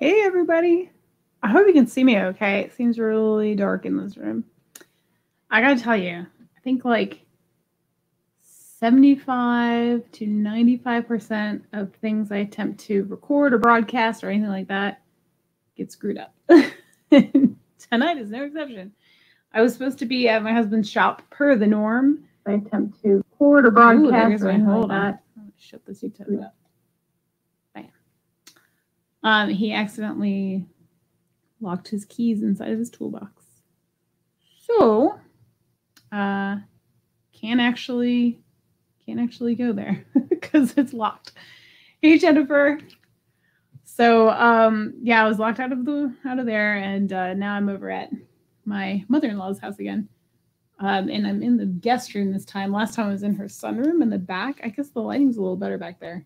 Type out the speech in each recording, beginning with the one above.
Hey, everybody. I hope you can see me okay. It seems really dark in this room. I gotta tell you, I think like 75 to 95% of things I attempt to record or broadcast or anything like that get screwed up. Tonight is no exception. I was supposed to be at my husband's shop per the norm. I attempt to record or broadcast or anything like that. Shut this YouTube up. Um, he accidentally locked his keys inside of his toolbox. So, uh, can't actually can't actually go there because it's locked. Hey Jennifer. So um yeah, I was locked out of the out of there and uh, now I'm over at my mother-in-law's house again. Um, and I'm in the guest room this time. Last time I was in her sunroom in the back. I guess the lighting's a little better back there.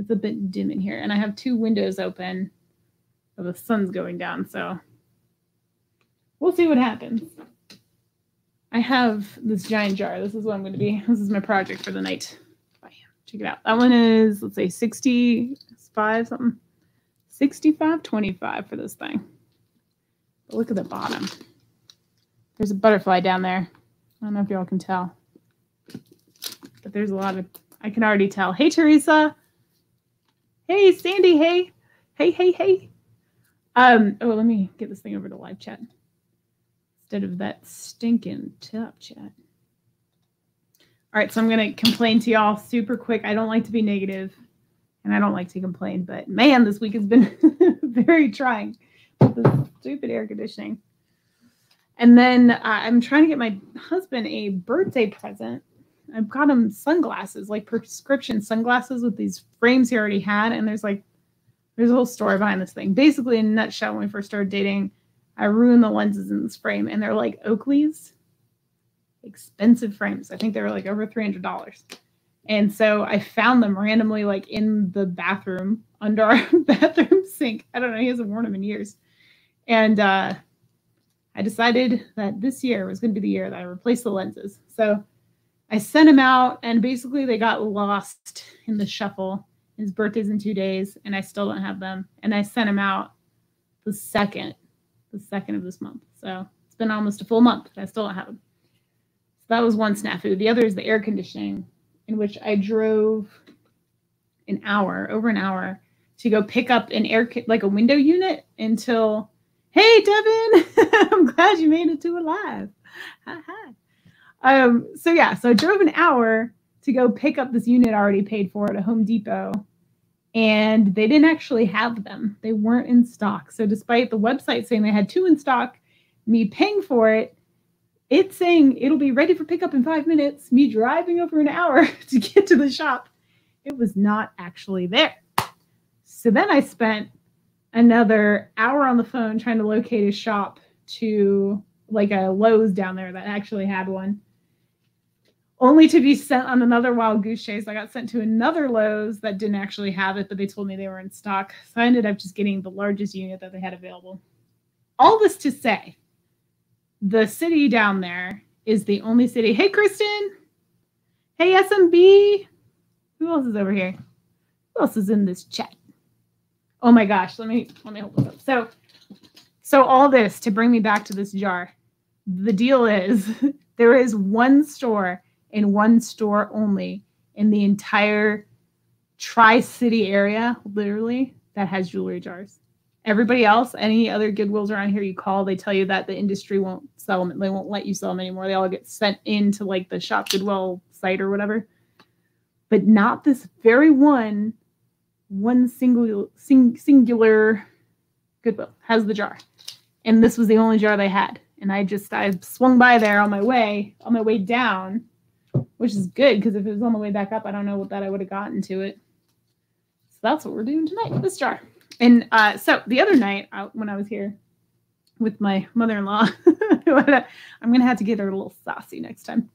It's a bit dim in here. And I have two windows open. So the sun's going down. So we'll see what happens. I have this giant jar. This is what I'm going to be. This is my project for the night. Check it out. That one is, let's say, 65 something. 65, 25 for this thing. But look at the bottom. There's a butterfly down there. I don't know if y'all can tell. But there's a lot of, I can already tell. Hey, Teresa. Hey, Sandy. Hey. Hey, hey, hey. Um, oh, let me get this thing over to live chat instead of that stinking top chat. All right, so I'm going to complain to y'all super quick. I don't like to be negative and I don't like to complain, but man, this week has been very trying with this stupid air conditioning. And then uh, I'm trying to get my husband a birthday present I've got him sunglasses, like prescription sunglasses with these frames he already had. And there's like, there's a whole story behind this thing. Basically, in a nutshell, when we first started dating, I ruined the lenses in this frame, and they're like Oakley's, expensive frames. I think they were like over three hundred dollars. And so I found them randomly, like in the bathroom under our bathroom sink. I don't know. He hasn't worn them in years. And uh, I decided that this year was going to be the year that I replaced the lenses. So I sent him out, and basically they got lost in the shuffle. His birthday's in two days, and I still don't have them. And I sent him out the second, the second of this month. So it's been almost a full month. I still don't have them. So that was one snafu. The other is the air conditioning, in which I drove an hour, over an hour, to go pick up an air like a window unit until. Hey, Devin! I'm glad you made it to alive. Hi, hi. Um, so yeah, so I drove an hour to go pick up this unit I already paid for at a Home Depot. And they didn't actually have them. They weren't in stock. So despite the website saying they had two in stock, me paying for it, it's saying it'll be ready for pickup in five minutes, me driving over an hour to get to the shop. It was not actually there. So then I spent another hour on the phone trying to locate a shop to like a Lowe's down there that actually had one only to be sent on another wild goose chase. I got sent to another Lowe's that didn't actually have it, but they told me they were in stock. So I ended up just getting the largest unit that they had available. All this to say, the city down there is the only city. Hey, Kristen. Hey, SMB. Who else is over here? Who else is in this chat? Oh my gosh, let me let me hold this up. So, so all this to bring me back to this jar. The deal is there is one store in one store only in the entire Tri City area, literally, that has jewelry jars. Everybody else, any other Goodwills around here you call, they tell you that the industry won't sell them. They won't let you sell them anymore. They all get sent into like the Shop Goodwill site or whatever. But not this very one, one single sing, singular Goodwill has the jar. And this was the only jar they had. And I just I swung by there on my way, on my way down which is good because if it was on the way back up, I don't know what that I would have gotten to it. So that's what we're doing tonight, this jar. And uh, so the other night I, when I was here with my mother-in-law, I'm gonna have to get her a little saucy next time.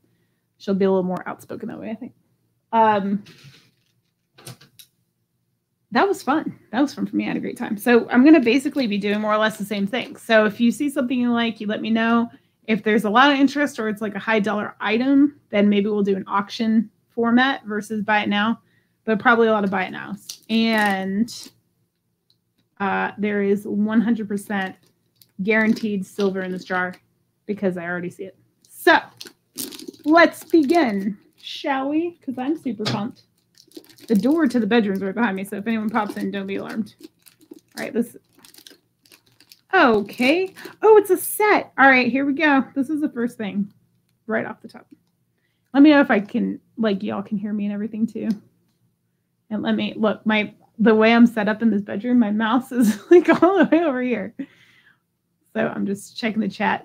She'll be a little more outspoken that way, I think. Um, that was fun. That was fun for me. I had a great time. So I'm gonna basically be doing more or less the same thing. So if you see something you like, you let me know. If there's a lot of interest or it's like a high dollar item, then maybe we'll do an auction format versus buy it now, but probably a lot of buy it nows. And uh, there is 100% guaranteed silver in this jar because I already see it. So let's begin, shall we? Because I'm super pumped. The door to the bedroom's right behind me, so if anyone pops in, don't be alarmed. All right, this. Okay. Oh, it's a set. All right, here we go. This is the first thing right off the top. Let me know if I can, like, y'all can hear me and everything too. And let me look, my the way I'm set up in this bedroom, my mouse is like all the way over here. So I'm just checking the chat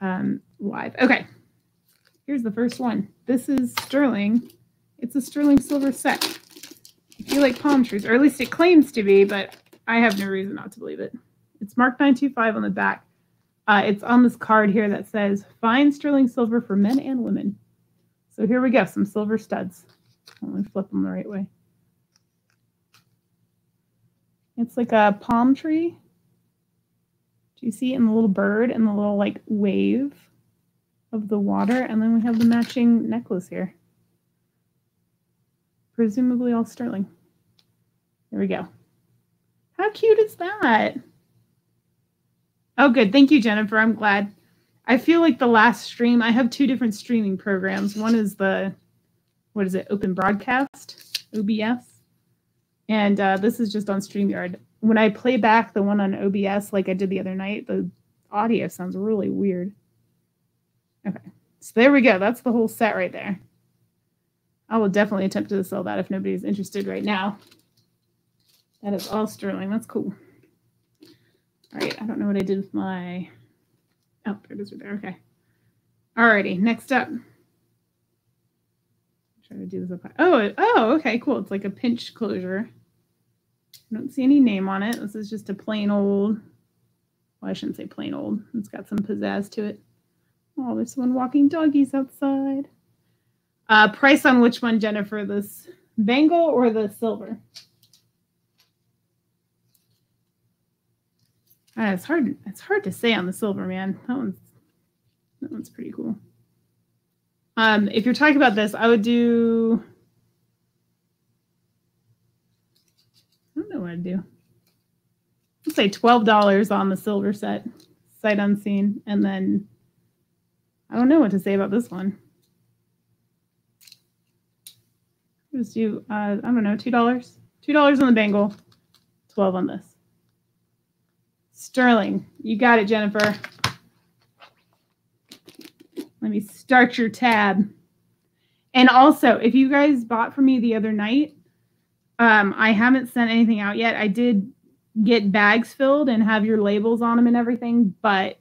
um, live. Okay, here's the first one. This is sterling. It's a sterling silver set. If you like palm trees, or at least it claims to be, but I have no reason not to believe it. It's marked 925 on the back. Uh, it's on this card here that says fine sterling silver for men and women. So here we go, some silver studs. Let me flip them the right way. It's like a palm tree. Do you see in the little bird and the little like wave of the water? And then we have the matching necklace here. Presumably all sterling. There we go. How cute is that? Oh, good. Thank you, Jennifer. I'm glad. I feel like the last stream, I have two different streaming programs. One is the, what is it, Open Broadcast, OBS. And uh, this is just on StreamYard. When I play back the one on OBS, like I did the other night, the audio sounds really weird. Okay, so there we go. That's the whole set right there. I will definitely attempt to sell that if nobody's interested right now. That is all sterling. That's cool. All right, I don't know what I did with my. Oh, there it is right there. Okay. Alrighty, next up. Try to do this up. Oh, oh, okay, cool. It's like a pinch closure. I don't see any name on it. This is just a plain old. Well, I shouldn't say plain old. It's got some pizzazz to it. Oh, there's someone walking doggies outside. Uh, price on which one, Jennifer? This bangle or the silver? Uh, it's hard. It's hard to say on the silver, man. That one's that one's pretty cool. Um, if you're talking about this, I would do. I don't know what I'd do. Let's say twelve dollars on the silver set, sight unseen, and then I don't know what to say about this one. Just do uh, I don't know two dollars, two dollars on the bangle, twelve on this. Sterling, you got it, Jennifer. Let me start your tab. And also, if you guys bought for me the other night, um, I haven't sent anything out yet. I did get bags filled and have your labels on them and everything, but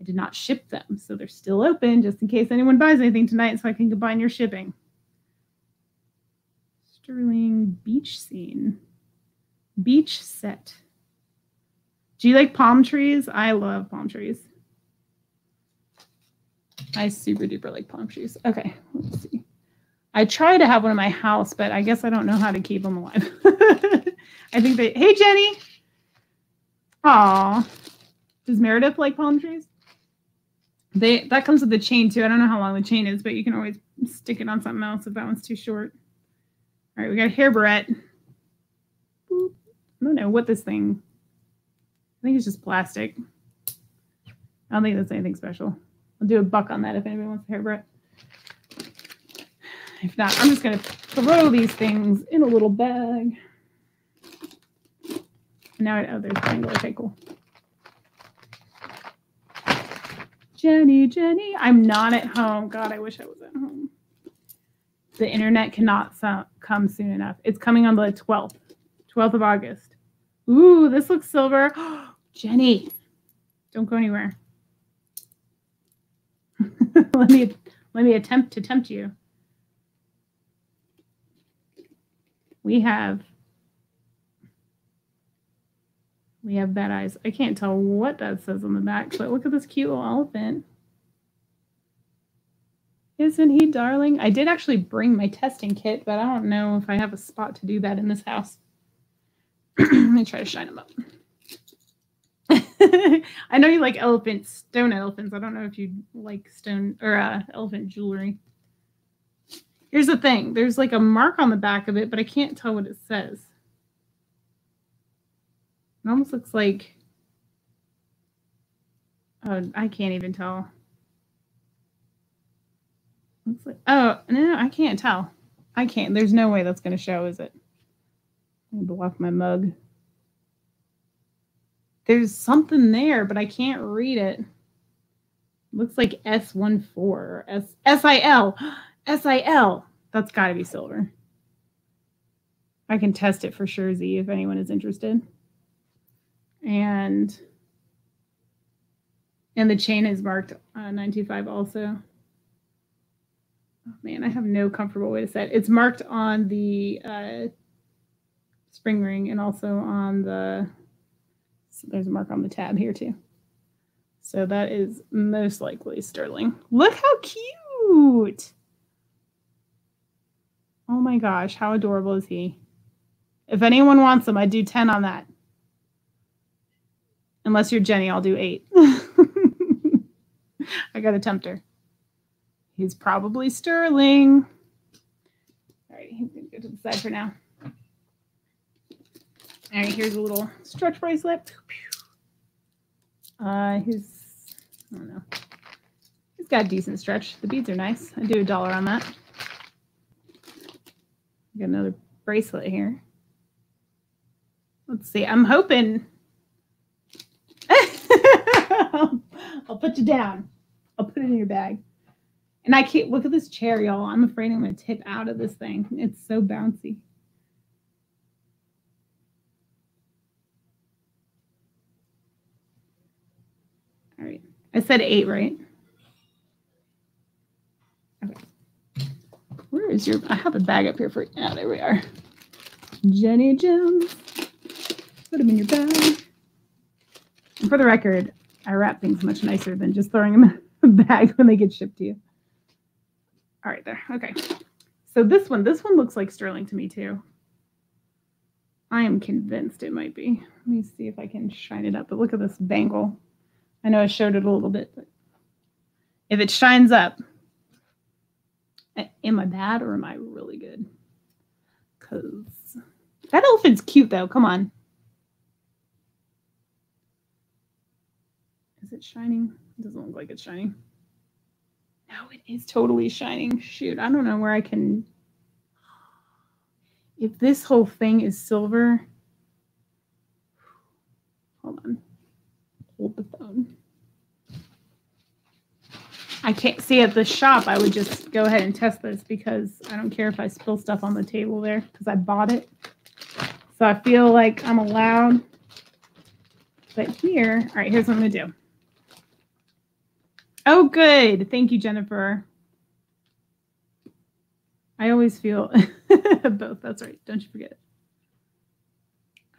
I did not ship them. So they're still open just in case anyone buys anything tonight so I can combine your shipping. Sterling beach scene. Beach set. Do you like palm trees? I love palm trees. I super duper like palm trees. Okay, let's see. I try to have one in my house, but I guess I don't know how to keep them alive. I think they. Hey, Jenny. Aw. Does Meredith like palm trees? They that comes with the chain too. I don't know how long the chain is, but you can always stick it on something else if that one's too short. All right, we got hair barrette. I don't know what this thing think it's just plastic. I don't think that's anything special. I'll do a buck on that if anybody wants a hair barrette. If not, I'm just going to throw these things in a little bag. Now, oh, there's bangle. Okay, cool. Jenny, Jenny, I'm not at home. God, I wish I was at home. The internet cannot come soon enough. It's coming on the 12th, 12th of August. Ooh, this looks silver. Oh, Jenny, don't go anywhere. let me let me attempt to tempt you. We have we have bad eyes. I can't tell what that says on the back, but look at this cute little elephant. Isn't he darling? I did actually bring my testing kit, but I don't know if I have a spot to do that in this house. Let me try to shine him up. I know you like elephants, stone elephants. I don't know if you like stone or uh, elephant jewelry. Here's the thing there's like a mark on the back of it, but I can't tell what it says. It almost looks like. Oh, I can't even tell. Looks like. Oh no, I can't tell. I can't. There's no way that's going to show, is it? Let me block my mug. There's something there, but I can't read it. Looks like S14 or S SIL. SIL. That's got to be silver. I can test it for sure, Z, if anyone is interested. And and the chain is marked uh, 925 also. Oh, man, I have no comfortable way to say it. It's marked on the uh, spring ring and also on the, so there's a mark on the tab here too. So that is most likely sterling. Look how cute. Oh my gosh, how adorable is he? If anyone wants them, I'd do 10 on that. Unless you're Jenny, I'll do 8. I got a tempter. He's probably sterling. All right, he's going to go to the side for now. All right, here's a little stretch bracelet. Uh, his, I don't know. He's got decent stretch. The beads are nice. I do a dollar on that. Got another bracelet here. Let's see. I'm hoping. I'll, I'll put you down. I'll put it in your bag. And I can't look at this chair, y'all. I'm afraid I'm going to tip out of this thing. It's so bouncy. All right. I said eight, right? Okay. Where is your? I have a bag up here for. Yeah, there we are. Jenny Gems. Put them in your bag. And for the record, I wrap things much nicer than just throwing them in a bag when they get shipped to you. All right, there. Okay. So this one, this one looks like sterling to me too. I am convinced it might be. Let me see if I can shine it up. But look at this bangle. I know I showed it a little bit, but if it shines up, am I bad or am I really good? Because that elephant's cute though. Come on. Is it shining? It doesn't look like it's shining. No, it is totally shining. Shoot, I don't know where I can. If this whole thing is silver, hold on. Hold the phone. I can't see at the shop. I would just go ahead and test this because I don't care if I spill stuff on the table there because I bought it. So I feel like I'm allowed. But here, all right, here's what I'm going to do. Oh, good. Thank you, Jennifer. I always feel both. That's right. Don't you forget.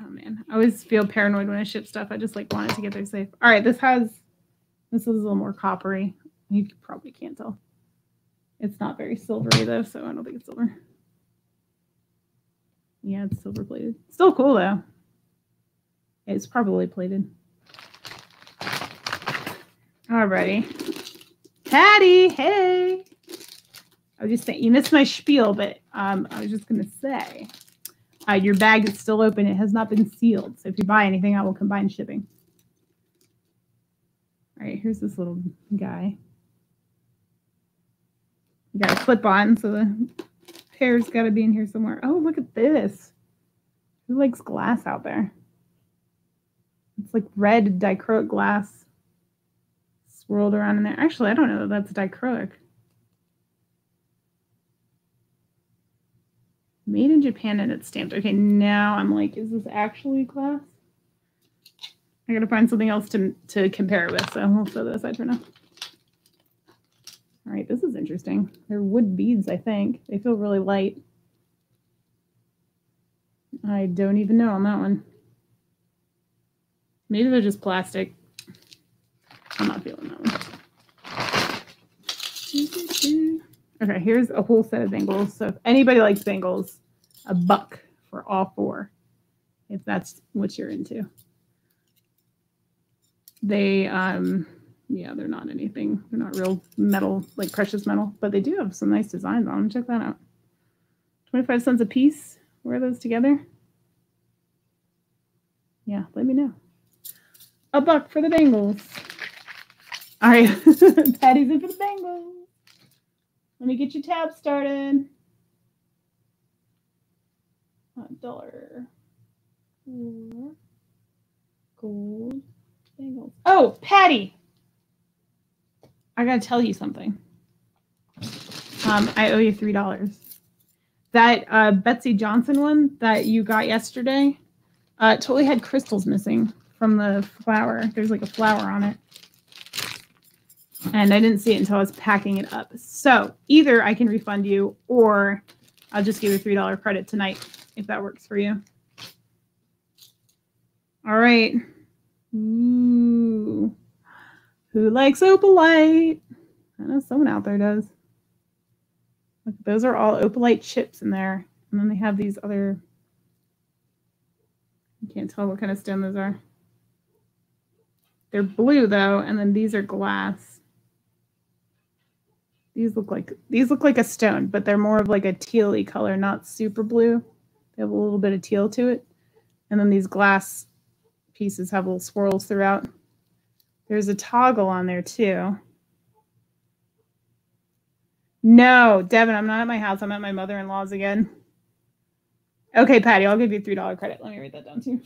Oh man, I always feel paranoid when I ship stuff. I just like want it to get there safe. All right, this has this is a little more coppery. You probably can't tell. It's not very silvery though, so I don't think it's silver. Yeah, it's silver plated. Still cool though. It's probably plated. Alrighty. Patty, hey. I was just saying, you missed my spiel, but um, I was just going to say uh, your bag is still open. It has not been sealed. So if you buy anything, I will combine shipping. All right, here's this little guy. Got a clip on, so the hair's got to be in here somewhere. Oh, look at this. Who likes glass out there? It's like red dichroic glass swirled around in there. Actually, I don't know that that's dichroic. Made in Japan and it's stamped. Okay, now I'm like, is this actually glass? I gotta find something else to, to compare it with, so we'll throw that aside for now. All right, this is interesting. They're wood beads, I think. They feel really light. I don't even know on that one. Maybe they're just plastic. I'm not feeling that one. Okay, here's a whole set of bangles. So if anybody likes bangles, a buck for all four, if that's what you're into. They, um, yeah, they're not anything. They're not real metal, like precious metal, but they do have some nice designs on them. Check that out. 25 cents a piece. Wear those together. yeah, let me know. A buck for the bangles. All right, Patty's in for the bangles. Let me get your tab started. A dollar. Four. Gold. bangles. Oh, Patty. I gotta tell you something. Um, I owe you three dollars. That uh, Betsey Johnson one that you got yesterday, uh, totally had crystals missing from the flower. There's like a flower on it. And I didn't see it until I was packing it up. So either I can refund you or I'll just give you a $3 credit tonight if that works for you. All right. Ooh. Who likes opalite? I know someone out there does. Look, those are all opalite chips in there. And then they have these other, you can't tell what kind of stone those are. They're blue though, and then these are glass. These look like these look like a stone, but they're more of like a tealy color, not super blue. They have a little bit of teal to it. And then these glass pieces have little swirls throughout. There's a toggle on there too. No, Devin, I'm not at my house. I'm at my mother-in-law's again. Okay, Patty, I'll give you $3 credit. Let me write that down too.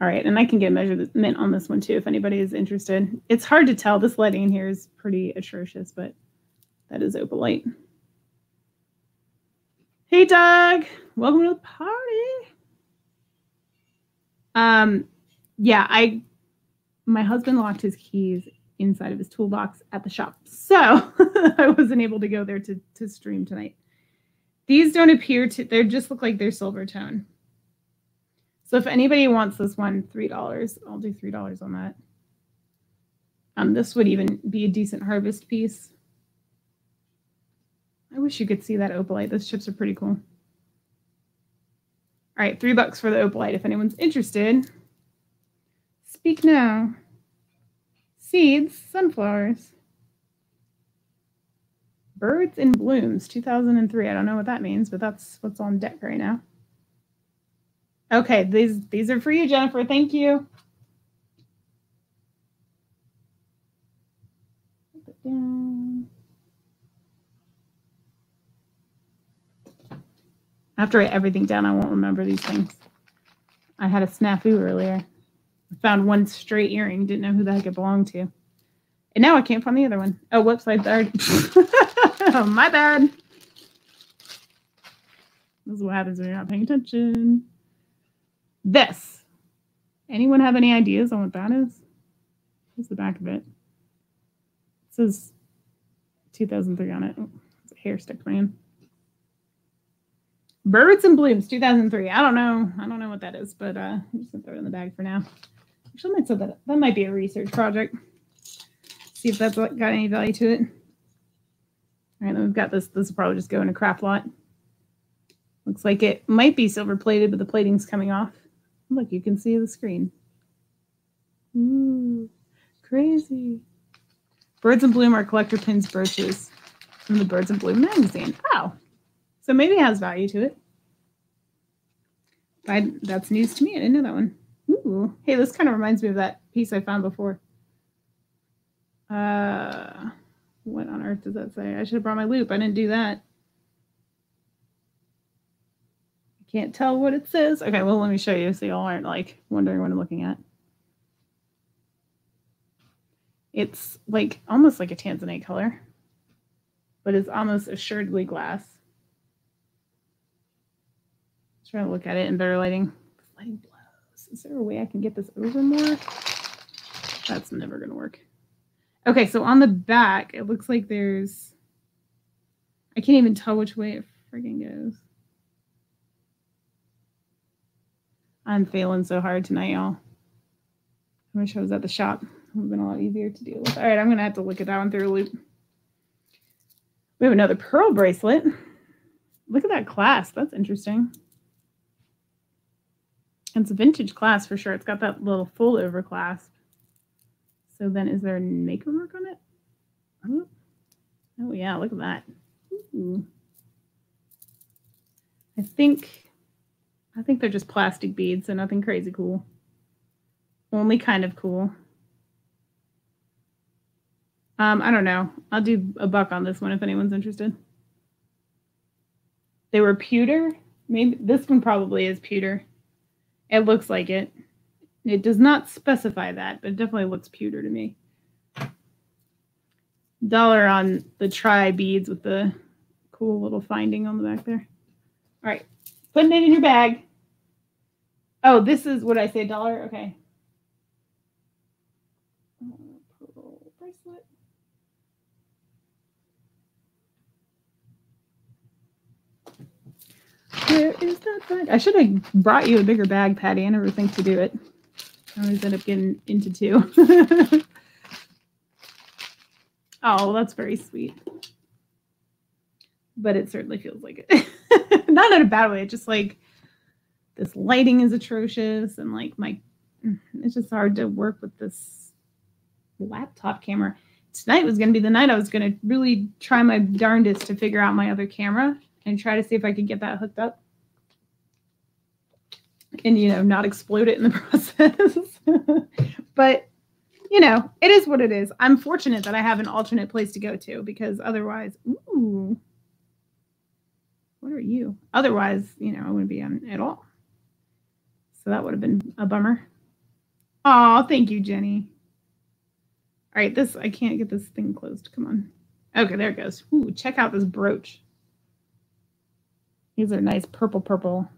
All right, and I can get measurement on this one too if anybody is interested. It's hard to tell. This lighting in here is pretty atrocious, but that is opalite. Hey, Doug. Welcome to the party. Um, yeah, I my husband locked his keys inside of his toolbox at the shop. So I wasn't able to go there to, to stream tonight. These don't appear to, they just look like they're silver tone. So if anybody wants this one, $3, I'll do $3 on that. Um, this would even be a decent harvest piece. I wish you could see that opalite. Those chips are pretty cool. All right, three bucks for the opalite if anyone's interested. Speak now. Seeds, sunflowers. Birds and Blooms, 2003. I don't know what that means, but that's what's on deck right now. Okay, these these are for you, Jennifer. Thank you. Put it down. After I write everything down, I won't remember these things. I had a snafu earlier. I found one straight earring, didn't know who the heck it belonged to. And now I can't find the other one. Oh, whoops, I already. oh, my bad. This is what happens when you're not paying attention. This. Anyone have any ideas on what that is? What's the back of it? It says 2003 on it. It's a hair stick man. Birds and Blooms, 2003. I don't know. I don't know what that is, but uh, I'm just gonna throw it in the bag for now. Actually, I might say that that might be a research project. See if that's got any value to it. All right, then we've got this. This will probably just go in a craft lot. Looks like it might be silver plated, but the plating's coming off. Look, you can see the screen. Ooh, crazy. Birds and Bloom are collector pins brooches from the Birds and Bloom magazine. Oh, so maybe it has value to it. I, that's news to me. I didn't know that one. Ooh. Hey, this kind of reminds me of that piece I found before. Uh, what on earth does that say? I should have brought my loupe. I didn't do that. I can't tell what it says. Okay, well, let me show you so y'all aren't like wondering what I'm looking at. It's like almost like a tanzanite color, but it's almost assuredly glass. Trying to look at it in better lighting. Lighting blows. is there a way I can get this over more? That's never going to work. Okay, so on the back, it looks like there's... I can't even tell which way it friggin' goes. I'm failing so hard tonight, y'all. I wish I was at the shop. It would have been a lot easier to deal with. All right, I'm going to have to look at that one through a loupe. We have another pearl bracelet. Look at that clasp. That's interesting. It's a vintage clasp for sure. It's got that little full over clasp. So then is there a maker mark on it? Oh, oh yeah, look at that. Ooh. I think I think they're just plastic beads, so nothing crazy cool. Only kind of cool. Um, I don't know. I'll do a buck on this one if anyone's interested. They were pewter. Maybe this one probably is pewter. It looks like it. It does not specify that, but it definitely looks pewter to me. Dollar on the tri beads with the cool little finding on the back there. All right, putting it in your bag. Oh, this is what I say, dollar. Okay. Where is that bag? I should have brought you a bigger bag, Patty. I never think to do it. I always end up getting into two. oh, that's very sweet. But it certainly feels like it. Not in a bad way. It's just like this lighting is atrocious and like my mm, it's just hard to work with this laptop camera. Tonight was going to be the night I was going to really try my darndest to figure out my other camera and try to see if I could get that hooked up. And you know not explode it in the process. But you know it is what it is. I'm fortunate that i have an alternate place to go to because otherwise ooh. What are you? Otherwise you know i wouldn't be on at all. So that would have been a bummer. Oh thank you jenny. All right this i can't get this thing closed. Come on. Okay there it goes. Ooh check out this brooch these are nice purple purple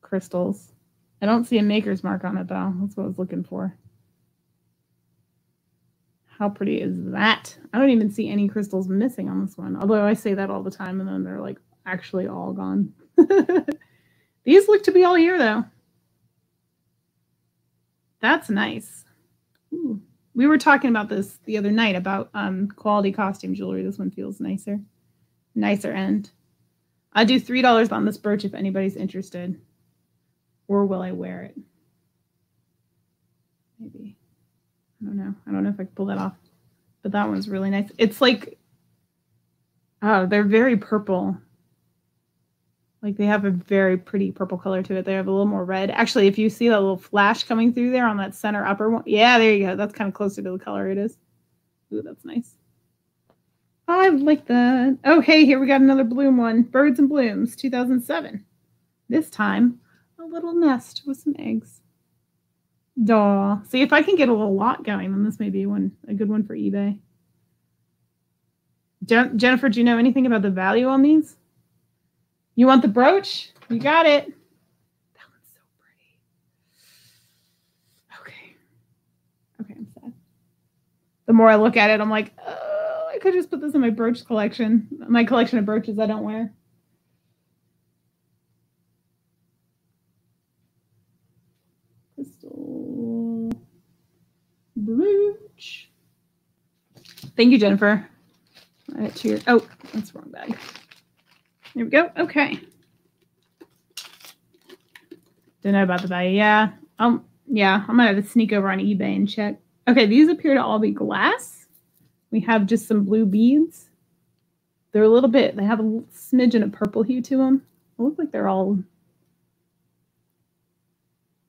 crystals. I don't see a maker's mark on it though. That's what I was looking for. How pretty is that? I don't even see any crystals missing on this one. Although I say that all the time and then they're like actually all gone. These look to be all here though. That's nice. Ooh. We were talking about this the other night about um, quality costume jewelry. This one feels nicer. Nicer end. I do $3 on this brooch if anybody's interested. Or will I wear it? Maybe. I don't know. I don't know if I can pull that off. But that one's really nice. It's like, oh, they're very purple. Like they have a very pretty purple color to it. They have a little more red. Actually, if you see that little flash coming through there on that center upper one, yeah, there you go. That's kind of closer to the color it is. Ooh, that's nice. Oh, I like that. Oh, hey, here we got another bloom one. Birds and Blooms, 2007. This time, a little nest with some eggs. Daw. See, if I can get a little lot going, then this may be one a good one for eBay. Je Jennifer, do you know anything about the value on these? You want the brooch? You got it. That one's so pretty. Okay. Okay, I'm sad. The more I look at it, I'm like, oh, could just put this in my brooch collection. My collection of brooches I don't wear. brooch. Thank you, Jennifer. It to your, oh, that's wrong bag. There we go. Okay. Don't know about the value. Yeah. Um, yeah, I'm gonna have to sneak over on eBay and check. Okay, these appear to all be glass. We have just some blue beads. They're a little bit, they have a smidgen of purple hue to them. They look like they're all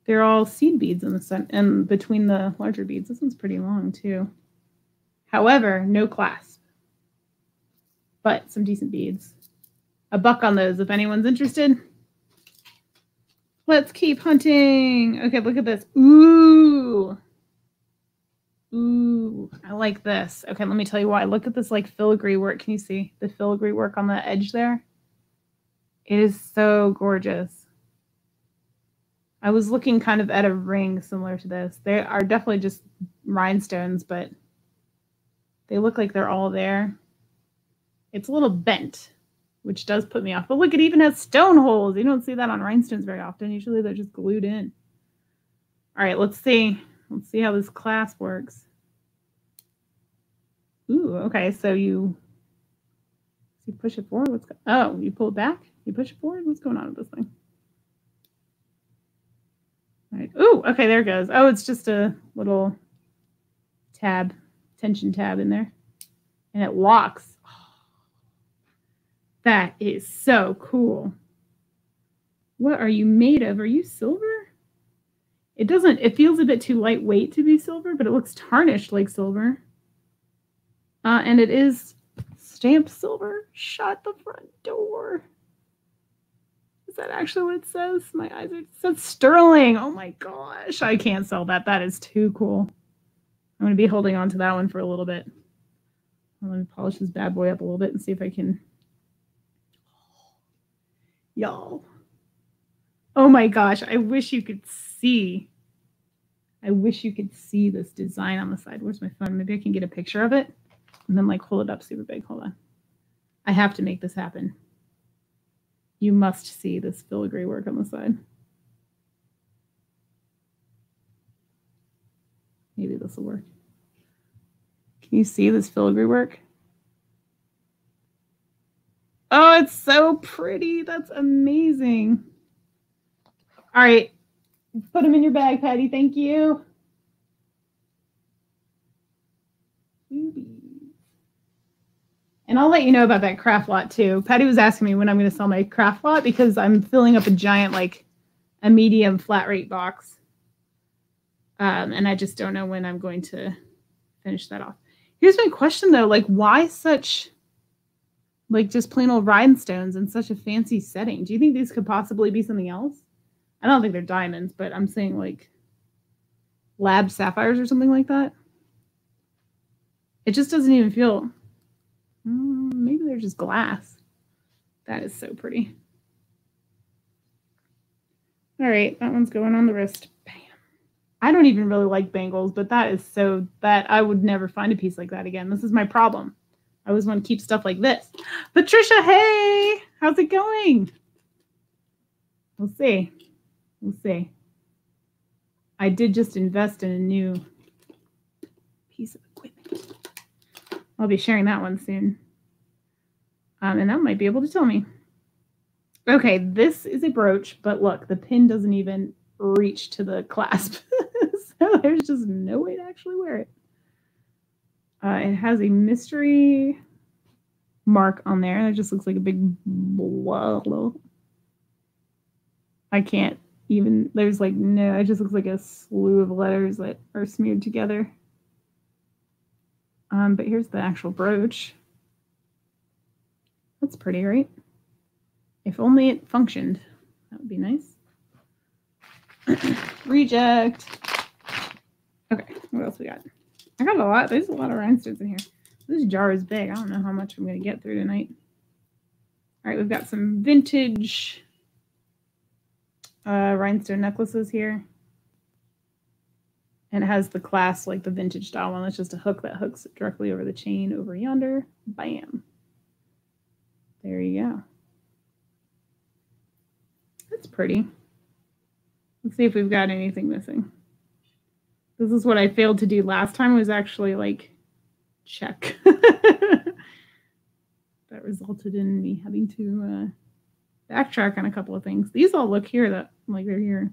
they're all seed beads in the center and between the larger beads. This one's pretty long too. However, no clasp, but some decent beads. A buck on those if anyone's interested. Let's keep hunting. Okay, look at this. Ooh. Ooh, I like this. Okay, let me tell you why. Look at this like filigree work. Can you see the filigree work on the edge there? It is so gorgeous. I was looking kind of at a ring similar to this. They are definitely just rhinestones, but they look like they're all there. It's a little bent, which does put me off. But look, it even has stone holes. You don't see that on rhinestones very often. Usually they're just glued in. All right, let's see. Let's see how this class works. Ooh, okay. So you, you push it forward. What's oh, you pull it back. You push it forward. What's going on with this thing? Right. Oh, okay, there it goes. Oh, it's just a little tab, tension tab in there. And it locks. That is so cool. What are you made of? Are you silver? It doesn't, it feels a bit too lightweight to be silver, but it looks tarnished like silver. Uh, and it is stamped silver. Shut the front door. Is that actually what it says? My eyes are, it says sterling. Oh my gosh. I can't sell that. That is too cool. I'm going to be holding on to that one for a little bit. Let me polish this bad boy up a little bit and see if I can. Y'all. Oh my gosh. I wish you could see. I wish you could see this design on the side. Where's my phone? Maybe I can get a picture of it and then like hold it up super big. Hold on. I have to make this happen. You must see this filigree work on the side. Maybe this will work. Can you see this filigree work? Oh, it's so pretty. That's amazing. All right. Put them in your bag, Patty. Thank you. And I'll let you know about that craft lot too. Patty was asking me when I'm going to sell my craft lot because I'm filling up a giant, like a medium flat rate box. Um, and I just don't know when I'm going to finish that off. Here's my question though, like why such like just plain old rhinestones in such a fancy setting? Do you think these could possibly be something else? I don't think they're diamonds, but I'm saying like lab sapphires or something like that. It just doesn't even feel. Mm, maybe they're just glass. That is so pretty. All right, that one's going on the wrist. Bam. I don't even really like bangles, but that is so that I would never find a piece like that again. This is my problem. I always want to keep stuff like this. Patricia, hey, how's it going? We'll see. We'll see. I did just invest in a new piece of equipment. I'll be sharing that one soon. Um, and that might be able to tell me. Okay, this is a brooch, but look, the pin doesn't even reach to the clasp. so there's just no way to actually wear it. Uh, it has a mystery mark on there. It just looks like a big blah. I can't even, there's like no, it just looks like a slew of letters that are smeared together. Um, but here's the actual brooch. That's pretty, right? If only it functioned. That would be nice. Reject. Okay, what else we got? I got a lot. There's a lot of rhinestones in here. This jar is big. I don't know how much I'm going to get through tonight. All right, we've got some vintage uh, rhinestone necklaces here. And it has the class like the vintage style one. That's just a hook that hooks directly over the chain over yonder. Bam. There you go. That's pretty. Let's see if we've got anything missing. This is what I failed to do last time was actually like check. that resulted in me having to uh, backtrack on a couple of things. These all look here that like they're here.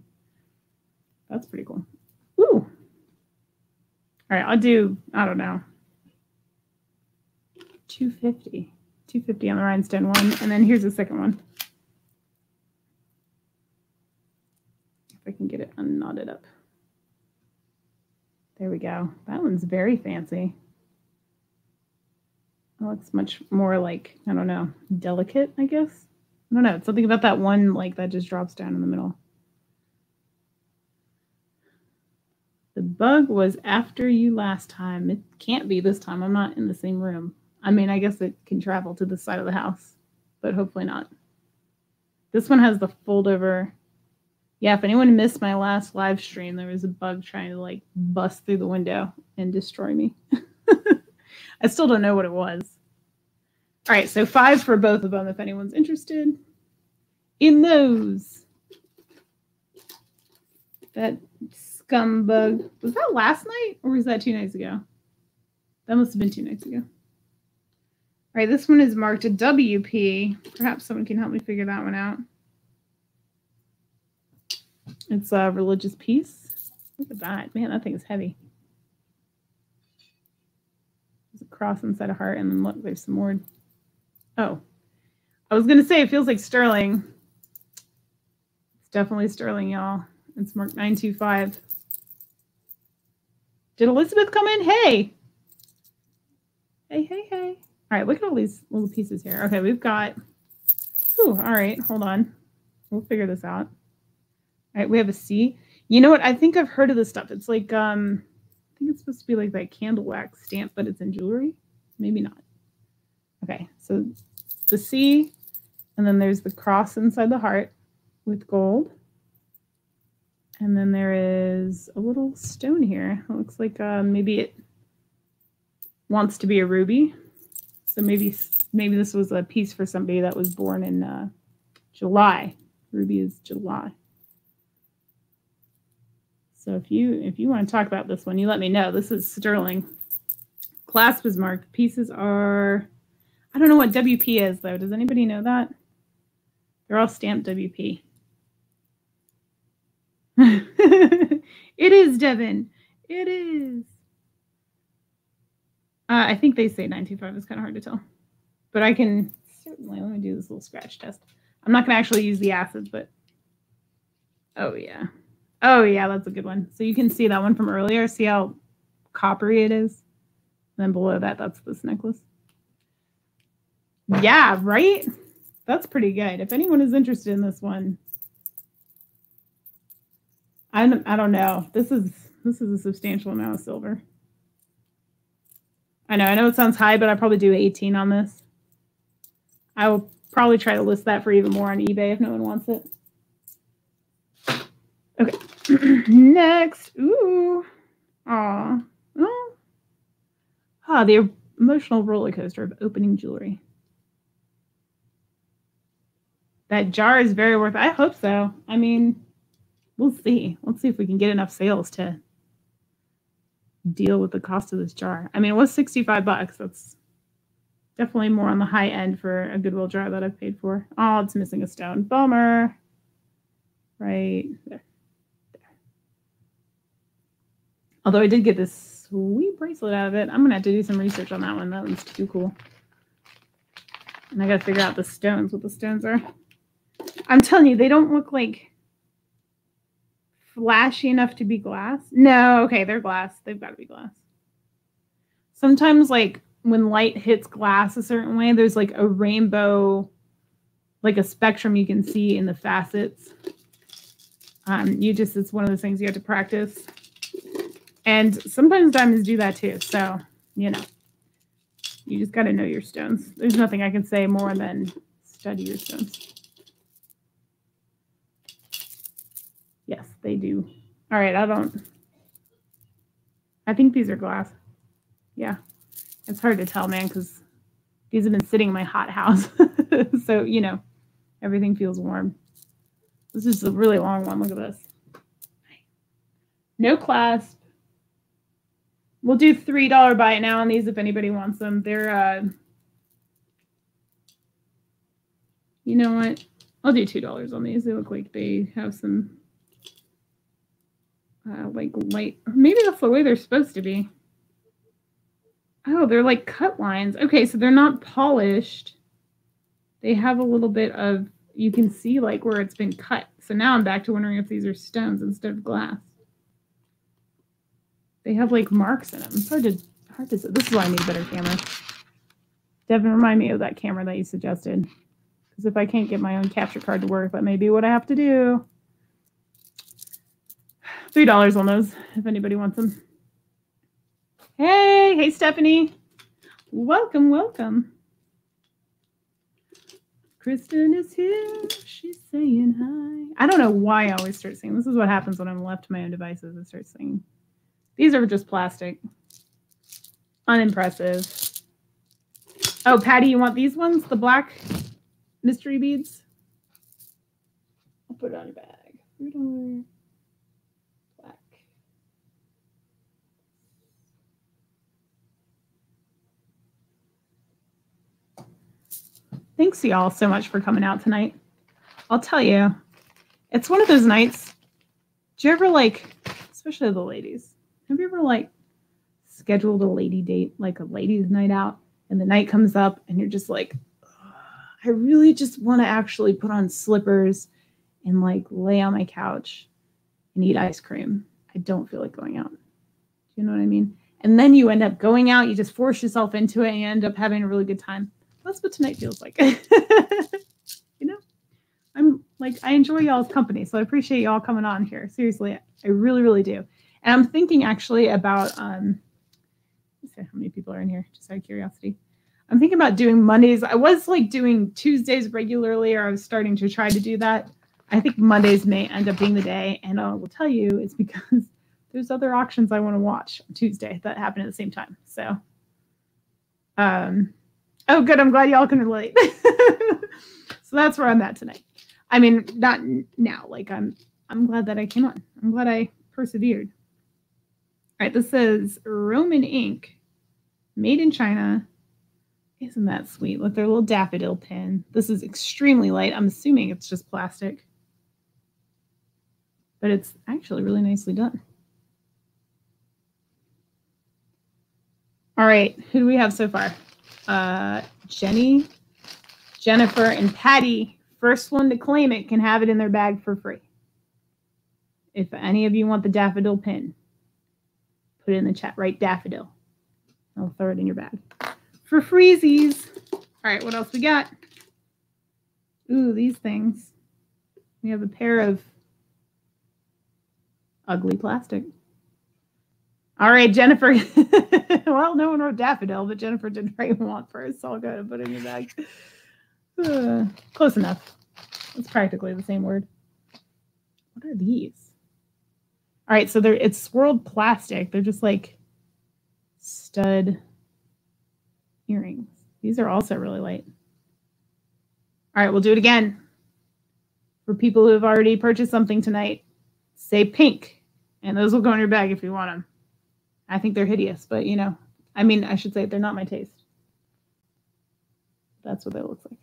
That's pretty cool. Ooh. All right, I'll do, I don't know, 250. 250 on the rhinestone one. And then here's the second one. If I can get it unknotted up. There we go. That one's very fancy. It looks much more like, I don't know, delicate, I guess. I don't know. It's something about that one like that just drops down in the middle. The bug was after you last time. It can't be this time. I'm not in the same room. I mean, I guess it can travel to the side of the house, but hopefully not. This one has the fold over yeah, if anyone missed my last live stream, there was a bug trying to like bust through the window and destroy me. I still don't know what it was. All right, so five for both of them if anyone's interested in those. That scumbag. Was that last night or was that two nights ago? That must have been two nights ago. All right, this one is marked a WP. Perhaps someone can help me figure that one out. It's a religious piece. Look at that. Man, that thing is heavy. There's a cross inside a heart, and then look, there's some more. Oh. I was gonna say it feels like sterling. It's definitely sterling, y'all. It's marked 925. Did Elizabeth come in? Hey. Hey, hey, hey. All right, look at all these little pieces here. Okay, we've got, whew, all right, hold on. We'll figure this out. All right, we have a C. You know what? I think I've heard of this stuff. It's like, um, I think it's supposed to be like that candle wax stamp, but it's in jewelry. Maybe not. Okay, so the C, and then there's the cross inside the heart with gold. And then there is a little stone here. It looks like uh, maybe it wants to be a ruby. So maybe maybe this was a piece for somebody that was born in uh, July. Ruby is July. So if you if you want to talk about this one, you let me know. This is sterling. Clasp is marked. Pieces are I don't know what WP is though. Does anybody know that? They're all stamped WP. it is, Devin. It is. Uh, I think they say 925 is kind of hard to tell. But I can certainly, let me do this little scratch test. I'm not going to actually use the acids, but oh, yeah. Oh, yeah, that's a good one. So you can see that one from earlier. See how coppery it is? And then below that, that's this necklace. Yeah, right? That's pretty good. If anyone is interested in this one, I don't, I don't know. This is this is a substantial amount of silver. I know, I know it sounds high, but I probably do 18 on this. I will probably try to list that for even more on eBay if no one wants it. Okay. Next. Ooh. Aw. Oh. Ah, the emotional roller coaster of opening jewelry. That jar is very worth it. I hope so. I mean, we'll see. Let's see if we can get enough sales to deal with the cost of this jar. I mean, it was 65 bucks. That's definitely more on the high end for a Goodwill jar that I've paid for. Oh, it's missing a stone. Bummer. Right there. there. Although I did get this sweet bracelet out of it. I'm going to have to do some research on that one. That one's too cool. And I got to figure out the stones, what the stones are. I'm telling you, they don't look like flashy enough to be glass? No, okay, they're glass. They've got to be glass. Sometimes, like when light hits glass a certain way, there's like a rainbow, like a spectrum you can see in the facets. Um, you just, it's one of those things you have to practice. And sometimes diamonds do that too. So, you know, you just got to know your stones. There's nothing I can say more than study your stones. Yes, they do. All right, I don't. I think these are glass. Yeah. It's hard to tell, man, because these have been sitting in my hot house. so, you know, everything feels warm. This is a really long one. Look at this. No clasp. We'll do $3 buy it now on these if anybody wants them. They're, uh, you know what? I'll do $2 on these. They look like they have some uh, like light. Maybe that's the way they're supposed to be. Oh, they're like cut lines. Okay, so they're not polished. They have a little bit of, you can see like where it's been cut. So now I'm back to wondering if these are stones instead of glass. They have like marks in them. It's hard to, hard to say. This is why I need a better camera. Devin, remind me of that camera that you suggested. Because if I can't get my own capture card to work, that may be what I have to do. Three dollars on those if anybody wants them. Hey, hey Stephanie. Welcome, welcome. Kristen is here. She's saying hi. I don't know why I always start singing. This is what happens when I'm left to my own devices. I start singing. These are just plastic. Unimpressive. Oh, Patty, you want these ones? The black mystery beads? I'll put it on your bag. Thanks, y'all, so much for coming out tonight. I'll tell you, it's one of those nights. Do you ever like, especially the ladies, have you ever like scheduled a lady date, like a ladies' night out, and the night comes up and you're just like, I really just want to actually put on slippers and like lay on my couch and eat ice cream. I don't feel like going out. Do you know what I mean? And then you end up going out, you just force yourself into it and you end up having a really good time. That's what tonight feels like. you know? I'm like, I enjoy y'all's company. So I appreciate y'all coming on here. Seriously, I really, really do. And I'm thinking actually about um how many people are in here, just out of curiosity. I'm thinking about doing Mondays. I was like doing Tuesdays regularly, or I was starting to try to do that. I think Mondays may end up being the day, and I will tell you it's because there's other auctions I want to watch on Tuesday that happen at the same time. So, um, oh, good. I'm glad y'all can relate. so that's where I'm at tonight. I mean, not now. Like I'm, I'm glad that I came on. I'm glad I persevered. All right, this says Roman ink, made in China. Isn't that sweet? With their little daffodil pin. This is extremely light. I'm assuming it's just plastic. But it's actually really nicely done. All right, who do we have so far? Uh, Jenny, Jennifer, and Patty. First one to claim it can have it in their bag for free. If any of you want the daffodil pin, put it in the chat. Write daffodil. I'll throw it in your bag. For freezies. All right, what else we got? Ooh, these things. We have a pair of ugly plastic. All right, Jennifer. well, no one wrote daffodil, but Jennifer didn't write want first, so I'll go ahead and put it in your bag. Close enough. It's practically the same word. What are these? All right, so they're it's swirled plastic. They're just like stud earrings. These are also really light. All right, we'll do it again. For people who have already purchased something tonight, say pink, and those will go in your bag if you want them. I think they're hideous, but you know, I mean, I should say they're not my taste. That's what they look like.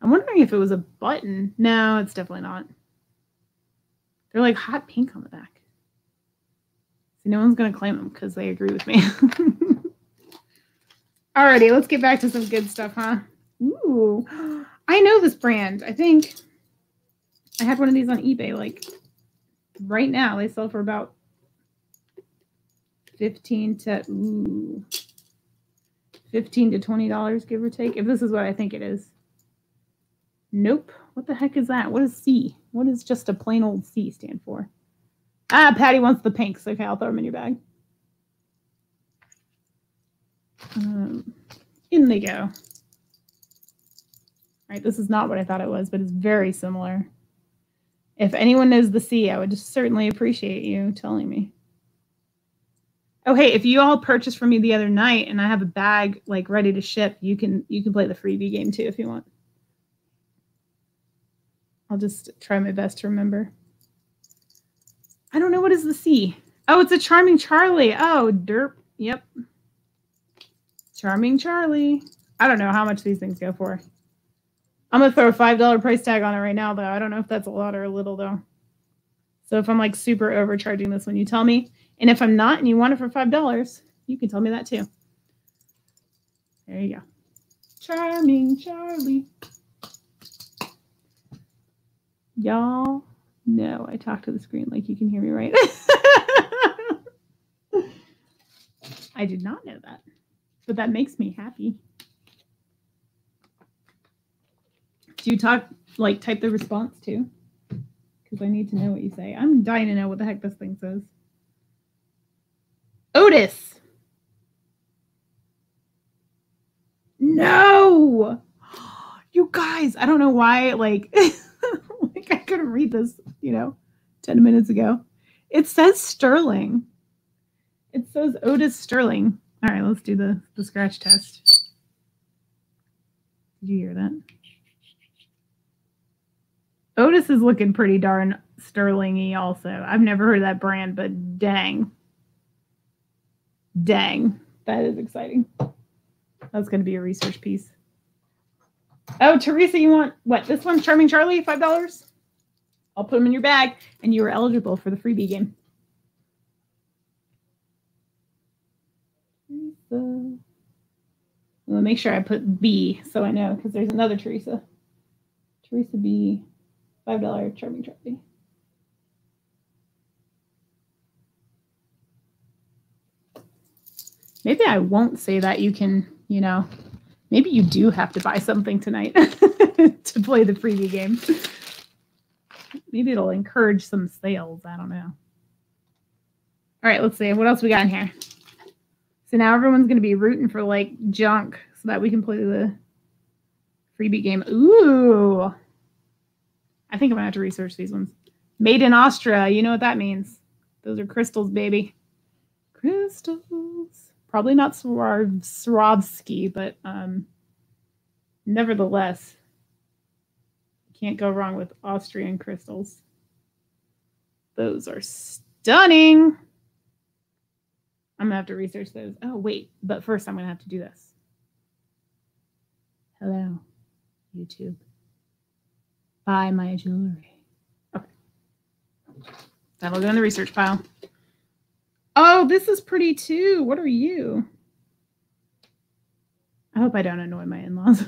I'm wondering if it was a button. No, it's definitely not. They're like hot pink on the back. See, no one's going to claim them because they agree with me. Alrighty, let's get back to some good stuff, huh? Ooh, I know this brand. I think I had one of these on eBay. Like right now, they sell for about 15 to ooh, 15 to 20 dollars give or take if this is what i think it is. Nope. What the heck is that? What is c what does just a plain old c stand for? Ah patty wants the pinks okay i'll throw them in your bag. Um, in they go. All right this is not what i thought it was but it's very similar. If anyone knows the c i would just certainly appreciate you telling me Oh, hey, if you all purchased from me the other night and I have a bag like ready to ship, you can you can play the freebie game too if you want. I'll just try my best to remember. I don't know what is the C. Oh, it's a charming Charlie. Oh, derp. Yep. Charming Charlie. I don't know how much these things go for. I'm gonna throw a five dollar price tag on it right now, though. I don't know if that's a lot or a little though. So if I'm like super overcharging this one, you tell me, and if I'm not and you want it for $5, you can tell me that too. There you go. Charming Charlie. Y'all know I talk to the screen like you can hear me right. I did not know that, but that makes me happy. Do you talk, like, type the response too? Because I need to know what you say. I'm dying to know what the heck this thing says. Otis. No. You guys, I don't know why like like I couldn't read this, you know, 10 minutes ago. It says Sterling. It says Otis Sterling. All right, let's do the the scratch test. Did you hear that? Otis is looking pretty darn sterlingy also. I've never heard that brand, but dang. Dang, that is exciting. That's going to be a research piece. Oh, Teresa, you want what? This one, Charming Charlie, $5? I'll put them in your bag, and you are eligible for the freebie game. We'll make sure I put B so I know because there's another Teresa. Teresa B, $5 charming trophy. Maybe I won't say that you can, you know, maybe you do have to buy something tonight to play the freebie game. Maybe it'll encourage some sales. I don't know. All right, let's see. What else we got in here? So now everyone's going to be rooting for like junk so that we can play the freebie game. Ooh. I think I'm to have to research these ones. Made in Austria. You know what that means. Those are crystals, baby. Crystals. Probably not Swarovski, but um, nevertheless, can't go wrong with Austrian crystals. Those are stunning. I'm gonna have to research those. Oh, wait, but first I'm gonna have to do this. Hello, YouTube. Buy my jewelry. Okay. That'll go in the research pile. Oh, this is pretty too. What are you? I hope I don't annoy my in-laws.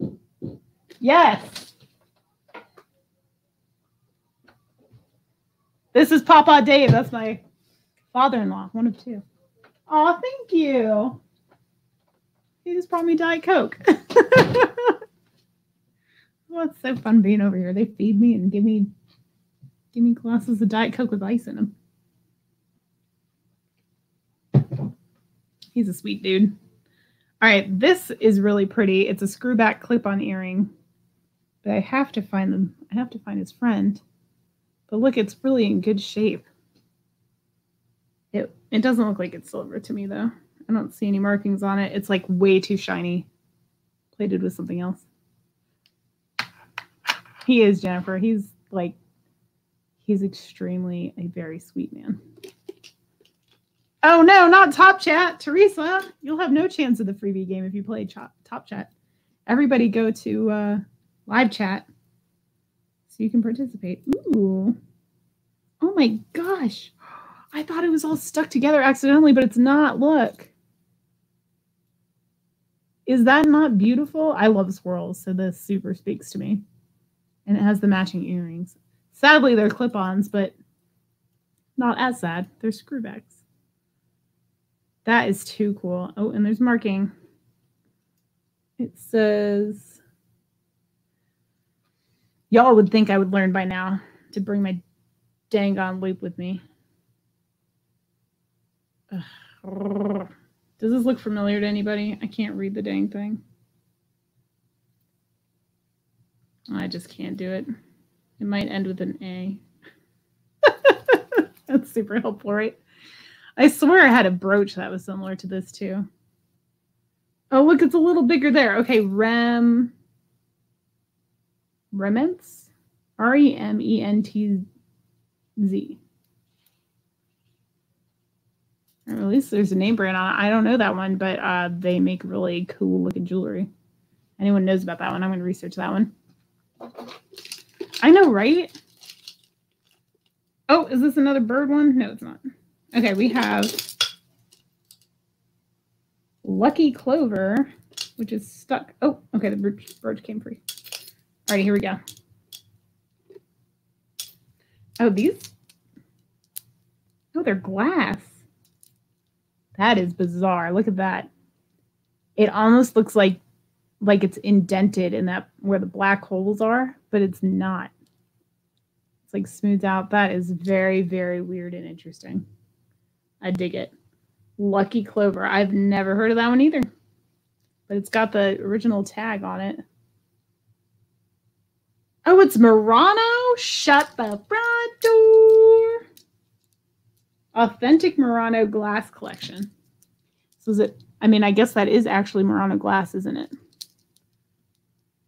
yes. This is Papa Dave. That's my father-in-law, one of two. Oh, thank you. He just brought me Diet Coke. well, it's so fun being over here. They feed me and give me give me glasses of Diet Coke with ice in them. He's a sweet dude. All right, this is really pretty. It's a screwback clip-on earring, but I have to find them. I have to find his friend. But look, it's really in good shape. It it doesn't look like it's silver to me though. I don't see any markings on it. It's like way too shiny. Plated with something else. He is Jennifer. He's like he's extremely a very sweet man. Oh no, not Top Chat. Teresa, you'll have no chance of the freebie game if you play Top Chat. Everybody go to uh, live chat so you can participate. Ooh. Oh my gosh. I thought it was all stuck together accidentally, but it's not. Look. Is that not beautiful? I love swirls, so this super speaks to me. And it has the matching earrings. Sadly, they're clip-ons, but not as sad. They're screwbacks. That is too cool. Oh, and there's marking. It says, y'all would think I would learn by now to bring my dang on loupe with me. Ugh. Does this look familiar to anybody? I can't read the dang thing. I just can't do it. It might end with an A. That's super helpful, right? I swear I had a brooch that was similar to this too. Oh, look, it's a little bigger there. Okay, Rem. Rementz? R E M E N T Z. Or at least there's a name brand on it. I don't know that one, but uh, they make really cool looking jewelry. Anyone knows about that one? I'm going to research that one. I know, right? Oh, is this another bird one? No, it's not. Okay, we have Lucky Clover, which is stuck. Oh, okay, the brooch came free. All right, here we go. Oh, these? Oh, they're glass. That is bizarre. Look at that. It almost looks like like it's indented in that where the black holes are, but it's not. It's like smoothed out. That is very, very weird and interesting. I dig it. Lucky Clover. I've never heard of that one either. But it's got the original tag on it. Oh, it's Murano. Shut the front door. Authentic Murano glass collection. So is it, I mean, I guess that is actually Murano glass, isn't it?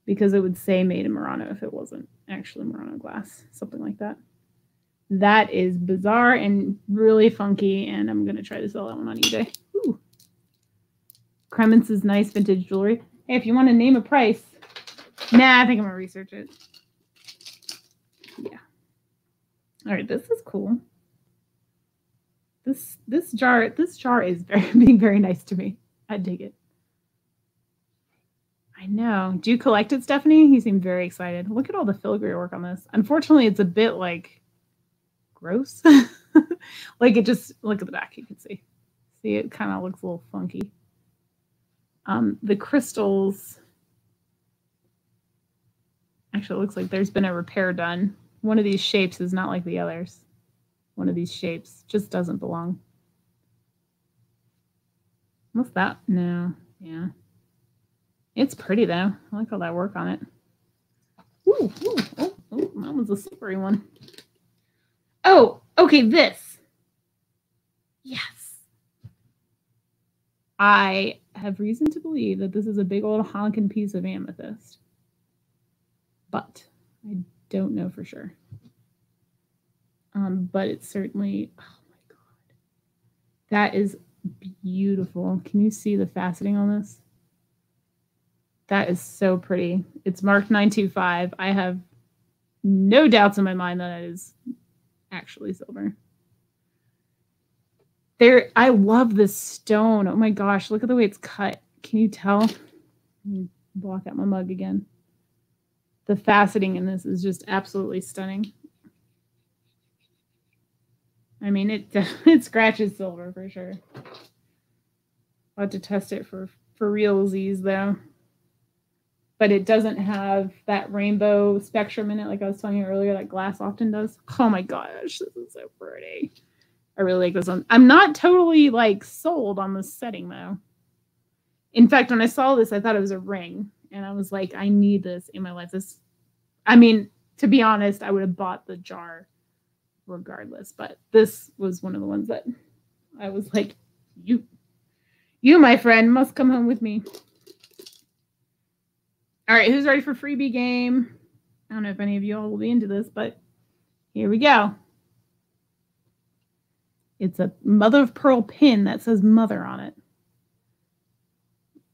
Because it would say made in Murano if it wasn't actually Murano glass, something like that. That is bizarre and really funky, and I'm going to try to sell that one on eBay. Ooh. Krementz is nice vintage jewelry. Hey, if you want to name a price. Nah, I think I'm going to research it. Yeah. All right, this is cool. This this jar this jar is very being very nice to me. I dig it. I know. Do you collect it, Stephanie? He seemed very excited. Look at all the filigree work on this. Unfortunately, it's a bit like gross. like it just look at the back, you can see. See, it kind of looks a little funky. Um, the crystals actually it looks like there's been a repair done. One of these shapes is not like the others. One of these shapes just doesn't belong. What's that? No. Yeah. It's pretty though. I like all that work on it. Ooh, ooh, oh, that was a slippery one. Oh, okay, this. Yes. I have reason to believe that this is a big old honking piece of amethyst. But I don't know for sure. Um, but it's certainly, oh my God. That is beautiful. Can you see the faceting on this? That is so pretty. It's marked 925. I have no doubts in my mind that it is actually silver. There, I love this stone. Oh my gosh, look at the way it's cut. Can you tell? block out my mug again. The faceting in this is just absolutely stunning. I mean, it it scratches silver for sure. I'll have to test it for for realsies though. But it doesn't have that rainbow spectrum in it, like I was telling you earlier, that glass often does. Oh my gosh, this is so pretty. I really like this one. I'm not totally like sold on this setting though. In fact, when I saw this, I thought it was a ring, and I was like, I need this in my life. This, I mean, to be honest, I would have bought the jar regardless. But this was one of the ones that I was like, you, you, my friend, must come home with me. All right, who's ready for freebie game? I don't know if any of you all will be into this, but here we go. It's a mother of pearl pin that says mother on it.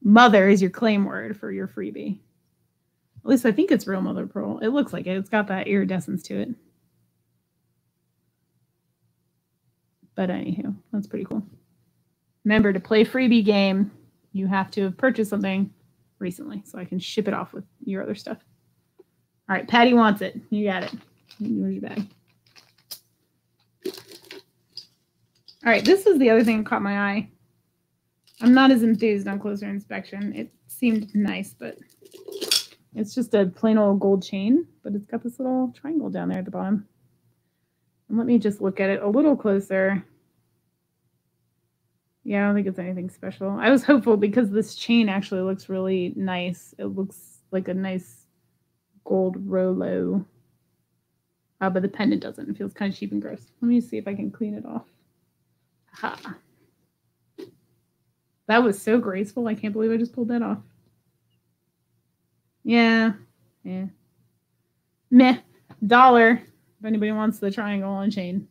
Mother is your claim word for your freebie. At least I think it's real mother of pearl. It looks like it. It's got that iridescence to it. But anywho, that's pretty cool. Remember to play freebie game, you have to have purchased something recently so I can ship it off with your other stuff. All right, Patty wants it. You got it. Where's your bag? All right, this is the other thing that caught my eye. I'm not as enthused on closer inspection. It seemed nice, but it's just a plain old gold chain, but it's got this little triangle down there at the bottom. And let me just look at it a little closer. Yeah, I don't think it's anything special. I was hopeful because this chain actually looks really nice. It looks like a nice gold Rolo. Uh, but the pendant doesn't. It feels kind of cheap and gross. Let me see if I can clean it off. Ha. That was so graceful. I can't believe I just pulled that off. Yeah. Yeah. Meh. Dollar. If anybody wants the triangle on chain.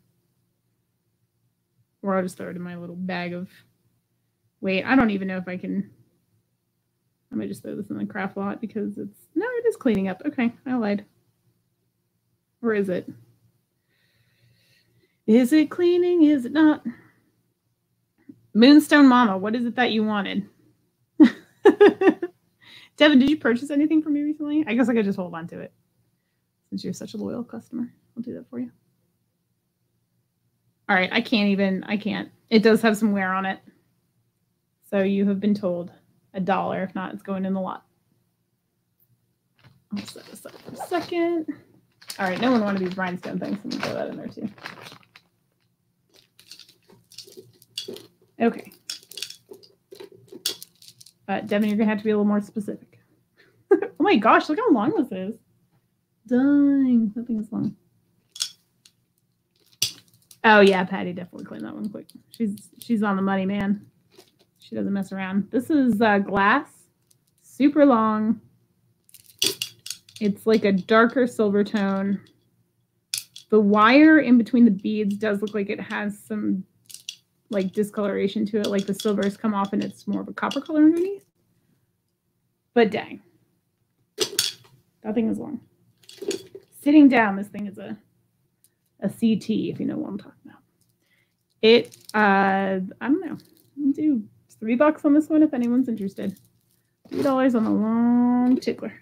Or I'll just throw it in my little bag of wait, I don't even know if I can I might just throw this in the craft lot because it's no, it is cleaning up. Okay, I lied. Where is it? Is it cleaning? Is it not? Moonstone Mama, what is it that you wanted? Devin, did you purchase anything from me recently? I guess I could just hold on to it since you're such a loyal customer. I'll do that for you. All right, I can't even, I can't. It does have some wear on it. So you have been told a dollar. If not, it's going in the lot. I'll set this up for a second. All right, no one wanted these rhinestone things. Let me throw that in there too. Okay. Uh, Devin, you're to have to be a little more specific. oh my gosh, look how long this is. Dang, that thing is long. Oh yeah, Patty definitely claimed that one quick. She's she's on the money, man. She doesn't mess around. This is uh, glass, super long. It's like a darker silver tone. The wire in between the beads does look like it has some like discoloration to it, like the silvers come off and it's more of a copper color underneath. But dang, that thing is long. Sitting down, this thing is a a CT, if you know what I'm talking about. It, uh, I don't know. Do three bucks on this one if anyone's interested. Three dollars on the long tickler.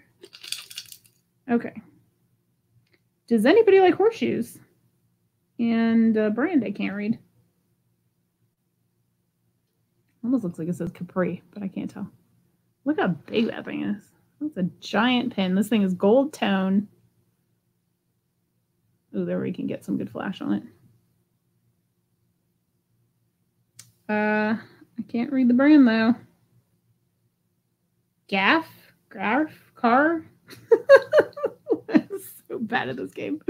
Okay. Does anybody like horseshoes? And a brand I can't read. Almost looks like it says Capri, but I can't tell. Look how big that thing is. That's a giant pin. This thing is gold tone. Oh, there we can get some good flash on it. Uh, I can't read the brand though. Gaff, Graf, Car. so bad at this game.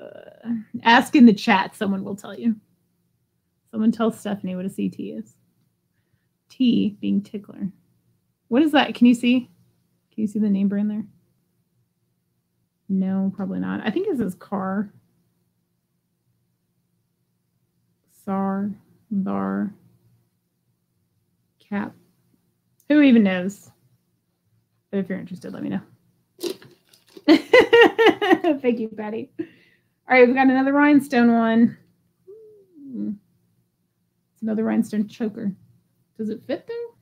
Uh, ask in the chat, someone will tell you. Someone tell Stephanie what a CT is. T being tickler. What is that? Can you see? Can you see the name brand there? No, probably not. I think this is car. SAR, bar, cap. Who even knows? But if you're interested, let me know. Thank you, Patty. All right, we've got another rhinestone one. It's another rhinestone choker. Does it fit though?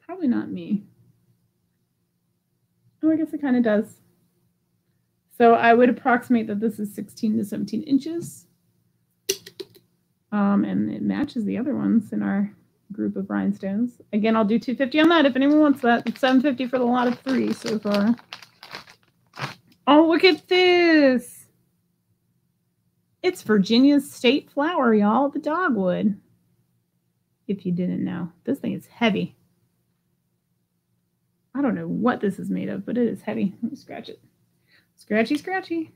Probably not me. Oh, I guess it kind of does. So I would approximate that this is 16 to 17 inches. Um, and it matches the other ones in our group of rhinestones. Again, I'll do 250 on that if anyone wants that. It's 750 for the lot of three so far. Oh, look at this. It's Virginia's state flower, y'all, the dogwood. If you didn't know. This thing is heavy. I don't know what this is made of, but it is heavy. Let me scratch it. Scratchy, scratchy.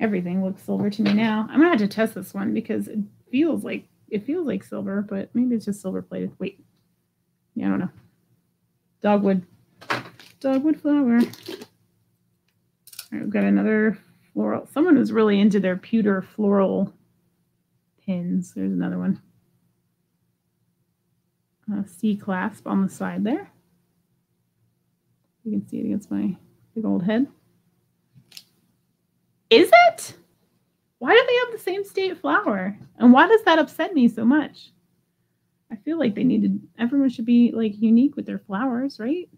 Everything looks silver to me now. I'm gonna have to test this one because it feels like it feels like silver, but maybe it's just silver plated. Wait. Yeah, I don't know. Dogwood. Dogwood flower. All right, we've got another floral. Someone was really into their pewter floral pins. There's another one. A C clasp on the side there. You can see it against my big old head. Is it? Why do they have the same state flower? And why does that upset me so much? I feel like they needed everyone should be like unique with their flowers, right?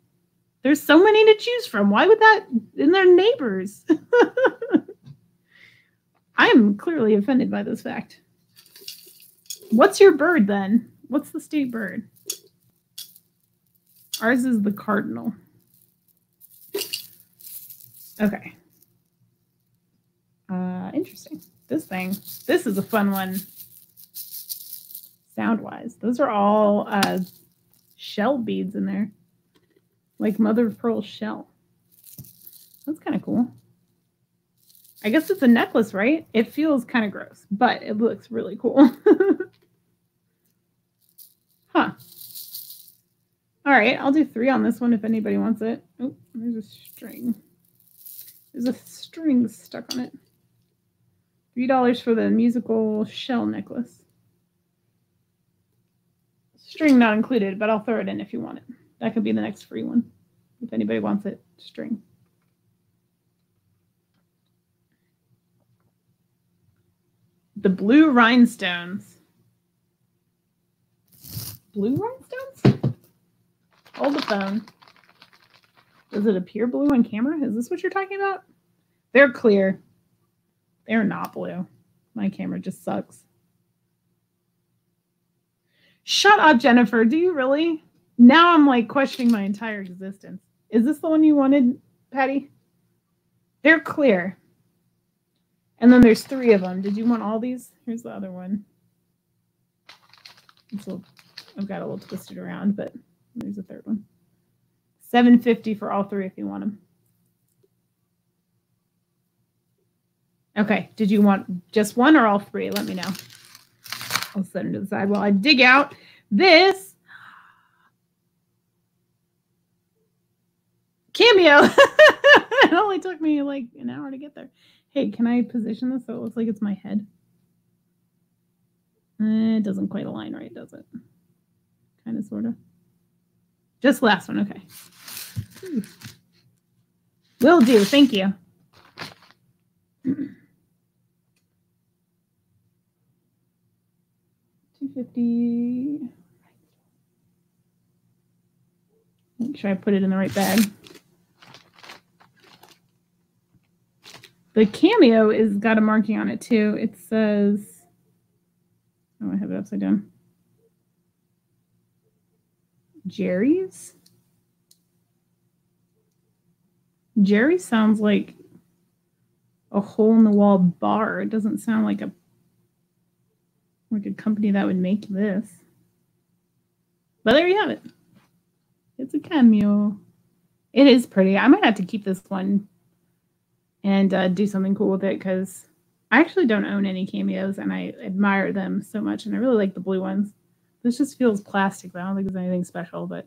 There's so many to choose from. Why would that in their neighbors? I'm clearly offended by this fact. What's your bird then? What's the state bird? Ours is the cardinal. Okay. Uh, interesting. This thing, this is a fun one sound wise. Those are all uh, shell beads in there, like mother of pearl shell. That's kind of cool. I guess it's a necklace, right? It feels kind of gross, but it looks really cool. huh. All right, I'll do three on this one if anybody wants it. Oh, there's a string. There's a string stuck on it. $3 for the musical shell necklace. String not included, but I'll throw it in if you want it. That could be the next free one. If anybody wants it, string. The blue rhinestones. Blue rhinestones? Hold the phone. Does it appear blue on camera? Is this what you're talking about? They're clear. They're not blue. My camera just sucks. Shut up, Jennifer. Do you really? Now I'm like questioning my entire existence. Is this the one you wanted, Patty? They're clear. And then there's three of them. Did you want all these? Here's the other one. So I've got a little twisted around, but there's a third one. 750 for all three if you want them. Okay, did you want just one or all three? Let me know. I'll set them to the side while I dig out this cameo. it only took me like an hour to get there. Hey, can I position this so it looks like it's my head? Eh, it doesn't quite align right, does it? Kind of, sort of. Just last one, okay. Will do, thank you. 250. Make sure I put it in the right bag. The cameo is got a marking on it too. It says, oh, I have it upside down. Jerry's? Jerry sounds like a hole in the wall bar. It doesn't sound like a like a company that would make this. But there you have it. It's a cameo. It is pretty. I might have to keep this one and uh, do something cool with it because I actually don't own any cameos and I admire them so much. And I really like the blue ones. This just feels plastic, but I don't think there's anything special. But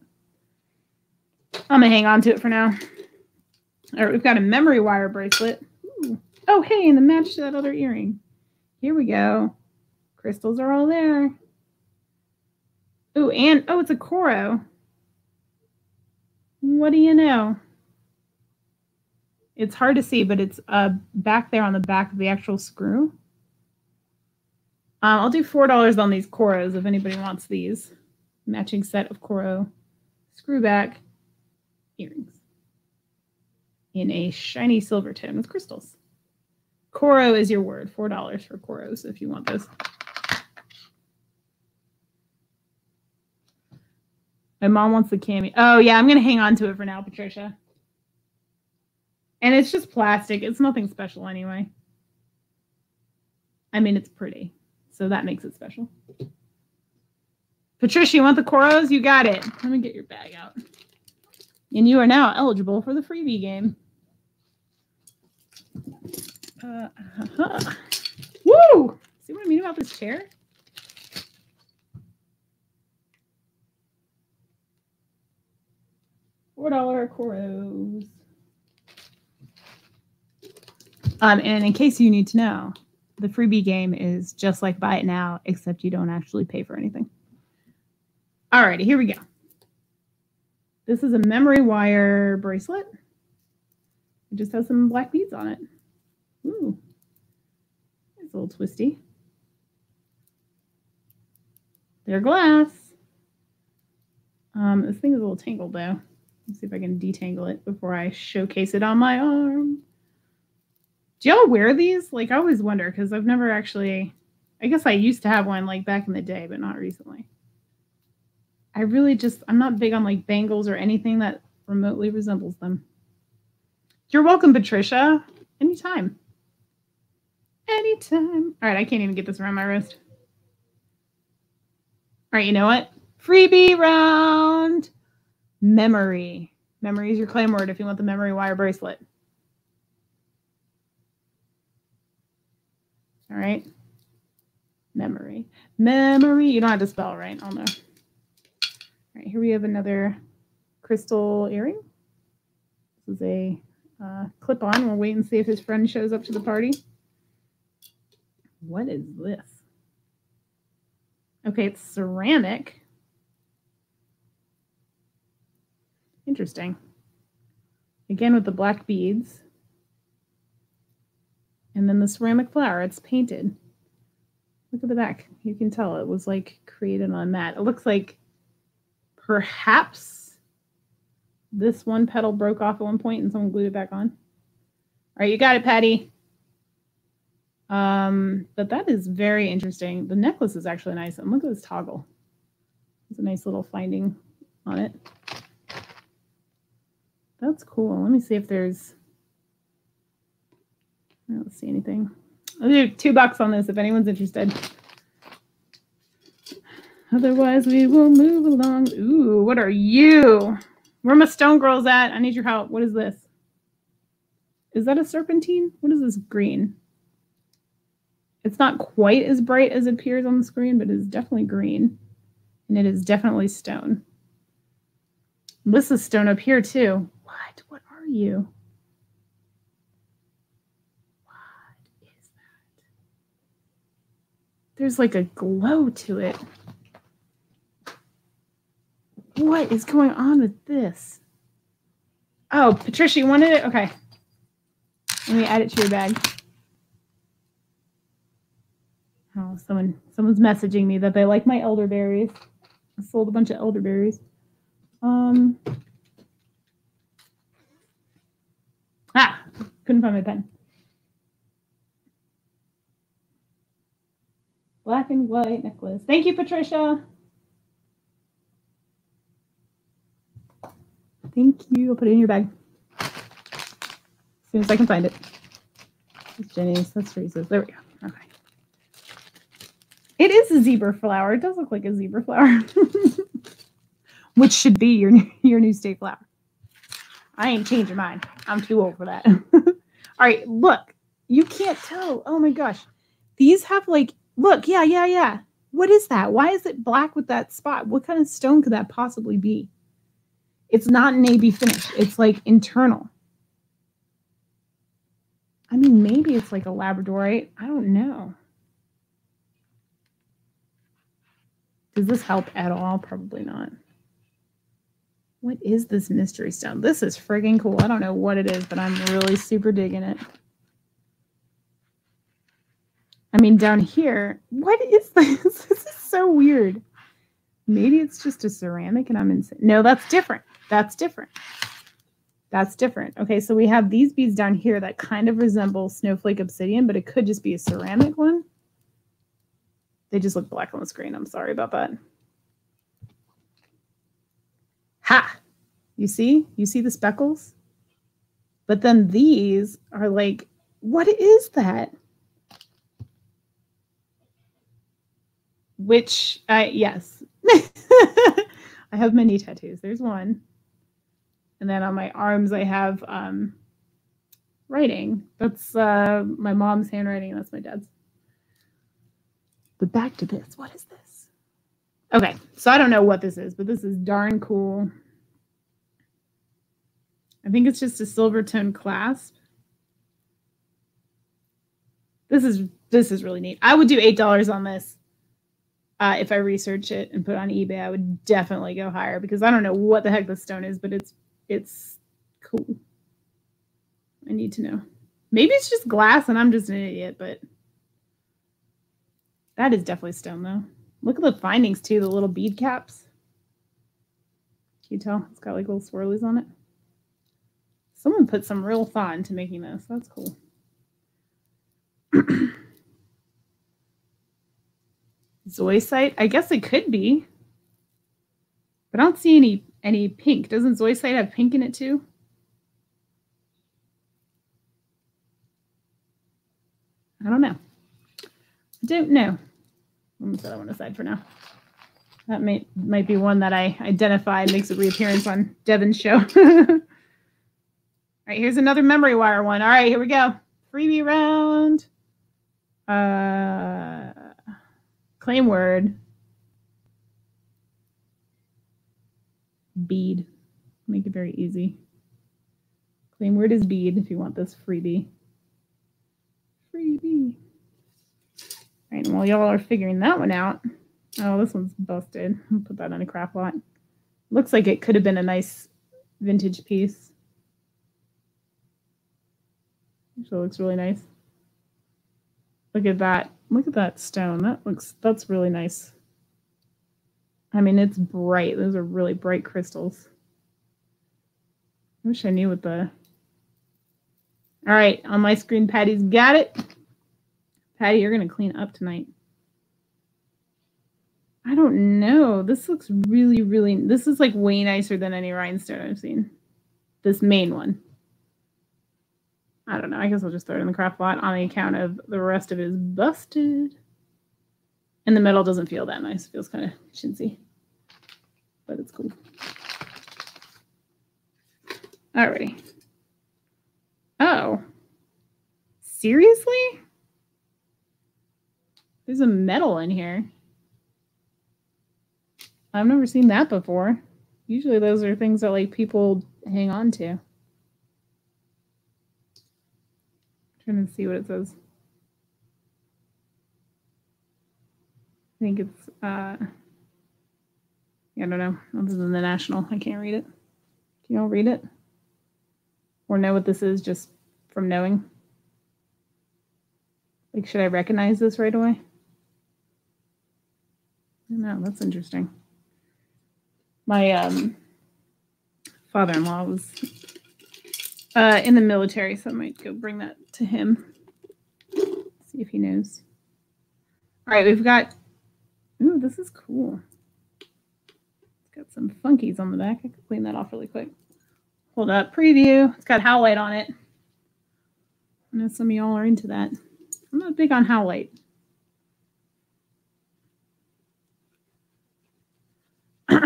I'm going to hang on to it for now. All right, we've got a memory wire bracelet. Ooh. Oh, hey, and the match to that other earring. Here we go. Crystals are all there. Ooh, and oh, it's a Coro. What do you know? It's hard to see, but it's uh, back there on the back of the actual screw. Um, I'll do $4 on these Coros if anybody wants these. Matching set of Coro screwback earrings in a shiny silver tone with crystals. Coro is your word. $4 for Coros if you want those. My mom wants the cameo. Oh, yeah, I'm going to hang on to it for now, Patricia. And it's just plastic. It's nothing special anyway. I mean, it's pretty. So that makes it special. Patricia, you want the Coros? You got it. Let me get your bag out. And you are now eligible for the freebie game. Uh, uh-huh. Woo! See what I mean about this chair? Four dollar Coros. Um, and in case you need to know, the freebie game is just like buy it now, except you don't actually pay for anything. All righty, here we go. This is a memory wire bracelet. It just has some black beads on it. Ooh, it's a little twisty. They're glass. Um, this thing is a little tangled though. Let's see if I can detangle it before I showcase it on my arm. Do y'all wear these? Like, I always wonder because I've never actually, I guess I used to have one like back in the day, but not recently. I really just, I'm not big on like bangles or anything that remotely resembles them. You're welcome, Patricia. Anytime. Anytime. All right, I can't even get this around my wrist. All right, you know what? Freebie round. Memory. Memory is your claim word if you want the memory wire bracelet. All right. Memory. Memory. You don't have to spell, right? I'll know. All right, here we have another crystal earring. This is a uh, clip on. We'll wait and see if his friend shows up to the party. What is this? Okay, it's ceramic. Interesting. Again with the black beads. And then the ceramic flower, it's painted. Look at the back. You can tell it was like created on that. It looks like perhaps this one petal broke off at one point and someone glued it back on. All right, you got it, Patty. Um, but that is very interesting. The necklace is actually nice. And look at this toggle. It's a nice little finding on it. That's cool. Let me see if there's I don't see anything. I'll do two bucks on this if anyone's interested. Otherwise, we will move along. Ooh, what are you? Where my stone girls at? I need your help. What is this? Is that a serpentine? What is this green? It's not quite as bright as it appears on the screen, but it is definitely green. And it is definitely stone. This is stone up here too. What? What are you? There's like a glow to it. What is going on with this? Oh, Patricia, you wanted it? Okay. Let me add it to your bag. Oh, someone someone's messaging me that they like my elderberries. I sold a bunch of elderberries. Um Ah, couldn't find my pen. Black and white necklace. Thank you, Patricia. Thank you. I'll put it in your bag. As soon as I can find it. It's Jenny's. That's Teresa's. There we go. Okay. It is a zebra flower. It does look like a zebra flower. Which should be your, your new state flower. I ain't changing mine. I'm too old for that. All right, look. You can't tell. Oh my gosh. These have like, look, yeah, yeah, yeah. What is that? Why is it black with that spot? What kind of stone could that possibly be? It's not AB finish. It's like internal. I mean, maybe it's like a labradorite. I don't know. Does this help at all? Probably not. What is this mystery stone? This is friggin' cool. I don't know what it is, but I'm really super digging it. I mean, down here, what is this? This is so weird. Maybe it's just a ceramic and I'm insane. No, that's different. That's different. That's different. Okay, so we have these beads down here that kind of resemble snowflake obsidian, but it could just be a ceramic one. They just look black on the screen. I'm sorry about that. Ha! You see? You see the speckles? But then these are like, what is that? Which, I yes. I have many tattoos. There's one. And then on my arms, I have um, writing. That's uh, my mom's handwriting. That's my dad's. But back to this. What is this? Okay, so I don't know what this is, but this is darn cool. I think it's just a silver tone clasp. This is this is really neat. I would do eight dollars on this. Uh, if I research it and put on eBay, I would definitely go higher because I don't know what the heck this stone is, but it's it's cool. I need to know. Maybe it's just glass and I'm just an idiot, but that is definitely stone though. Look at the findings too, the little bead caps. Can you tell? It's got like little swirlies on it. Someone put some real thought into making this. That's cool. Zoisite? I guess it could be. But I don't see any any pink. Doesn't Zoisite have pink in it too? I don't know. I don't know. I'm set that one aside for now. That might might be one that I identify makes a reappearance on Devin's show. All right, here's another memory wire one. All right, here we go. Freebie round. Uh, claim word. Bead. Make it very easy. Claim word is bead if you want this freebie. Freebie. All right, and while y'all are figuring that one out, oh, this one's busted. I'll put that on a crap lot. Looks like it could have been a nice vintage piece. Actually looks really nice. Look at that. Look at that stone. That looks, that's really nice. I mean, it's bright. Those are really bright crystals. I wish I knew what the... All right, on my screen, Patty's got it. Patty, you're going to clean up tonight. I don't know. This looks really, really, this is like way nicer than any rhinestone I've seen. This main one. I don't know. I guess I'll just throw it in the craft lot on the account of the rest of it is busted. And the metal doesn't feel that nice. It feels kind of chintzy. But it's cool. Alrighty. Oh. Seriously? There's a medal in here. I've never seen that before. Usually those are things that like people hang on to. I'm trying to see what it says. I think it's uh I don't know. Other than the national, I can't read it. Can y'all read it? Or know what this is just from knowing? Like, should I recognize this right away? No, that's interesting. My um, father-in-law was uh, in the military, so I might go bring that to him. See if he knows. All right, we've got. Ooh, this is cool. It's got some funkies on the back. I could clean that off really quick. Hold up, preview. It's got Howlite on it. I know some of y'all are into that. I'm not big on Howlite.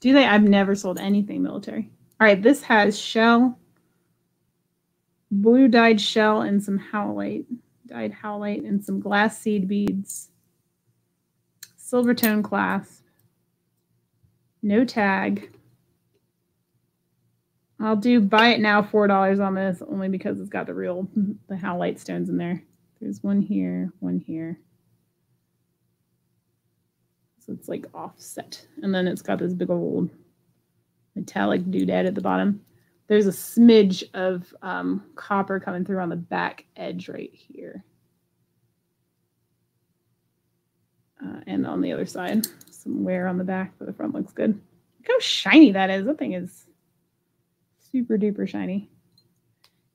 Do they? I've never sold anything military. All right, this has shell, blue dyed shell, and some howlite, dyed howlite, and some glass seed beads. Silver tone clasp. No tag. I'll do buy it now $4 on this only because it's got the real, the howlite stones in there. There's one here, one here. So it's like offset. And then it's got this big old metallic doodad at the bottom. There's a smidge of um, copper coming through on the back edge right here. Uh, and on the other side, some wear on the back, but the front looks good. Look how shiny that is. That thing is super duper shiny.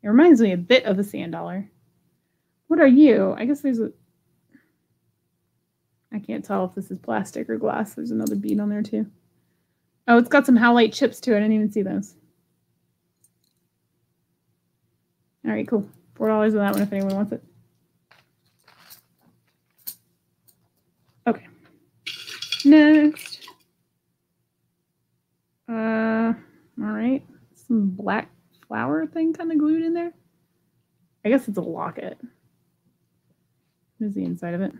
It reminds me a bit of a sand dollar. What are you? I guess there's a I can't tell if this is plastic or glass. There's another bead on there too. Oh, it's got some howlite chips too. I didn't even see those. All right, cool. Four dollars on that one if anyone wants it. Okay. Next. Uh, all right. Some black flower thing kind of glued in there. I guess it's a locket. What is the inside of it?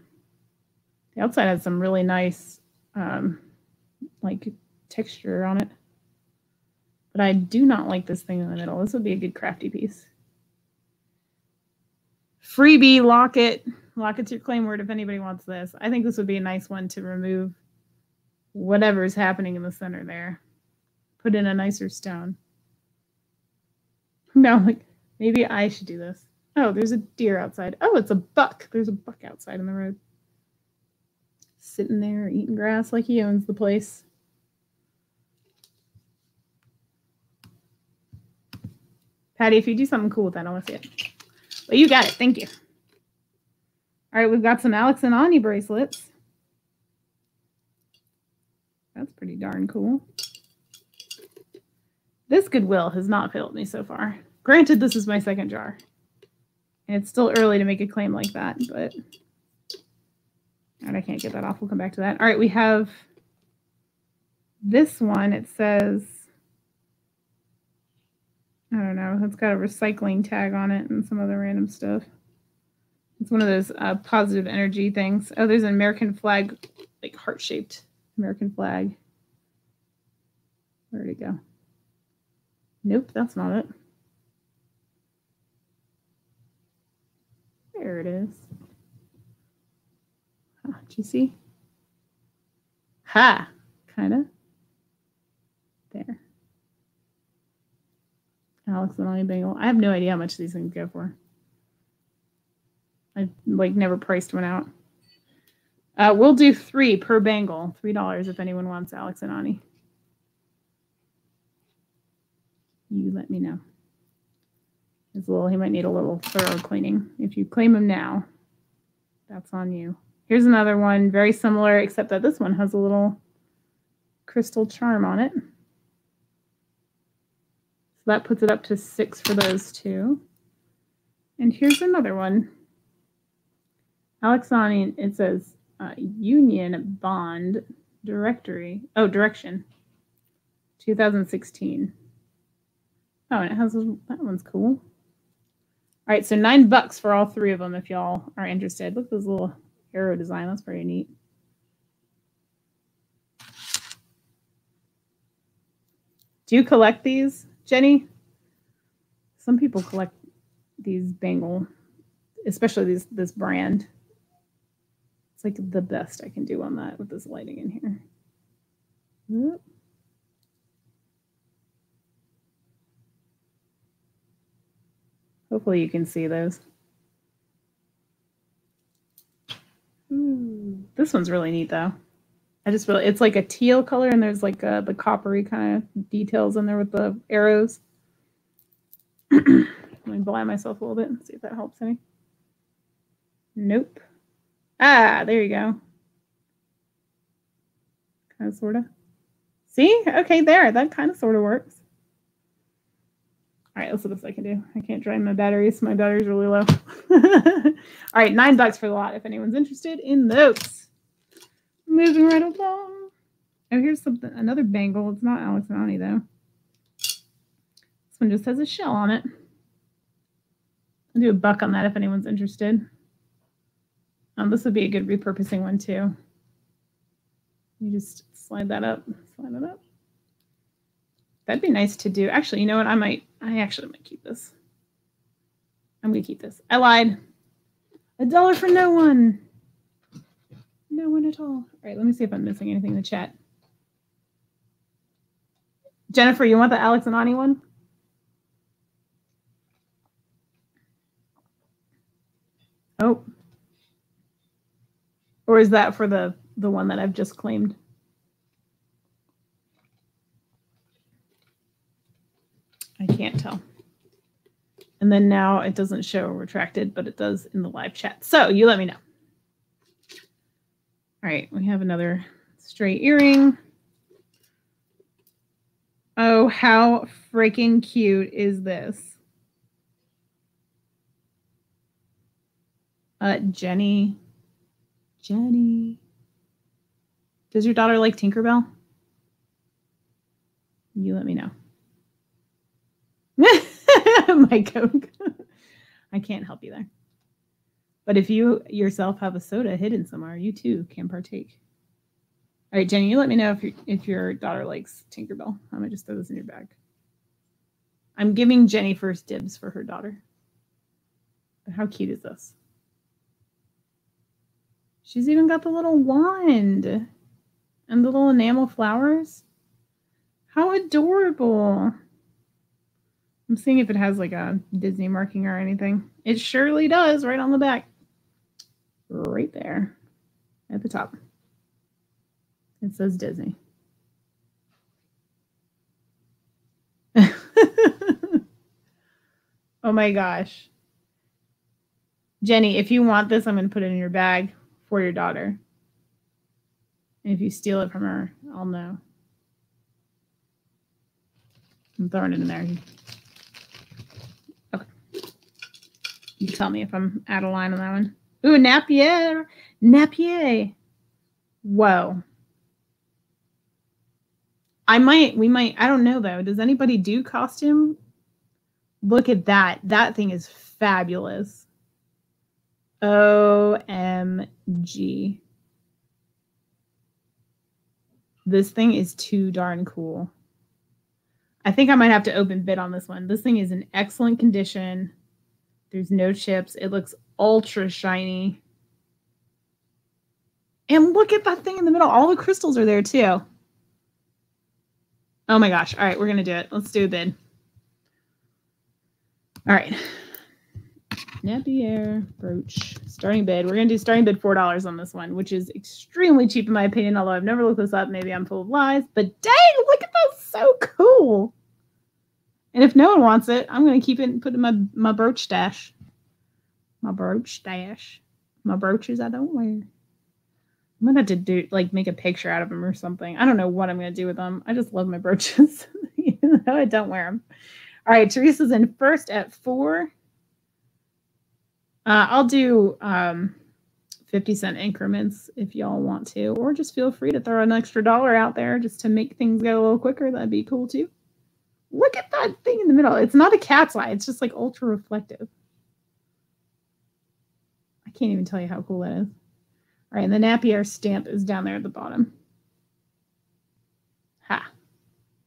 The outside has some really nice, um, like texture on it. But I do not like this thing in the middle. This would be a good crafty piece. Freebie locket. Locket's your claim word if anybody wants this. I think this would be a nice one to remove whatever's happening in the center there. Put in a nicer stone. Now, like maybe I should do this. Oh, there's a deer outside. Oh, it's a buck. There's a buck outside in the road sitting there eating grass like he owns the place. Patty, if you do something cool with that, I want to see it. But you got it. Thank you. All right, we've got some Alex and Ani bracelets. That's pretty darn cool. This Goodwill has not failed me so far. Granted, this is my second jar. And it's still early to make a claim like that, but and I can't get that off. We'll come back to that. All right, we have this one. It says, I don't know, it's got a recycling tag on it and some other random stuff. It's one of those uh, positive energy things. Oh, there's an American flag, like heart-shaped American flag. Where'd it go? Nope, that's not it. There it is. Oh, do you see? Ha! Kind of. There. Alex and Ani Bangle. I have no idea how much these things go for. I've like never priced one out. Uh, we'll do three per bangle. Three dollars if anyone wants Alex and Ani. You let me know. A little. He might need a little thorough cleaning. If you claim him now, that's on you. Here's another one, very similar, except that this one has a little crystal charm on it. So that puts it up to six for those two. And here's another one. Alex Alexani, it says uh, Union Bond Directory. Oh, Direction. 2016. Oh, and it has that one's cool. All right, so nine bucks for all three of them if y'all are interested. Look at those little arrow design. That's pretty neat. Do you collect these, Jenny? Some people collect these bangle, especially these this brand. It's like the best I can do on that with this lighting in here. Hopefully you can see those. Ooh, this one's really neat though. I just really, it's like a teal color and there's like a, the coppery kind of details in there with the arrows. Let me blind myself a little bit and see if that helps any. Nope. Ah, there you go. Kind of, sort of. See? Okay, there. That kind of sort of works. All right, let's see what I can do. I can't drain my batteries. My battery's really low. All right, nine bucks for the lot if anyone's interested in those. Moving right along. Oh, here's something another bangle. It's not Alex and Ani though. This one just has a shell on it. I'll do a buck on that if anyone's interested. Um, this would be a good repurposing one too. You just slide that up, slide it up. That'd be nice to do. Actually, you know what? I might, I actually might keep this. I'm to keep this. I lied. A dollar for no one. No one at all. All right, let me see if I'm missing anything in the chat. Jennifer, you want the Alex and Ani one? Oh. Or is that for the the one that I've just claimed? I can't tell. And then now it doesn't show retracted, but it does in the live chat. So you let me know. All right, we have another straight earring. Oh, how freaking cute is this? Uh, Jenny. Jenny. Does your daughter like Tinkerbell? You let me know. My Coke. I can't help you there. But if you yourself have a soda hidden somewhere, you too can partake. All right, Jenny, you let me know if, if your daughter likes Tinkerbell. I'm going to just throw this in your bag. I'm giving Jenny first dibs for her daughter. But how cute is this? She's even got the little wand and the little enamel flowers. How adorable. I'm seeing if it has like a Disney marking or anything. It surely does right on the back. Right there at the top. It says Disney. oh my gosh. Jenny, if you want this, I'm going to put it in your bag for your daughter. And if you steal it from her, I'll know. I'm throwing it in there. Okay. You tell me if I'm out of line on that one. Ooh, Napier. Napier. Whoa. I might, we might, I don't know though. Does anybody do costume? Look at that. That thing is fabulous. OMG. This thing is too darn cool. I think I might have to open bid on this one. This thing is in excellent condition. There's no chips. It looks ultra shiny. And look at that thing in the middle. All the crystals are there too. Oh my gosh. All right, we're going to do it. Let's do a bid. All right. Napier brooch starting bid. We're going to do starting bid $4 on this one, which is extremely cheap in my opinion, although I've never looked this up. Maybe I'm full of lies, but dang, look at that. So cool. And if no one wants it, I'm going to keep it and put it in my, my brooch stash. My brooch stash. My brooches I don't wear. I'm gonna have to do like make a picture out of them or something. I don't know what I'm gonna do with them. I just love my brooches, even though I don't wear them. All right, Teresa's in first at four. Uh, I'll do um, 50 cent increments if y'all want to, or just feel free to throw an extra dollar out there just to make things go a little quicker. That'd be cool too. Look at that thing in the middle. It's not a cat's eye, it's just like ultra reflective. Can't even tell you how cool that is. All right, and the Napier stamp is down there at the bottom. Ha.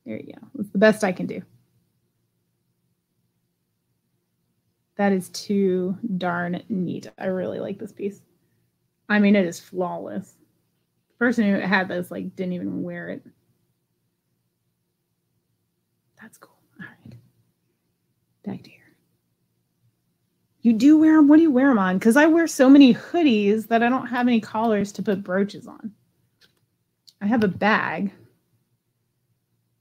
There you go. That's the best I can do. That is too darn neat. I really like this piece. I mean, it is flawless. The person who had this like didn't even wear it. That's cool. All right. Back to here. You do wear them. What do you wear them on? Because I wear so many hoodies that I don't have any collars to put brooches on. I have a bag.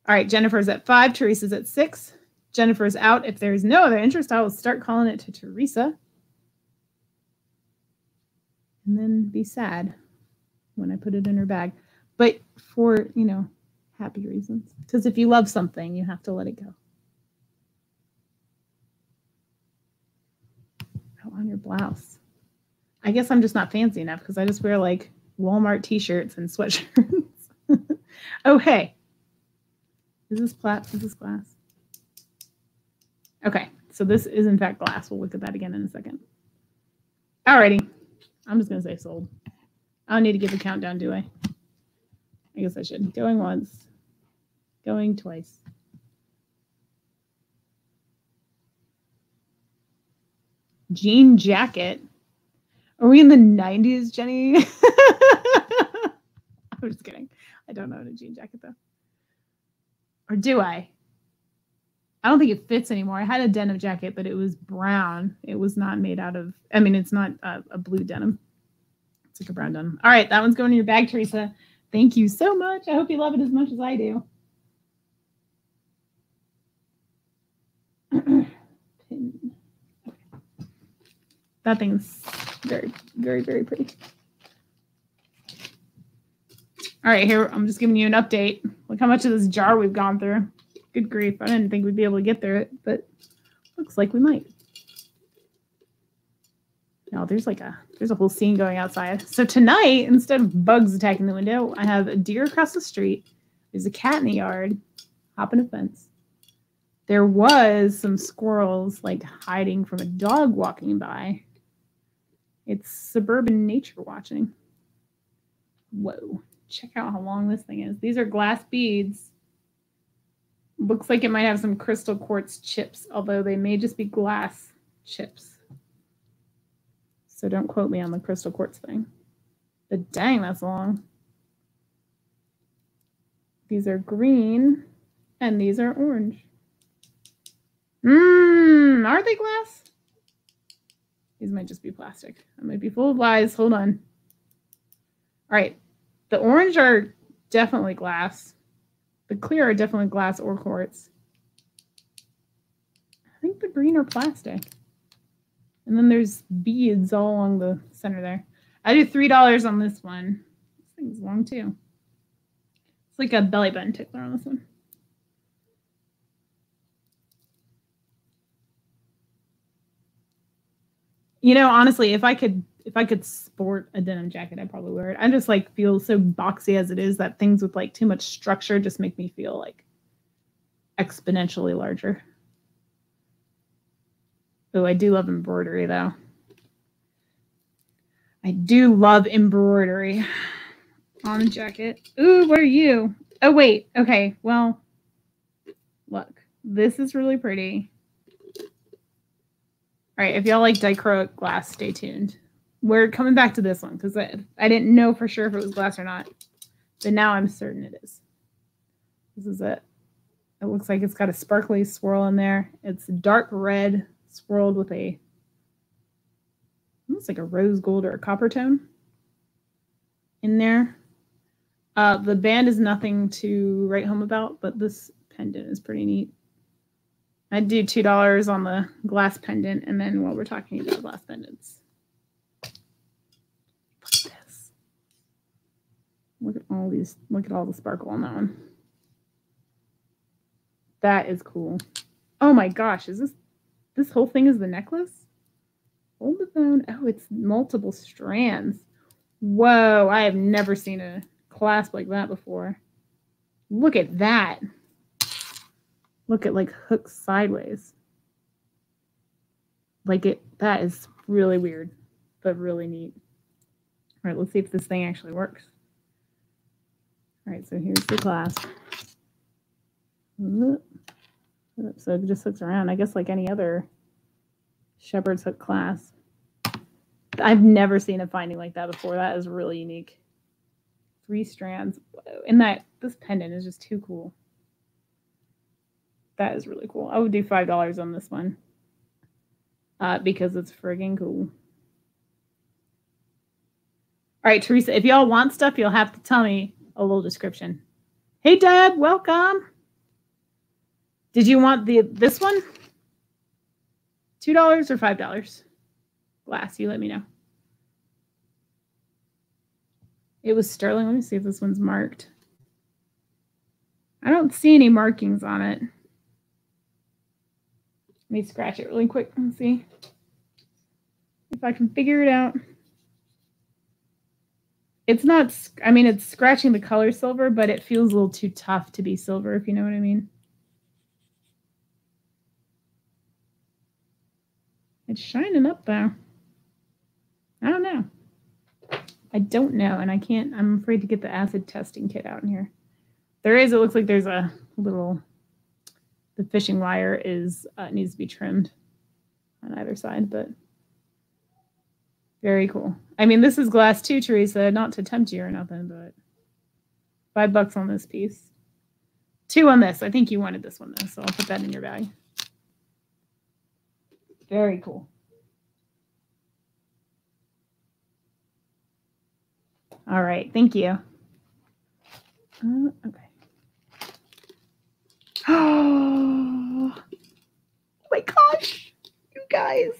All right, Jennifer's at five. Teresa's at six. Jennifer's out. If there's no other interest, I will start calling it to Teresa. And then be sad when I put it in her bag. But for, you know, happy reasons. Because if you love something, you have to let it go. On your blouse. I guess I'm just not fancy enough because I just wear like Walmart t-shirts and sweatshirts. oh, hey. Is this plat? Is this glass? Okay, so this is in fact glass. We'll look at that again in a second. Alrighty. I'm just going to say sold. I don't need to give a countdown, do I? I guess I should. Going once. Going twice. Jean jacket. Are we in the 90s, Jenny? I'm just kidding. I don't own a jean jacket though. Or do I? I don't think it fits anymore. I had a denim jacket, but it was brown. It was not made out of, I mean, it's not a, a blue denim. It's like a brown denim. All right, that one's going in your bag, Teresa. Thank you so much. I hope you love it as much as I do. That thing's very, very, very pretty. All right, here, I'm just giving you an update. Look how much of this jar we've gone through. Good grief. I didn't think we'd be able to get through it, but looks like we might. Now there's like a there's a whole scene going outside. So tonight, instead of bugs attacking the window, I have a deer across the street. There's a cat in the yard, hopping a fence. There was some squirrels like hiding from a dog walking by. It's suburban nature watching. Whoa check out how long this thing is. These are glass beads. Looks like it might have some crystal quartz chips, although they may just be glass chips. So don't quote me on the crystal quartz thing. But dang, that's long. These are green and these are orange. Mmm, are they glass? These might just be plastic. I might be full of lies. Hold on. All right, the orange are definitely glass. The clear are definitely glass or quartz. I think the green are plastic. And then there's beads all along the center there. I do $3 on this one. This thing's long too. It's like a belly button tickler on this one. You know, honestly, if I could if I could sport a denim jacket, I'd probably wear it. I just like feel so boxy as it is that things with like too much structure just make me feel like exponentially larger. Oh, I do love embroidery though. I do love embroidery on a jacket. Ooh, what are you? Oh, wait. Okay. Well, look, this is really pretty. All right. If y'all like dichroic glass, stay tuned we're coming back to this one because I, I didn't know for sure if it was glass or not. But now I'm certain it is. This is it. It looks like it's got a sparkly swirl in there. It's dark red swirled with a almost like a rose gold or a copper tone in there. Uh, the band is nothing to write home about, but this pendant is pretty neat. I'd do $2 on the glass pendant, and then while we're talking about glass pendants. Look at all these, look at all the sparkle on that one. That is cool. Oh my gosh, is this, this whole thing is the necklace? Hold the phone. Oh, it's multiple strands. Whoa, I have never seen a clasp like that before. Look at that. Look at like hooks sideways. Like it, that is really weird, but really neat. All right, let's see if this thing actually works. All right, so here's the clasp. So it just hooks around, I guess like any other shepherd's hook clasp. I've never seen a finding like that before. That is really unique. Three strands. And that this pendant is just too cool. That is really cool. I would do $5 on this one. uh, because it's friggin' cool. All right, Teresa, if y'all want stuff, you'll have to tell me a little description. Hey, Dad, welcome. Did you want the this one? Two dollars or five dollars? Glass. You let me know. It was sterling. Let me see if this one's marked. I don't see any markings on it. Let me scratch it really quick and see if I can figure it out. It's not, I mean, it's scratching the color silver, but it feels a little too tough to be silver, if you know what I mean. It's shining up though. I don't know. I don't know, and I can't. I'm afraid to get the acid testing kit out in here. There is. It looks like there's a little. The fishing wire is uh, needs to be trimmed on either side, but very cool. I mean, this is glass too, Teresa. Not to tempt you or nothing, but five bucks on this piece. Two on this. I think you wanted this one though, so I'll put that in your bag. Very cool. All right, thank you. Uh, okay. Oh my gosh, you guys.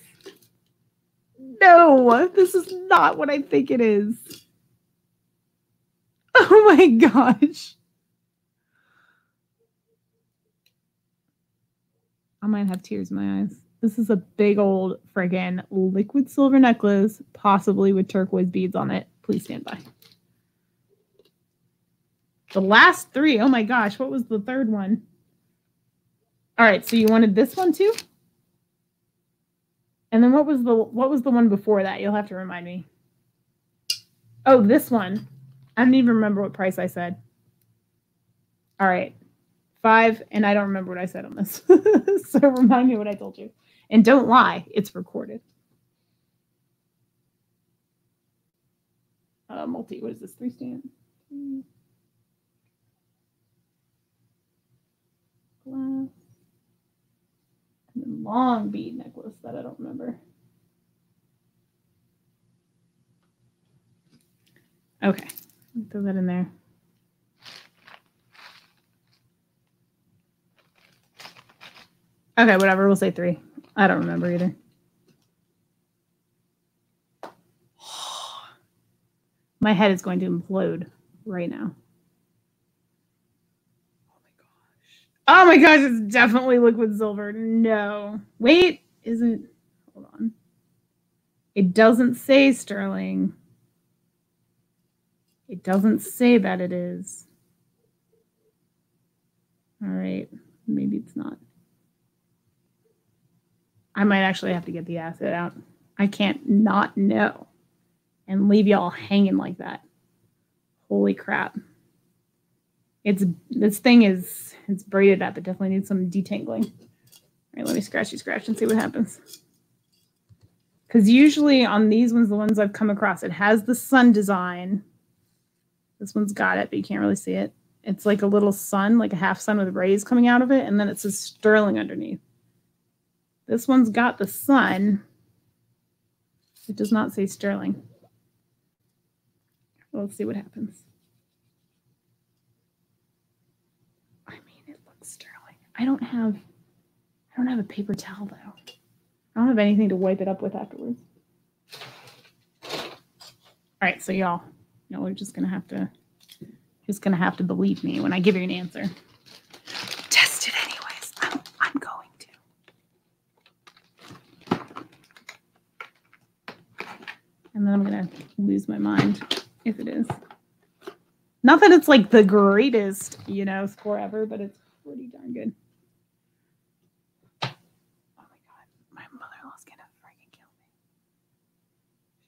No, this is not what I think it is. Oh my gosh. I might have tears in my eyes. This is a big old friggin' liquid silver necklace, possibly with turquoise beads on it. Please stand by. The last three. Oh my gosh, what was the third one? All right, so you wanted this one too? And then what was the what was the one before that? You'll have to remind me. Oh, this one. I don't even remember what price I said. All right. Five, and I don't remember what I said on this. so remind me what I told you. And don't lie, it's recorded. Uh, multi, what is this? Three stand? glass. Long bead necklace that I don't remember. Okay, throw that in there. Okay, whatever. We'll say three. I don't remember either. My head is going to implode right now. Oh my gosh, it's definitely liquid silver. No. Wait, isn't. Hold on. It doesn't say sterling. It doesn't say that it is. All right. Maybe it's not. I might actually have to get the acid out. I can't not know and leave y'all hanging like that. Holy crap. It's this thing is it's braided up. It definitely needs some detangling. All right, let me scratchy scratch and see what happens. Because usually on these ones, the ones I've come across, it has the sun design. This one's got it, but you can't really see it. It's like a little sun, like a half sun with rays coming out of it, and then it says sterling underneath. This one's got the sun. It does not say sterling. Let's see what happens. I don't have I don't have a paper towel though. I don't have anything to wipe it up with afterwards. All right, so y'all, y'all are just gonna have to just gonna have to believe me when I give you an answer. Test it anyways. I'm I'm going to. And then I'm gonna lose my mind if it is. Not that it's like the greatest, you know, score ever, but it's pretty darn good.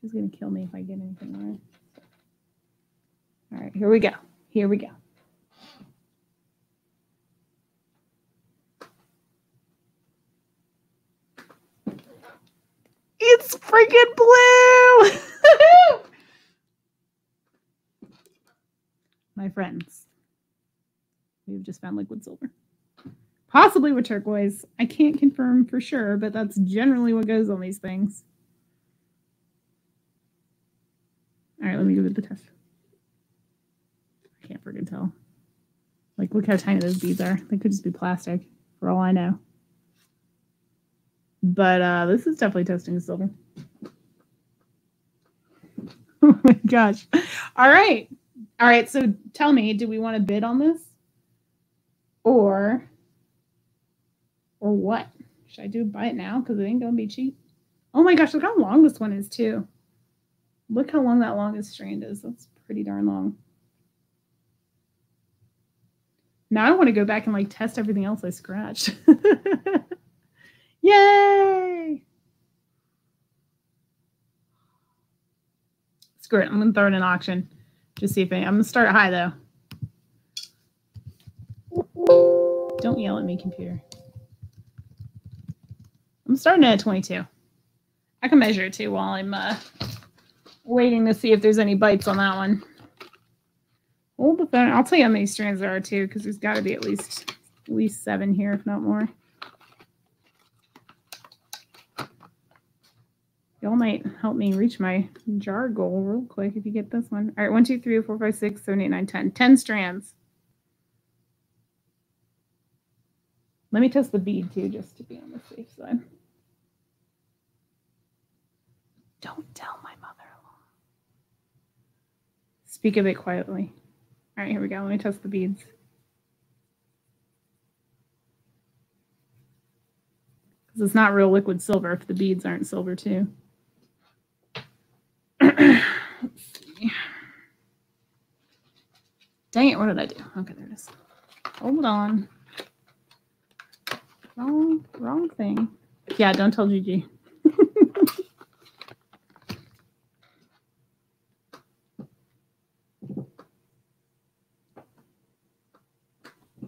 She's going to kill me if I get anything on. All right, here we go. Here we go. It's freaking blue! My friends, we've just found liquid silver. Possibly with turquoise. I can't confirm for sure, but that's generally what goes on these things. All right, let me give it the test. I can't freaking tell. Like, look how tiny those beads are. They could just be plastic, for all I know. But uh, this is definitely testing silver. oh my gosh. All right. All right. So tell me, do we want to bid on this? Or or what? Should I do buy it now? Because it ain't gonna be cheap. Oh my gosh, look how long this one is too. Look how long that longest strand is. That's pretty darn long. Now I want to go back and like test everything else I scratched. Yay! Screw it. I'm going to throw it in auction. Just see if any. I'm going to start high though. Don't yell at me, computer. I'm starting at 22. I can measure it too while I'm uh, waiting to see if there's any bites on that one. Hold the phone. I'll tell you how many strands there are too, because there's got to be at least at least seven here, if not more. Y'all might help me reach my jar goal real quick if you get this one. All right, one, two, three, four, five, six, seven, eight, nine, ten. Ten strands. Let me test the bead too, just to be on the safe side. Don't tell my mother-in-law. Speak a bit quietly. All right, here we go. Let me test the beads. Because it's not real liquid silver if the beads aren't silver too. Dang it, what did I do? Okay, there it is. Hold on. Wrong, wrong thing. Yeah, don't tell Gigi.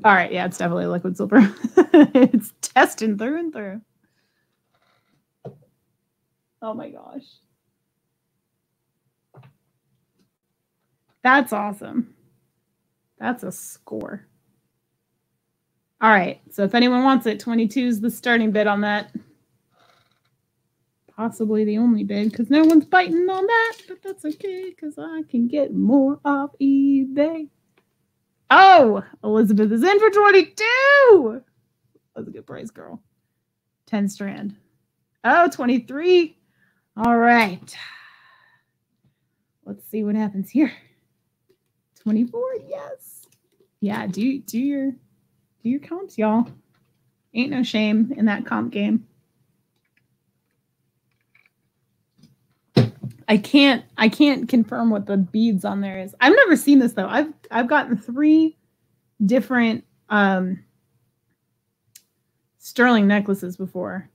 All right, yeah, it's definitely liquid silver. it's testing through and through. Oh my gosh. That's awesome. That's a score. All right. So if anyone wants it, 22 is the starting bid on that. Possibly the only bid because no one's biting on that, but that's okay because I can get more off eBay. Oh, Elizabeth is in for 22. That's a good price, girl. 10 strand. Oh, 23. All right. Let's see what happens here. 24, yes. Yeah, do do your do your comps, y'all. Ain't no shame in that comp game. I can't I can't confirm what the beads on there is. I've never seen this though. I've I've gotten three different um sterling necklaces before.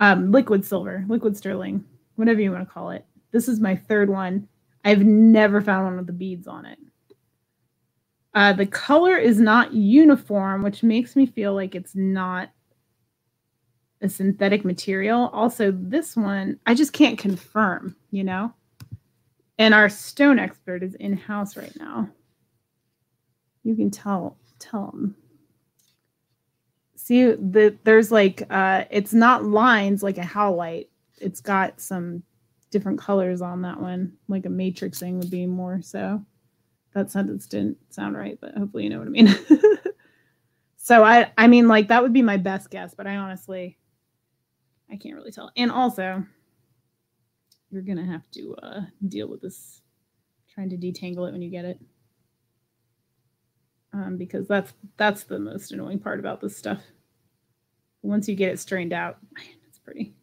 Um liquid silver, liquid sterling, whatever you want to call it. This is my third one. I've never found one with the beads on it. Uh, the color is not uniform, which makes me feel like it's not a synthetic material. Also, this one, I just can't confirm, you know? And our stone expert is in house right now. You can tell tell him. See the there's like uh it's not lines like a howlite. It's got some different colors on that one, like a matrixing would be more so. That sentence didn't sound right, but hopefully you know what I mean. so I I mean like that would be my best guess, but I honestly I can't really tell. And also you're gonna have to uh, deal with this trying to detangle it when you get it. Um, because that's that's the most annoying part about this stuff. Once you get it strained out, it's pretty.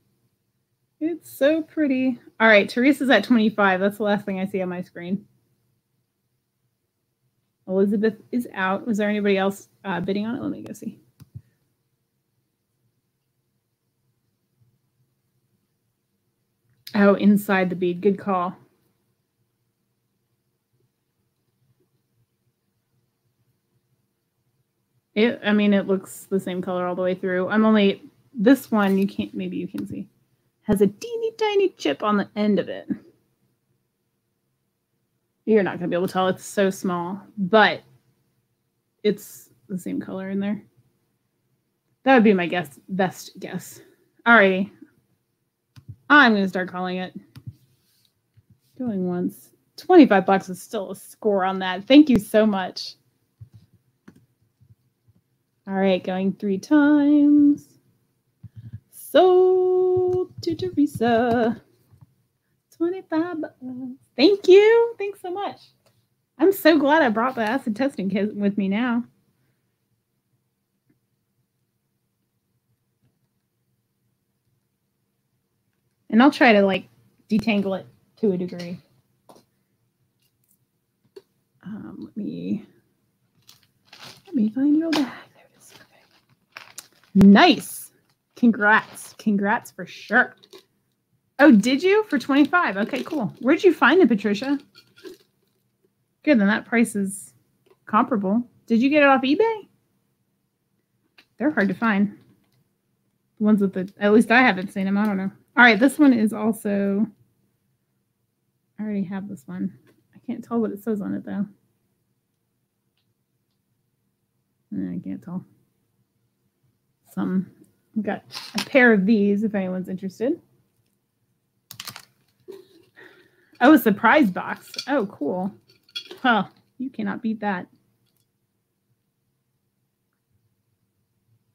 It's so pretty. All right, Teresa's at 25. That's the last thing I see on my screen. Elizabeth is out. Was there anybody else uh, bidding on it? Let me go see. Oh, inside the bead. Good call. It, I mean, it looks the same color all the way through. I'm only, this one, you can't, maybe you can see has a teeny tiny chip on the end of it. You're not going to be able to tell. It's so small, but it's the same color in there. That would be my guess, best guess. Alrighty. I'm going to start calling it. Going once. 25 bucks is still a score on that. Thank you so much. All right, going three times. Sold to Teresa. 25 bucks. Thank you. Thanks so much. I'm so glad I brought the acid testing kit with me now. And I'll try to like detangle it to a degree. Um, let me let me find your bag. There it is. Okay. Nice. Congrats. Congrats for sure. Oh, did you? For 25. Okay, cool. Where'd you find it, Patricia? Good, then that price is comparable. Did you get it off eBay? They're hard to find. The ones with the, at least I haven't seen them. I don't know. All right, this one is also, I already have this one. I can't tell what it says on it though. I can't tell. Some, I've got a pair of these if anyone's interested. Oh, a surprise box. Oh, cool. Huh. You cannot beat that.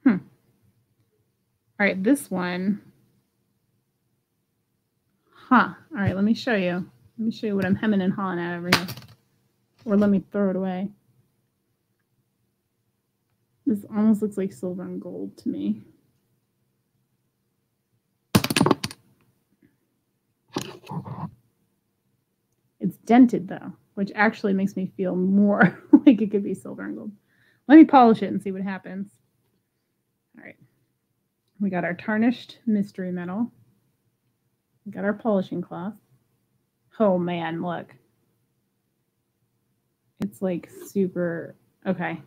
Hmm. All right, this one. Huh. All right, let me show you. Let me show you what I'm hemming and hawing at over here. Or let me throw it away. This almost looks like silver and gold to me. It's dented though, which actually makes me feel more like it could be silver and gold. Let me polish it and see what happens. All right. We got our tarnished mystery metal. Got our polishing cloth. Oh man, look. It's like super, okay.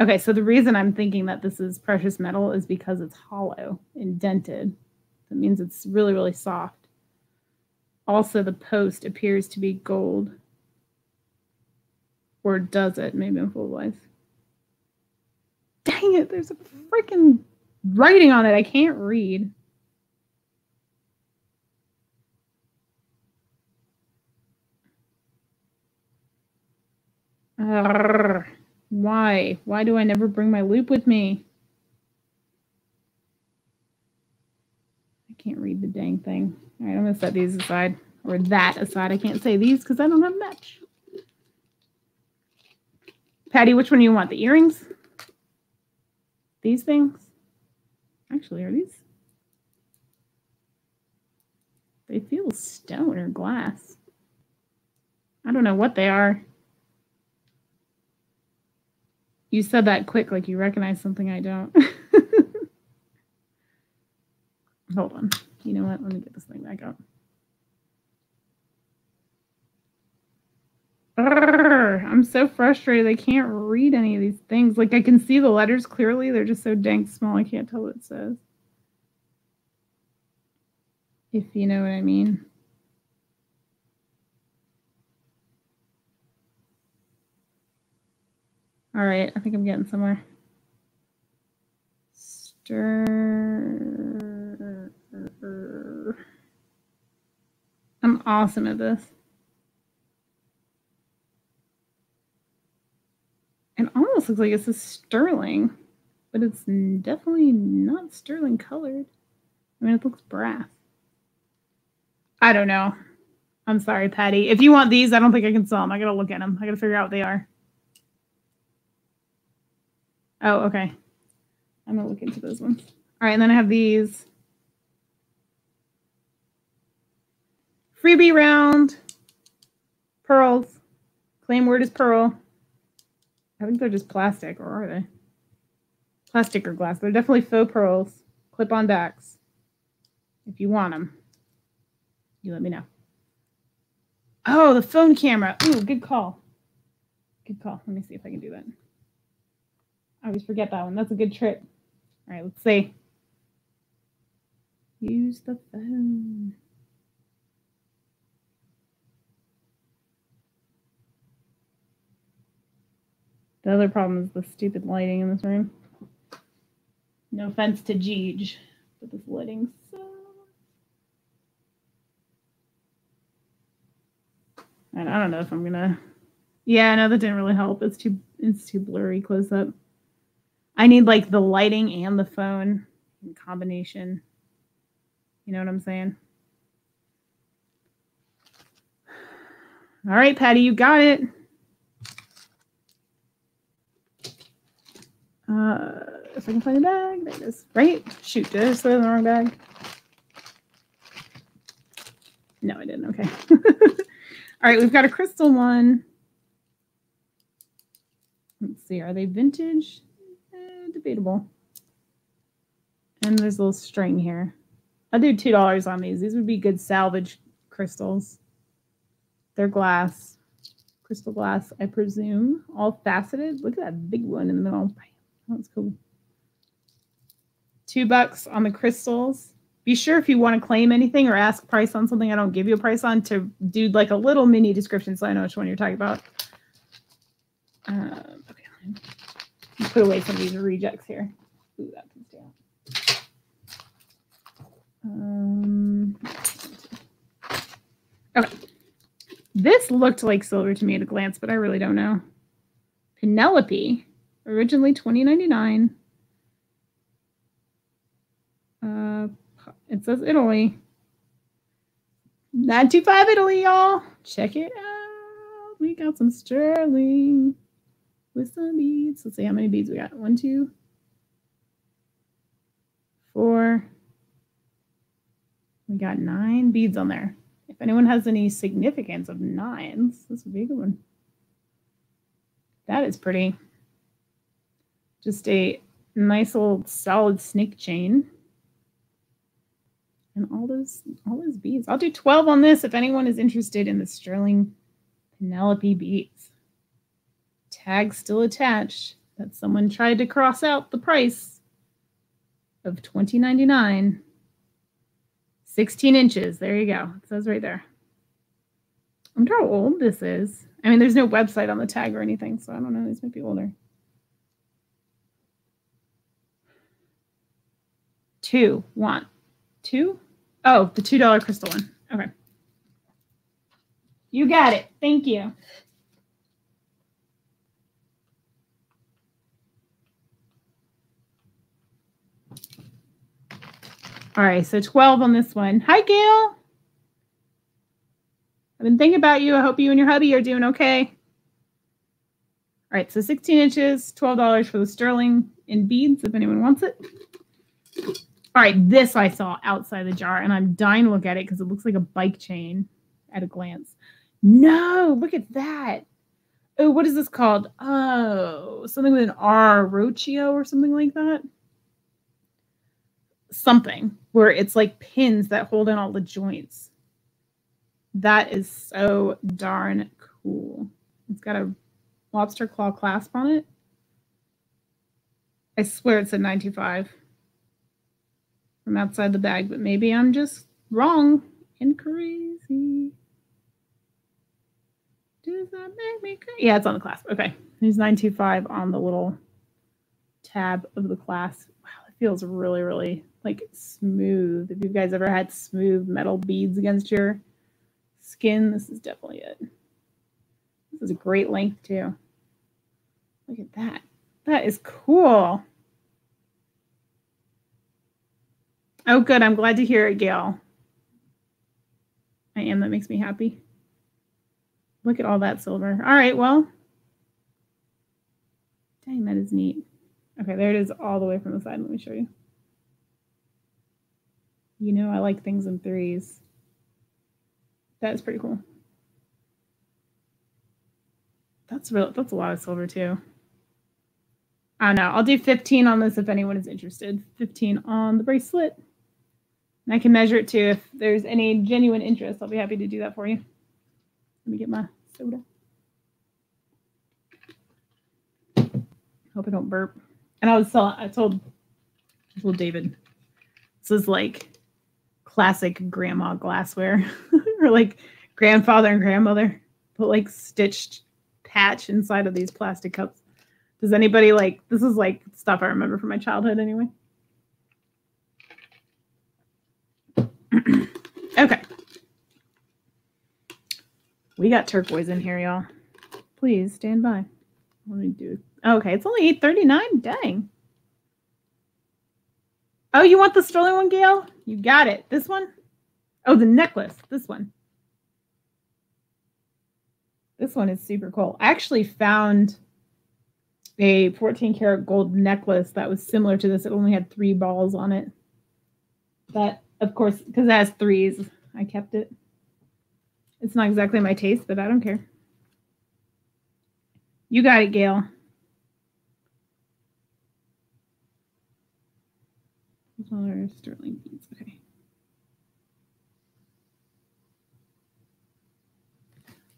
Okay, so the reason I'm thinking that this is precious metal is because it's hollow, indented. That means it's really, really soft. Also, the post appears to be gold. Or does it? Maybe I'm full of lies. Dang it, there's a freaking writing on it I can't read. Why? Why do I never bring my loupe with me? I can't read the dang thing. All right, I'm going to set these aside. Or that aside. I can't say these because I don't have much. Patty, which one do you want? The earrings? These things? Actually, are these? They feel stone or glass. I don't know what they are. You said that quick, like you recognize something I don't. Hold on. You know what? Let me get this thing back up. I'm so frustrated. I can't read any of these things. Like I can see the letters clearly. They're just so dang small. I can't tell what it says. If you know what I mean. All right, I think I'm getting somewhere. Stir. I'm awesome at this. It almost looks like it's a sterling, but it's definitely not sterling colored. I mean, it looks brass. I don't know. I'm sorry, Patty. If you want these, I don't think I can sell them. I gotta look at them. I gotta figure out what they are. Oh, okay. I'm gonna look into those ones. All right, and then I have these. Freebie round. Pearls. Claim word is pearl. I think they're just plastic, or are they? Plastic or glass. They're definitely faux pearls. Clip on backs. If you want them, you let me know. Oh, the phone camera. Ooh, good call. Good call. Let me see if I can do that. I always forget that one. That's a good trick. All right, let's see. Use the phone. The other problem is the stupid lighting in this room. No offense to Jeej, but this lighting sucks. And I don't know if I'm gonna. Yeah, no, that didn't really help. It's too it's too blurry close up. I need like the lighting and the phone in combination. You know what I'm saying? All right, Patty, you got it. Uh, if I can find the bag, there it is. Right? Shoot, did I just throw in the wrong bag? No, I didn't. Okay. All right, we've got a crystal one. Let's see, are they vintage? Debatable. And there's a little string here. I'll do $2 on these. These would be good salvage crystals. They're glass, crystal glass, I presume. All faceted. Look at that big one in the middle. That's cool. Two bucks on the crystals. Be sure if you want to claim anything or ask price on something I don't give you a price on to do like a little mini description so I know which one you're talking about. Um, okay. Put away some of these rejects here. Ooh, that comes down. Um, okay. This looked like silver to me at a glance, but I really don't know. Penelope, originally twenty ninety nine. Uh, it says Italy. 925 Italy, y'all. Check it out. We got some sterling with some beads. Let's see how many beads we got. One, two, four. We got nine beads on there. If anyone has any significance of nines, this would be a good one. That is pretty. Just a nice old solid snake chain. And all those all those beads. I'll do 12 on this if anyone is interested in the sterling Penelope beads. Tag still attached that someone tried to cross out the price of 20.99. 16 inches. There you go. It says right there. I wonder how old this is. I mean, there's no website on the tag or anything, so I don't know. These might be older. Two. One. Two? Oh, the $2 crystal one. Okay. You got it. Thank you. All right, so 12 on this one. Hi, Gail. I've been thinking about you. I hope you and your hubby are doing okay. All right, so 16 inches, $12 for the sterling in beads, if anyone wants it. All right, this I saw outside the jar, and I'm dying to look at it because it looks like a bike chain at a glance. No, look at that. Oh, what is this called? Oh, something with an R, Rocio or something like that. Something where it's like pins that hold in all the joints. That is so darn cool. It's got a lobster claw clasp on it. I swear it's a 95 from outside the bag, but maybe I'm just wrong and crazy. Does that make me crazy? Yeah, it's on the clasp. Okay. There's 925 on the little tab of the clasp. Wow, it feels really, really like smooth. If you guys ever had smooth metal beads against your skin, this is definitely it. This is a great length too. Look at that. That is cool. Oh, good. I'm glad to hear it, Gail. I am. That makes me happy. Look at all that silver. All right, well. Dang, that is neat. Okay, there it is all the way from the side. Let me show you. You know I like things in threes. That's pretty cool. That's real. That's a lot of silver too. I know. I'll do 15 on this if anyone is interested. 15 on the bracelet. And I can measure it too. If there's any genuine interest, I'll be happy to do that for you. Let me get my soda. Hope I don't burp. And I was telling, I told, I told David, this is like classic grandma glassware or like grandfather and grandmother put like stitched patch inside of these plastic cups. Does anybody like this is like stuff I remember from my childhood anyway? okay. We got turquoise in here, y'all. Please stand by. Let me do okay. It's only 8.39. Dang. Oh, you want the Sterling one, Gail? You got it. This one? Oh, the necklace. This one. This one is super cool. I actually found a 14 karat gold necklace that was similar to this. It only had three balls on it. That, of course, because it has threes, I kept it. It's not exactly my taste, but I don't care. You got it, Gail. Smaller sterling beads. Okay.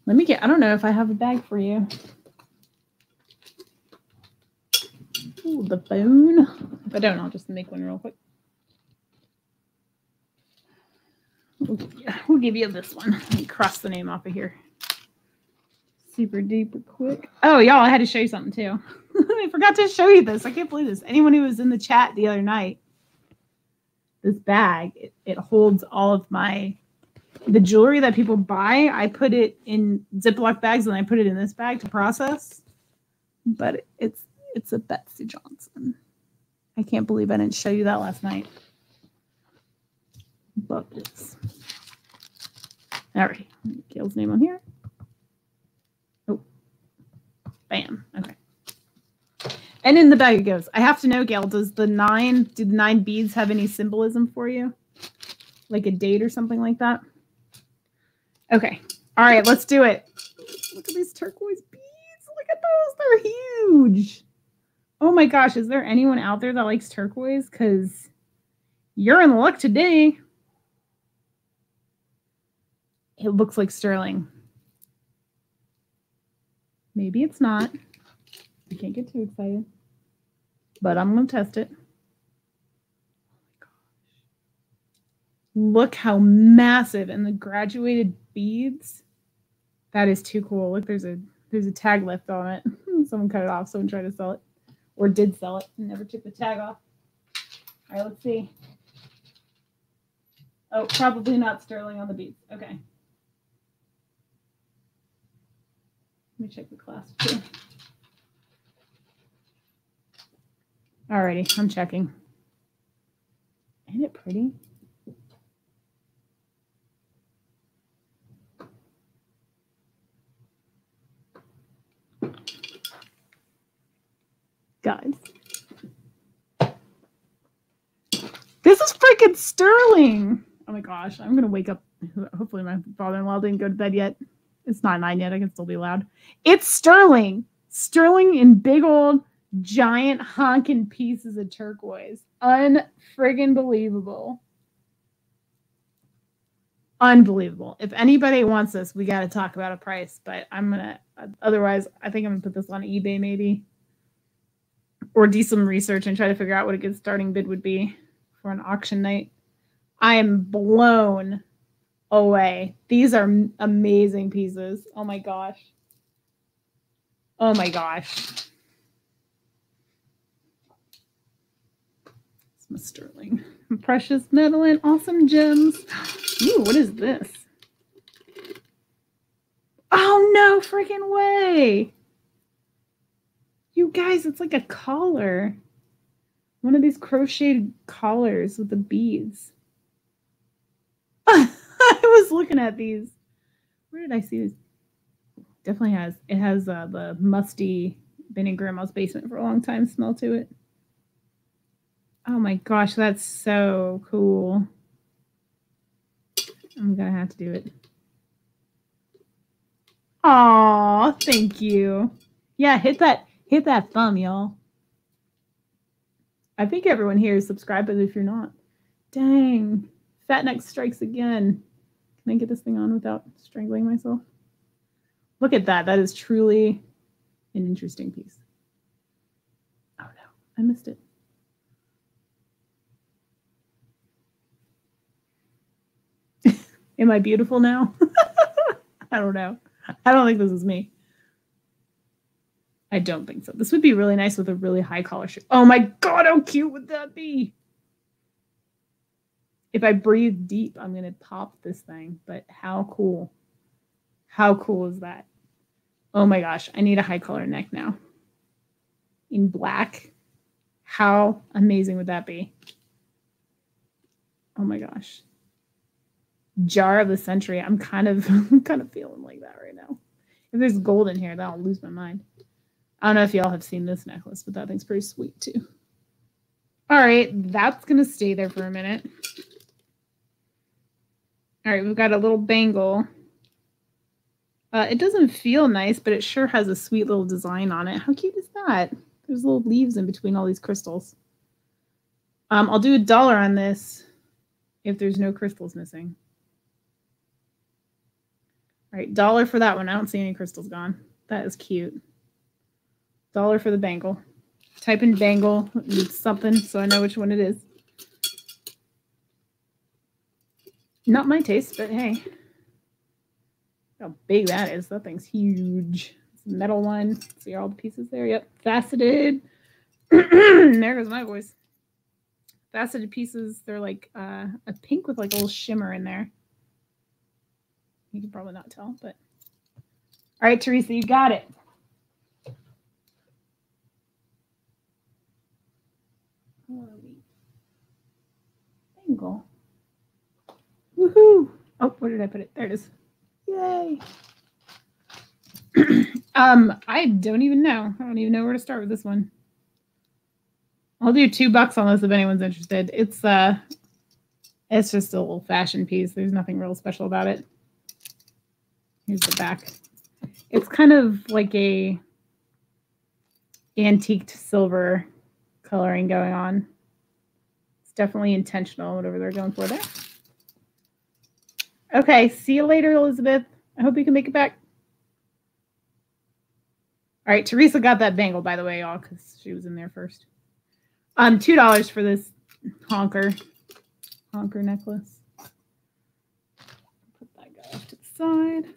Let me get, I don't know if I have a bag for you. Ooh, the bone. If I don't, I'll just make one real quick. We'll give, you, we'll give you this one. Let me cross the name off of here. Super duper quick. Oh, y'all, I had to show you something too. I forgot to show you this. I can't believe this. Anyone who was in the chat the other night, this bag, it, it holds all of my the jewelry that people buy. I put it in Ziploc bags and I put it in this bag to process. But it's it's a Betsey Johnson. I can't believe I didn't show you that last night. Buckets. All right. Gail's name on here. Oh. Bam. Okay. And in the bag it goes. I have to know, Gail, does the nine, do the nine beads have any symbolism for you? Like a date or something like that? Okay. All right, let's do it. Look at these turquoise beads. Look at those. They're huge. Oh my gosh, is there anyone out there that likes turquoise? Because you're in luck today. It looks like sterling. Maybe it's not. I can't get too excited. But I'm going to test it. Look how massive and the graduated beads. That is too cool. Look, there's a there's a tag left on it. Someone cut it off. Someone tried to sell it or did sell it and never took the tag off. All right, let's see. Oh, probably not sterling on the beads. Okay. Let me check the clasp too. Alrighty, I'm checking. Ain't it pretty? Guys. This is freaking sterling. Oh my gosh, I'm gonna wake up. Hopefully, my father-in-law didn't go to bed yet. It's not nine yet. I can still be loud. It's sterling. Sterling in big old giant honking pieces of turquoise. Unfriggin' believable. Unbelievable. If anybody wants this, we got to talk about a price, but I'm going to, otherwise, I think I'm going to put this on eBay maybe or do some research and try to figure out what a good starting bid would be for an auction night. I am blown away. These are amazing pieces. Oh my gosh. Oh my gosh. My sterling. Precious metal and awesome gems. Ooh, what is this? Oh no freaking way. You guys, it's like a collar. One of these crocheted collars with the beads. I was looking at these. Where did I see this? Definitely has. It has uh, the musty been in grandma's basement for a long time smell to it. Oh my gosh, that's so cool. I'm gonna have to do it. Aw, thank you. Yeah, hit that hit that thumb, y'all. I think everyone here is subscribed, but if you're not, dang. Fat neck strikes again. Can I get this thing on without strangling myself? Look at that. That is truly an interesting piece. Oh no, I missed it. Am I beautiful now? I don't know. I don't think this is me. I don't think so. This would be really nice with a really high collar shoe. Oh my god, how cute would that be? If I breathe deep, I'm going to pop this thing. But how cool. How cool is that? Oh my gosh, I need a high collar neck now. In black. How amazing would that be? Oh my gosh. Jar of the century. I'm kind of kind of feeling like that right now. If there's gold in here, that'll lose my mind. I don't know if y'all have seen this necklace, but that thing's pretty sweet too. All right, that's gonna stay there for a minute. All right, we've got a little bangle. Uh, it doesn't feel nice, but it sure has a sweet little design on it. How cute is that? There's little leaves in between all these crystals. Um, I'll do a dollar on this if there's no crystals missing. All right, dollar for that one. I don't see any crystals gone. That is cute. Dollar for the bangle. Type in bangle something so I know which one it is. Not my taste, but hey. How big that is. That thing's huge. It's a metal one. See all the pieces there? Yep. Faceted. there goes my voice. Faceted pieces. They're like uh, a pink with like a little shimmer in there. You can probably not tell, but. All right, Teresa, you got it. Bangle. Woohoo! Oh, where did I put it? There it is. Yay! um, I don't even know. I don't even know where to start with this one. I'll do two bucks on this if anyone's interested. It's uh it's just a little fashion piece. There's nothing real special about it. Here's the back. It's kind of like a antiqued silver coloring going on. It's definitely intentional, whatever they're going for there. Okay, see you later, Elizabeth. I hope you can make it back. All right, Teresa got that bangle, by the way, y'all, because she was in there first. Um, two dollars for this honker, honker necklace. Put that guy off to the side.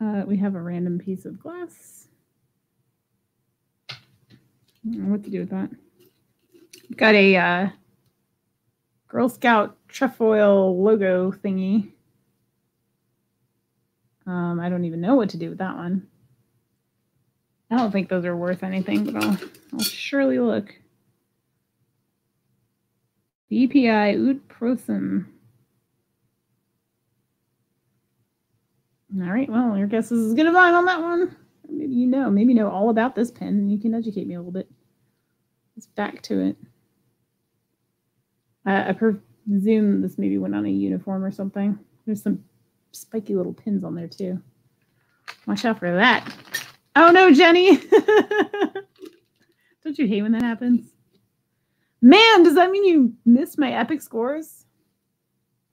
Uh, we have a random piece of glass. what to do with that. Got a uh, Girl Scout trefoil logo thingy. Um, I don't even know what to do with that one. I don't think those are worth anything, but I'll, I'll surely look. BPI Oud Prosum. All right, well, your guess is as good as mine on that one. Maybe you know, maybe you know all about this pen and you can educate me a little bit. Let's back to it. Uh, I presume this maybe went on a uniform or something. There's some spiky little pins on there too. Watch out for that. Oh no, Jenny. Don't you hate when that happens? Man, does that mean you missed my epic scores?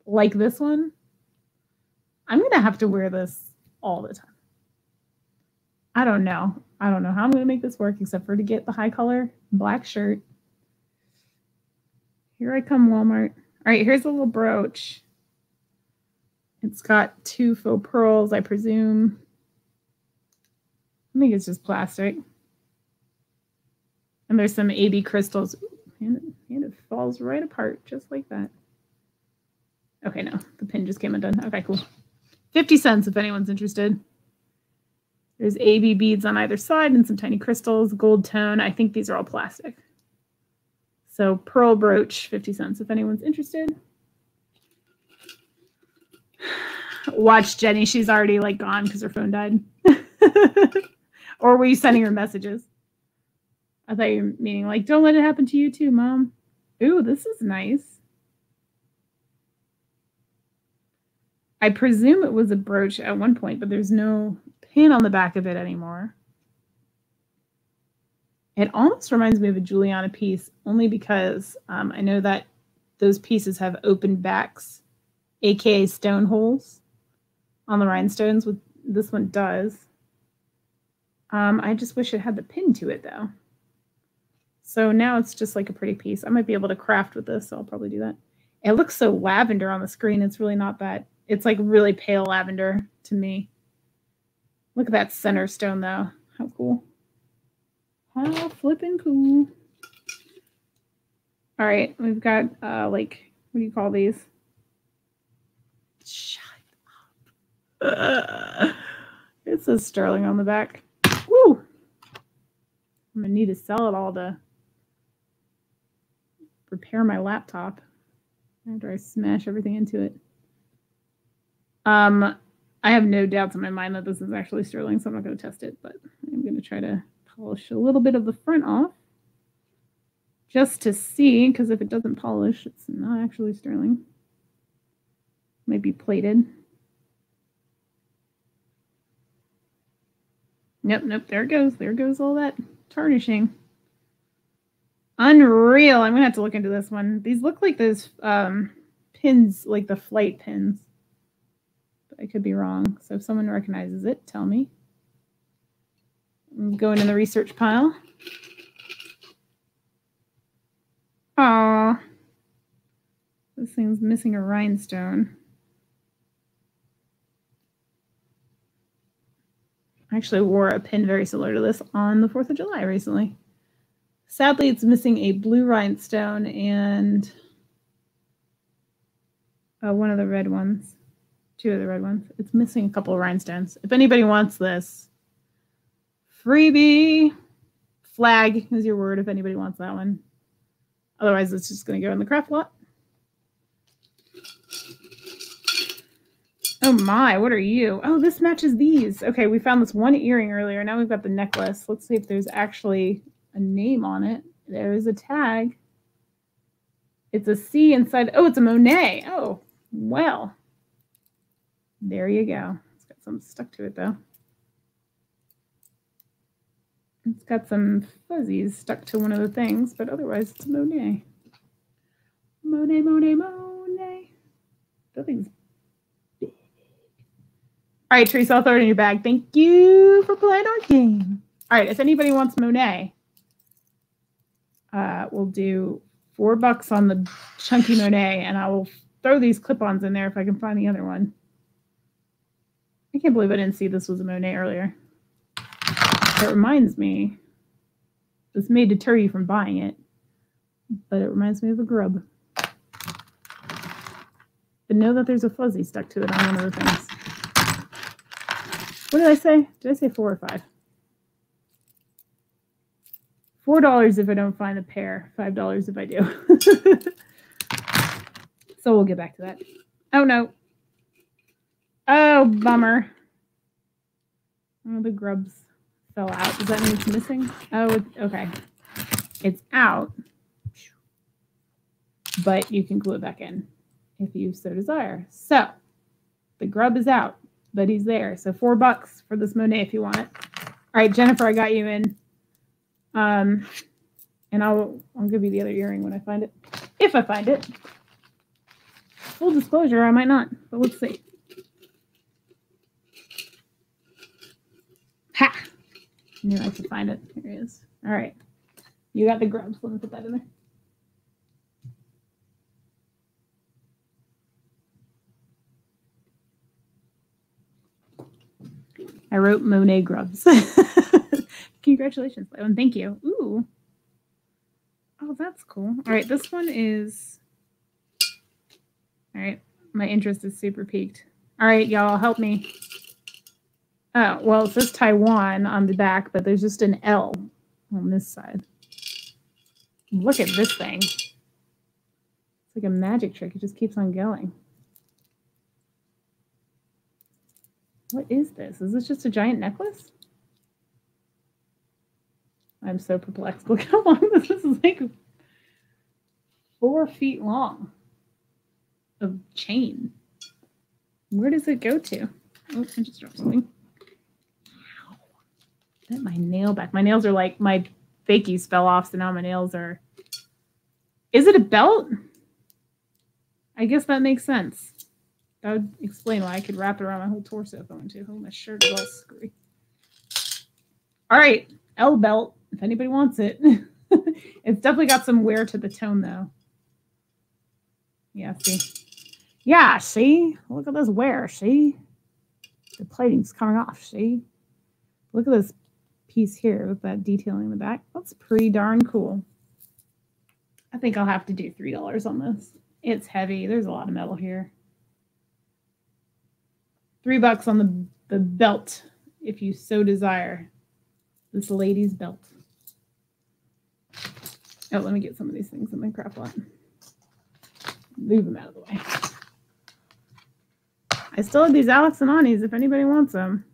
Like this one? I'm going to have to wear this all the time. I don't know. I don't know how I'm going to make this work except for to get the high color black shirt. Here I come, Walmart. All right, here's a little brooch. It's got two faux pearls, I presume. I think it's just plastic. And there's some AB crystals. And it, and it falls right apart just like that. Okay, no, the pin just came undone. Okay, cool. 50 cents if anyone's interested. There's AB beads on either side and some tiny crystals, gold tone. I think these are all plastic. So pearl brooch, 50 cents if anyone's interested. Watch Jenny. She's already like gone because her phone died. or were you sending her messages? I thought you were meaning like, don't let it happen to you too, mom. Ooh, this is nice. I presume it was a brooch at one point, but there's no pin on the back of it anymore. It almost reminds me of a Juliana piece, only because um, I know that those pieces have open backs, aka stone holes on the rhinestones. With this one does. Um, I just wish it had the pin to it though. So now it's just like a pretty piece. I might be able to craft with this, so I'll probably do that. It looks so lavender on the screen. It's really not that. It's like really pale lavender to me. Look at that center stone though. How cool. How flipping cool. All right, we've got uh like what do you call these? Shut up. it says sterling on the back. Woo! I'm gonna need to sell it all to repair my laptop after I smash everything into it. Um, I have no doubts in my mind that this is actually sterling, so I'm not going to test it, but I'm going to try to polish a little bit of the front off just to see, because if it doesn't polish, it's not actually sterling. Might be plated. Nope, nope, there it goes. There goes all that tarnishing. Unreal. I'm going to have to look into this one. These look like those um, pins, like the flight pins. I could be wrong. So if someone recognizes it, tell me. I'm going in the research pile. Aw. This thing's missing a rhinestone. I actually wore a pin very similar to this on the 4th of July recently. Sadly, it's missing a blue rhinestone and uh, one of the red ones. Two of the red ones. It's missing a couple of rhinestones. If anybody wants this, freebie flag is your word if anybody wants that one. Otherwise, it's just going to go in the craft lot. Oh my, what are you? Oh, this matches these. Okay, we found this one earring earlier. Now we've got the necklace. Let's see if there's actually a name on it. There is a tag. It's a C inside. Oh, it's a Monet. Oh, well. There you go. It's got some stuck to it, though. It's got some fuzzies stuck to one of the things, but otherwise it's Monet. Monet, Monet, Monet. That thing's big. All right, Teresa, I'll throw it in your bag. Thank you for playing our game. All right, if anybody wants Monet, uh, we'll do four bucks on the chunky Monet, and I will throw these clip-ons in there if I can find the other one. I can't believe I didn't see this was a Monet earlier. It reminds me, this may deter you from buying it, but it reminds me of a grub. But know that there's a fuzzy stuck to it on one of the things. What did I say? Did I say four or five? Four dollars if I don't find a pair. Five dollars if I do. so we'll get back to that. Oh no. Oh bummer. Oh, the grubs fell out. Does that mean it's missing? Oh, okay. It's out. But you can glue it back in if you so desire. So the grub is out, but he's there. So four bucks for this Monet if you want it. All right, Jennifer, I got you in. Um, and I'll I'll give you the other earring when I find it, if I find it. Full disclosure, I might not, but let's see. Ha! I knew I could find it. Here it is. All right, you got the grubs. Let me put that in there. I wrote Monet Grubs. Congratulations, and thank you. Ooh. Oh, that's cool. All right, this one is. All right, my interest is super peaked. All right, y'all, help me. Oh, well, it says Taiwan on the back, but there's just an L on this side. Look at this thing. It's like a magic trick. It just keeps on going. What is this? Is this just a giant necklace? I'm so perplexed. Look how long this is. is like four feet long of chain. Where does it go to? Oh, I just dropped something. Get my nail back. My nails are like my fakies fell off, so now my nails are. Is it a belt? I guess that makes sense. That would explain why I could wrap it around my whole torso if I wanted to. Oh, my shirt is all screwy. All right, L belt if anybody wants it. it's definitely got some wear to the tone though. Yeah, see. Yeah, see? Look at this wear, see? The plating's coming off, see? Look at this piece here with that detailing in the back. That's pretty darn cool. I think I'll have to do $3 on this. It's heavy. There's a lot of metal here. Three bucks on the, the belt, if you so desire. This lady's belt. Oh, let me get some of these things in my craft lot. Move them out of the way. I still have these Alex and Anis if anybody wants them.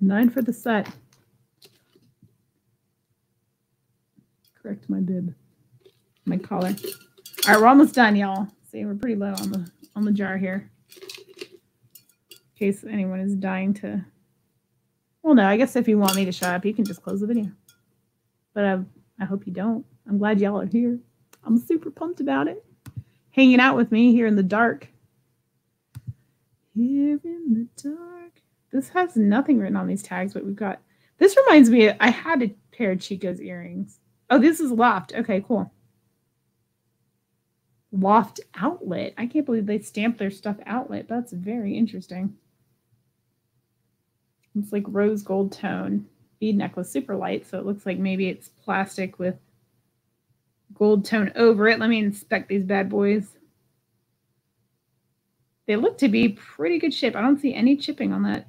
Nine for the set. Correct my bib. My collar. All right, we're almost done, y'all. See, we're pretty low on the on the jar here. In case anyone is dying to. Well, no, I guess if you want me to shut up, you can just close the video. But I, I hope you don't. I'm glad y'all are here. I'm super pumped about it. Hanging out with me here in the dark. Here in the dark. This has nothing written on these tags, but we've got. This reminds me, I had a pair of Chico's earrings. Oh, this is Loft. Okay, cool. Loft Outlet. I can't believe they stamped their stuff outlet. That's very interesting. It's like rose gold tone bead necklace, super light. So it looks like maybe it's plastic with gold tone over it. Let me inspect these bad boys. They look to be pretty good shape. I don't see any chipping on that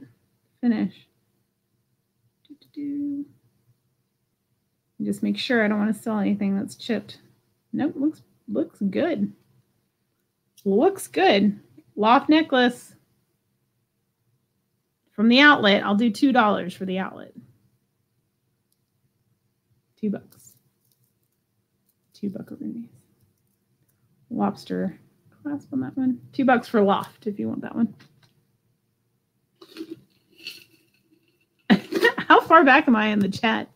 finish. Doo -doo -doo. Just make sure I don't want to sell anything that's chipped. Nope, looks looks good. Looks good. Loft necklace from the outlet. I'll do two dollars for the outlet. Two bucks. Two buckaroonies. Lobster clasp on that one. Two bucks for loft if you want that one. How far back am I in the chat?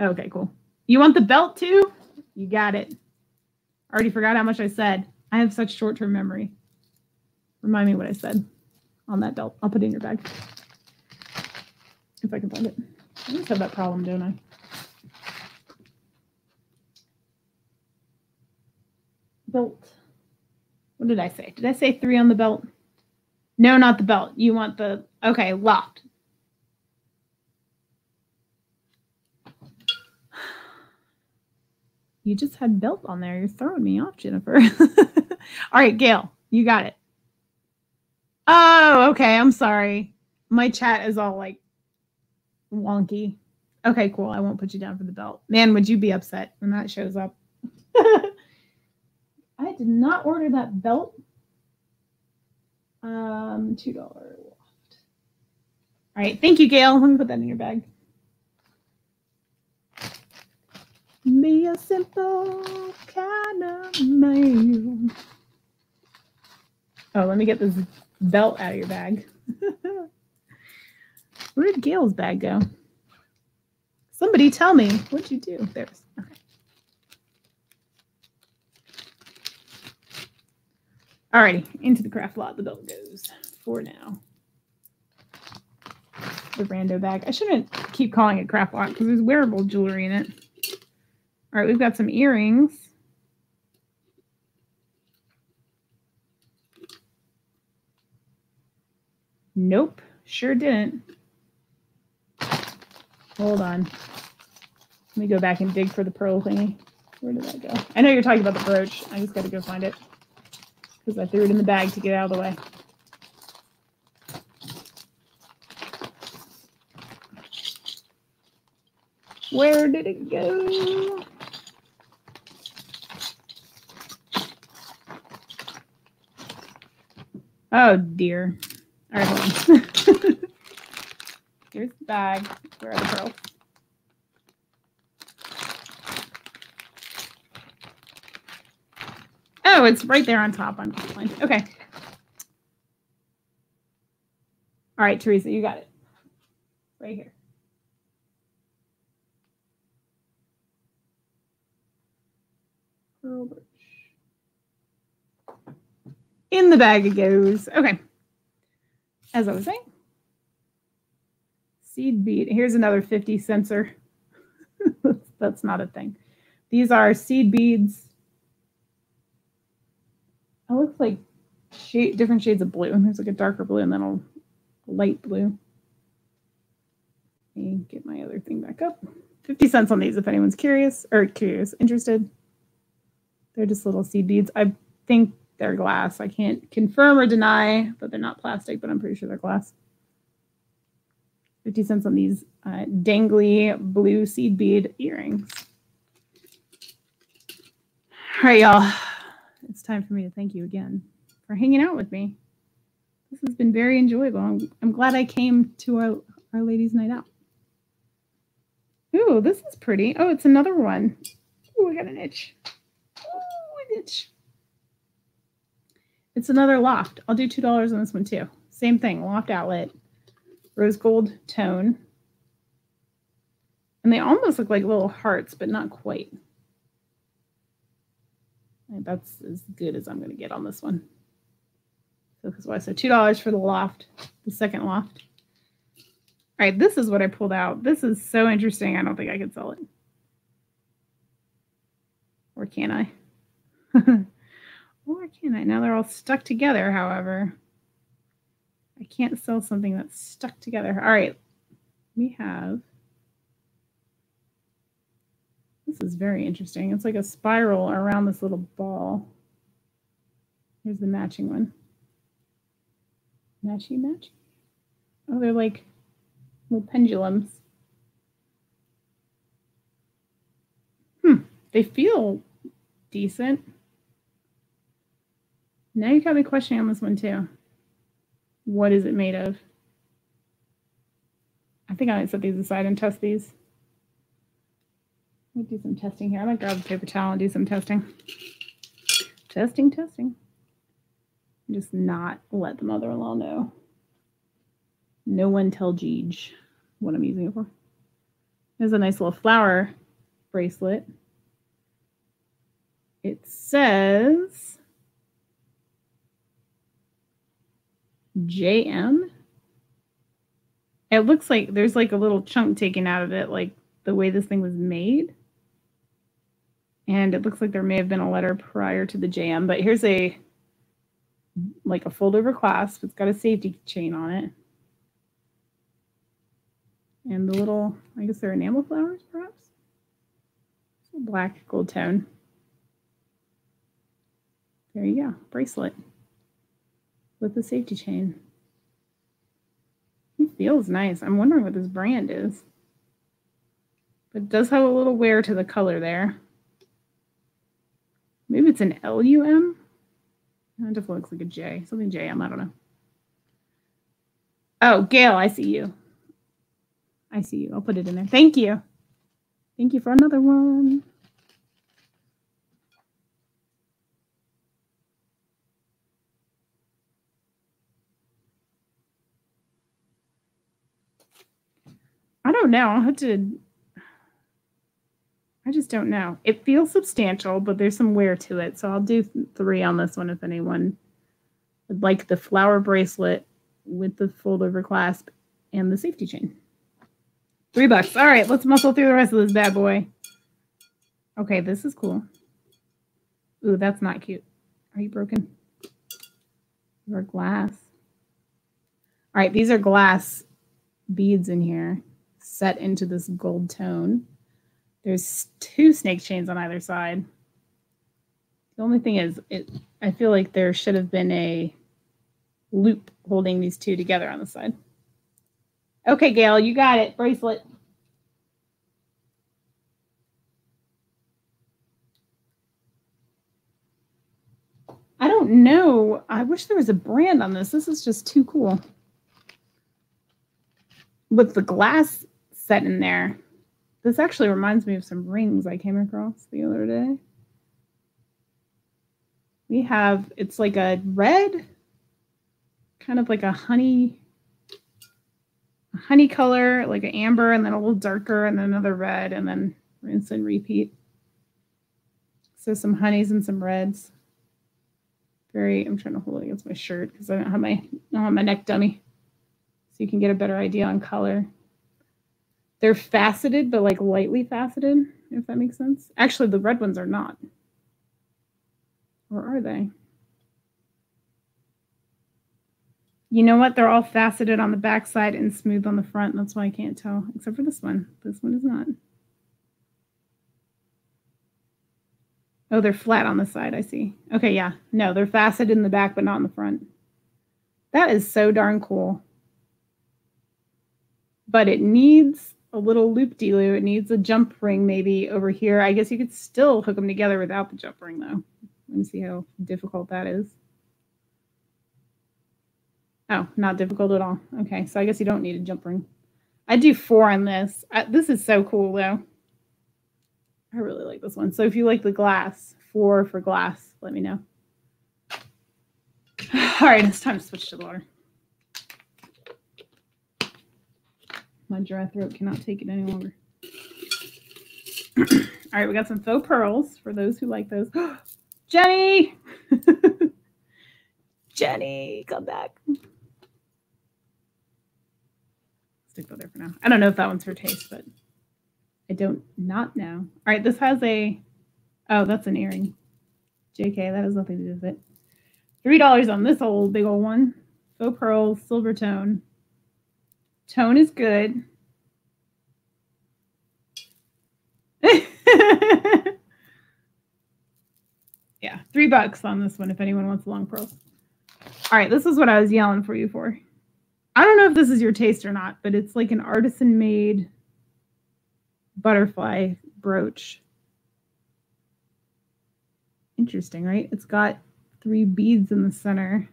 Okay, cool. You want the belt too? You got it. I Already forgot how much I said. I have such short term memory. Remind me what I said on that belt. I'll put it in your bag. If I can find it. I always have that problem, don't I? Belt. What did I say? Did I say three on the belt? No, not the belt. You want the, okay, loft. You just had belt on there. You're throwing me off, Jennifer. All right, Gail, you got it. Oh, okay. I'm sorry. My chat is all like wonky. Okay, cool. I won't put you down for the belt. Man, would you be upset when that shows up? I did not order that belt. Um, $2 loft. All right. Thank you, Gail. Let me put that in your bag. Be a simple kind of man. Oh, let me get this belt out of your bag. Where did Gail's bag go? Somebody tell me. What'd you do? There's okay. Alrighty, into the craft lot the belt goes for now. The rando bag. I shouldn't keep calling it craft lot because there's wearable jewelry in it. All right, we've got some earrings. Nope, sure didn't. Hold on. Let me go back and dig for the pearl thingy. Where did that go? I know you're talking about the brooch. I just got to go find it because I threw it in the bag to get out of the way. Where did it go? Oh dear. All right. Here's the bag. Where are the pearls? Oh, it's right there on top. I'm blind. Okay. All right, Teresa, you got it. Right here. In the bag it goes. Okay. As I was saying, seed bead. Here's another 50 sensor. That's not a thing. These are seed beads. It looks like shade, different shades of blue. There's like a darker blue and then a light blue. Let me get my other thing back up. 50 cents on these if anyone's curious or curious, interested. They're just little seed beads. I think they're glass. I can't confirm or deny that they're not plastic, but I'm pretty sure they're glass. 50 cents on these uh, dangly blue seed bead earrings. All right, y'all. Time for me to thank you again for hanging out with me. This has been very enjoyable. I'm, I'm glad I came to our, our ladies' night out. Ooh, this is pretty. Oh, it's another one. Ooh, I got an itch. Ooh, an itch. It's another loft. I'll do $2 on this one too. Same thing, loft outlet, rose gold tone. And they almost look like little hearts, but not quite. That's as good as I'm going to get on this one. So, because why? So $2 for the loft, the second loft. All right, this is what I pulled out. This is so interesting. I don't think I can sell it. Or can I? or can I? Now they're all stuck together, however. I can't sell something that's stuck together. All right, we have. This is very interesting. It's like a spiral around this little ball. Here's the matching one. Matchy match. Oh, they're like little pendulums. Hmm, they feel decent. Now you got me questioning on this one too. What is it made of? I think I might set these aside and test these. Let me do some testing here. I might grab a paper towel and do some testing. Testing, testing. Just not let the mother-in-law know. No one tell Jeej what I'm using it for. There's a nice little flower bracelet. It says JM. It looks like there's like a little chunk taken out of it, like the way this thing was made. And it looks like there may have been a letter prior to the jam, but here's a like a fold over clasp. It's got a safety chain on it. And the little, I guess they're enamel flowers, perhaps? Black gold tone. There you go, bracelet with the safety chain. It feels nice. I'm wondering what this brand is. But it does have a little wear to the color there. Maybe it's an LUM. That definitely looks like a J. Something J-M, I don't know. Oh, Gail, I see you. I see you. I'll put it in there. Thank you. Thank you for another one. I don't know. I'll have to. I just don't know. It feels substantial, but there's some wear to it. So I'll do three on this one if anyone would like the flower bracelet with the fold over clasp and the safety chain. Three bucks. All right, let's muscle through the rest of this bad boy. Okay, this is cool. Ooh, that's not cute. Are you broken? Or glass. All right, these are glass beads in here set into this gold tone. There's two snake chains on either side. The only thing is, it I feel like there should have been a loop holding these two together on the side. Okay, Gail, you got it. Bracelet. I don't know. I wish there was a brand on this. This is just too cool. With the glass set in there. This actually reminds me of some rings I came across the other day. We have, it's like a red, kind of like a honey honey color, like an amber, and then a little darker, and then another red, and then rinse and repeat. So some honeys and some reds. Very, I'm trying to hold it against my shirt because I don't have my, I don't have my neck dummy. So you can get a better idea on color. They're faceted, but like lightly faceted, if that makes sense. Actually, the red ones are not. Or are they? You know what? They're all faceted on the back side and smooth on the front. That's why I can't tell, except for this one. This one is not. Oh, they're flat on the side. I see. Okay, yeah. No, they're faceted in the back, but not in the front. That is so darn cool. But it needs a little loop de loo. It needs a jump ring maybe over here. I guess you could still hook them together without the jump ring though. Let me see how difficult that is. Oh, not difficult at all. Okay, so I guess you don't need a jump ring. I do four on this. I, this is so cool though. I really like this one. So if you like the glass, four for glass, let me know. All right, it's time to switch to the water. My dry throat cannot take it any longer. All right, we got some faux pearls for those who like those. Jenny! Jenny, come back. Stick that there for now. I don't know if that one's her taste, but I don't not know. All right, this has a, oh, that's an earring. JK, that has nothing to do with it. $3 on this old big old one. Faux pearls, silver tone. Tone is good. yeah, three bucks on this one if anyone wants a long pearls. All right, this is what I was yelling for you for. I don't know if this is your taste or not, but it's like an artisan made butterfly brooch. Interesting, right? It's got three beads in the center.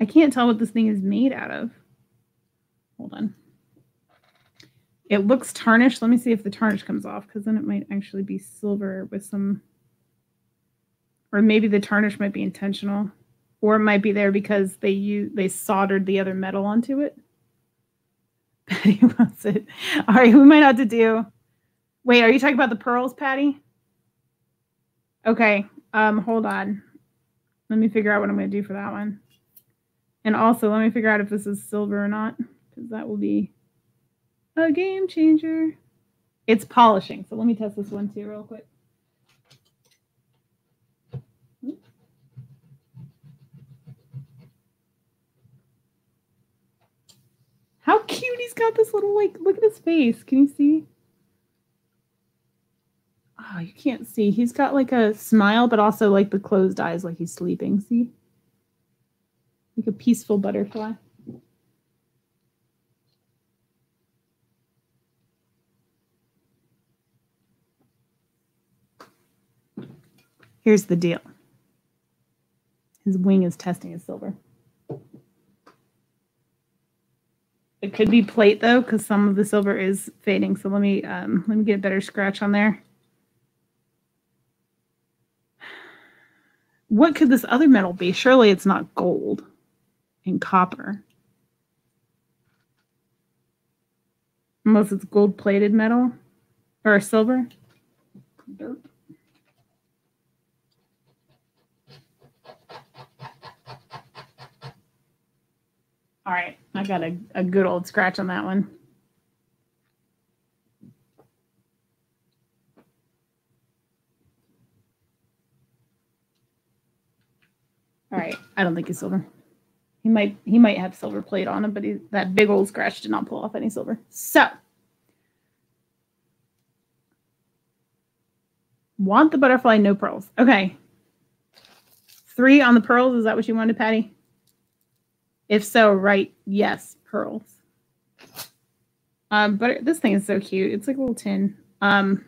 I can't tell what this thing is made out of. Hold on. It looks tarnished. Let me see if the tarnish comes off because then it might actually be silver with some, or maybe the tarnish might be intentional or it might be there because they use, they soldered the other metal onto it. Patty wants it. All right, we might have to do. Wait, are you talking about the pearls, Patty? Okay, um, hold on. Let me figure out what I'm going to do for that one. And also, let me figure out if this is silver or not, because that will be a game changer. It's polishing, so let me test this one too real quick. How cute he's got this little like look at his face. Can you see? Oh, you can't see. He's got like a smile, but also like the closed eyes, like he's sleeping. See? Like a peaceful butterfly. Here's the deal. His wing is testing his silver. It could be plate though, because some of the silver is fading. So let me um, let me get a better scratch on there. What could this other metal be? Surely it's not gold and copper. Unless it's gold plated metal or silver. Dirt. All right, I got a, a good old scratch on that one. All right, I don't think he's silver. He might he might have silver plate on him, but he, that big old scratch did not pull off any silver. So, want the butterfly, no pearls. Okay, three on the pearls. Is that what you wanted, Patty? If so, write yes, pearls. Um, but this thing is so cute. It's like a little tin. Um,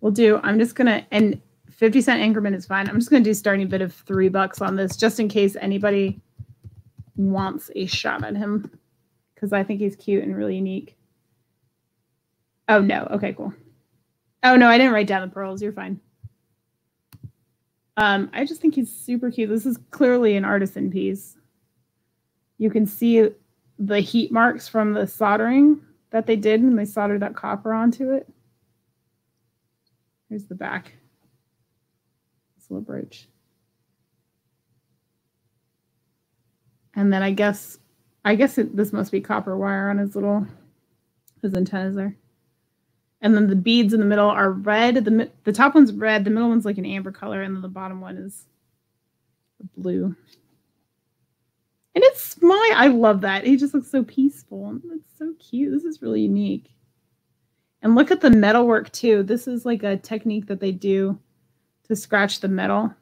we'll do, I'm just going to, and 50 cent increment is fine. I'm just going to do starting bid of three bucks on this just in case anybody wants a shot at him because I think he's cute and really unique. Oh, no. Okay, cool. Oh, no, I didn't write down the pearls. You're fine. Um, I just think he's super cute. This is clearly an artisan piece. You can see the heat marks from the soldering that they did when they soldered that copper onto it. Here's the back. This little brooch. And then I guess, I guess it, this must be copper wire on his little, his antennas there. And then the beads in the middle are red. The, the top one's red. The middle one's like an amber color. And then the bottom one is blue. And it's smile. I love that. He just looks so peaceful. It's so cute. This is really unique. And look at the metal work too. This is like a technique that they do to scratch the metal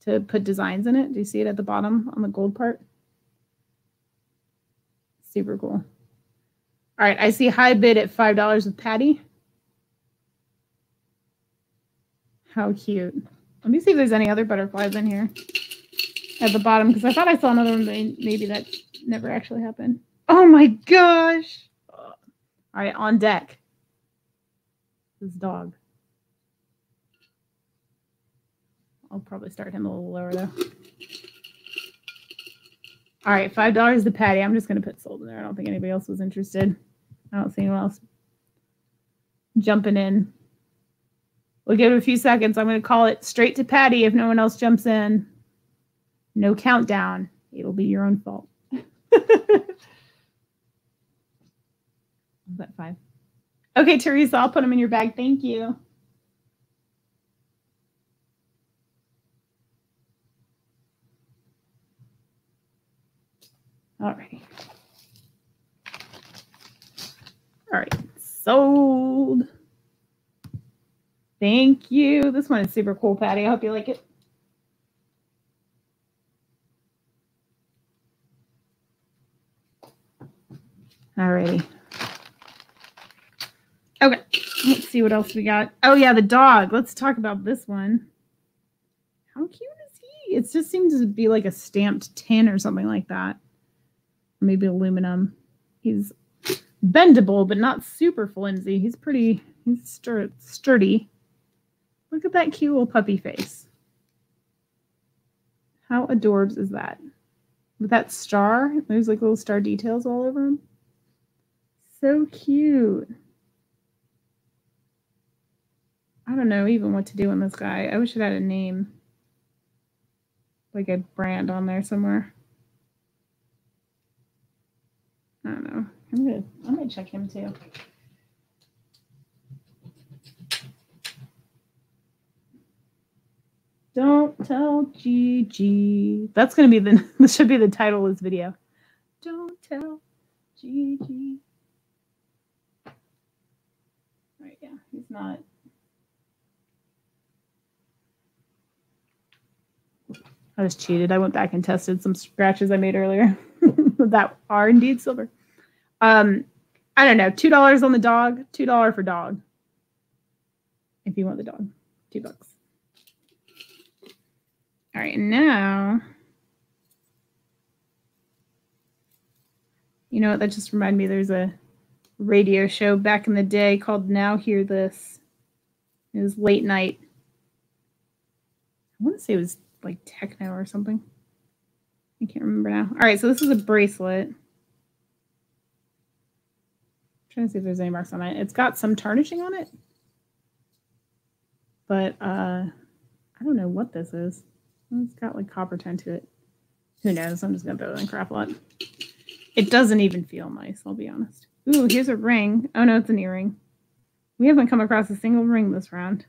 to put designs in it. Do you see it at the bottom on the gold part? Super cool. All right, I see high bid at $5 with Patty. How cute. Let me see if there's any other butterflies in here at the bottom because I thought I saw another one, but maybe that never actually happened. Oh my gosh. All right, on deck. This dog. I'll probably start him a little lower though. All right, five dollars to Patty. I'm just gonna put sold in there. I don't think anybody else was interested. I don't see anyone else jumping in. We'll give it a few seconds. I'm gonna call it straight to Patty if no one else jumps in. No countdown. It'll be your own fault. that five? Okay, Teresa, I'll put them in your bag. Thank you. All right. All right, sold. Thank you. This one is super cool, Patty. I hope you like it. All righty. Okay, let's see what else we got. Oh, yeah, the dog. Let's talk about this one. How cute is he? It just seems to be like a stamped tin or something like that maybe aluminum. He's bendable, but not super flimsy. He's pretty, he's stur sturdy. Look at that cute little puppy face. How adorbs is that? With that star, there's like little star details all over him. So cute. I don't know even what to do on this guy. I wish it had a name. Like a brand on there somewhere. I don't know. I'm gonna I'm gonna check him too. Don't tell Gigi. That's gonna be the this should be the title of this video. Don't tell Gigi. Right, yeah, he's not. I was cheated. I went back and tested some scratches I made earlier that are indeed silver. Um, I don't know, two dollars on the dog, two dollar for dog. If you want the dog, two bucks. All right, now, you know what? That just reminded me. There's a radio show back in the day called Now Hear This. It was late night. I want to say it was like techno or something. I can't remember now. All right, so this is a bracelet trying to see if there's any marks on it. It's got some tarnishing on it. But uh, I don't know what this is. It's got like copper tone to it. Who knows? I'm just to throw it in crap lot. It doesn't even feel nice, I'll be honest. Ooh, here's a ring. Oh no, it's an earring. We haven't come across a single ring this round.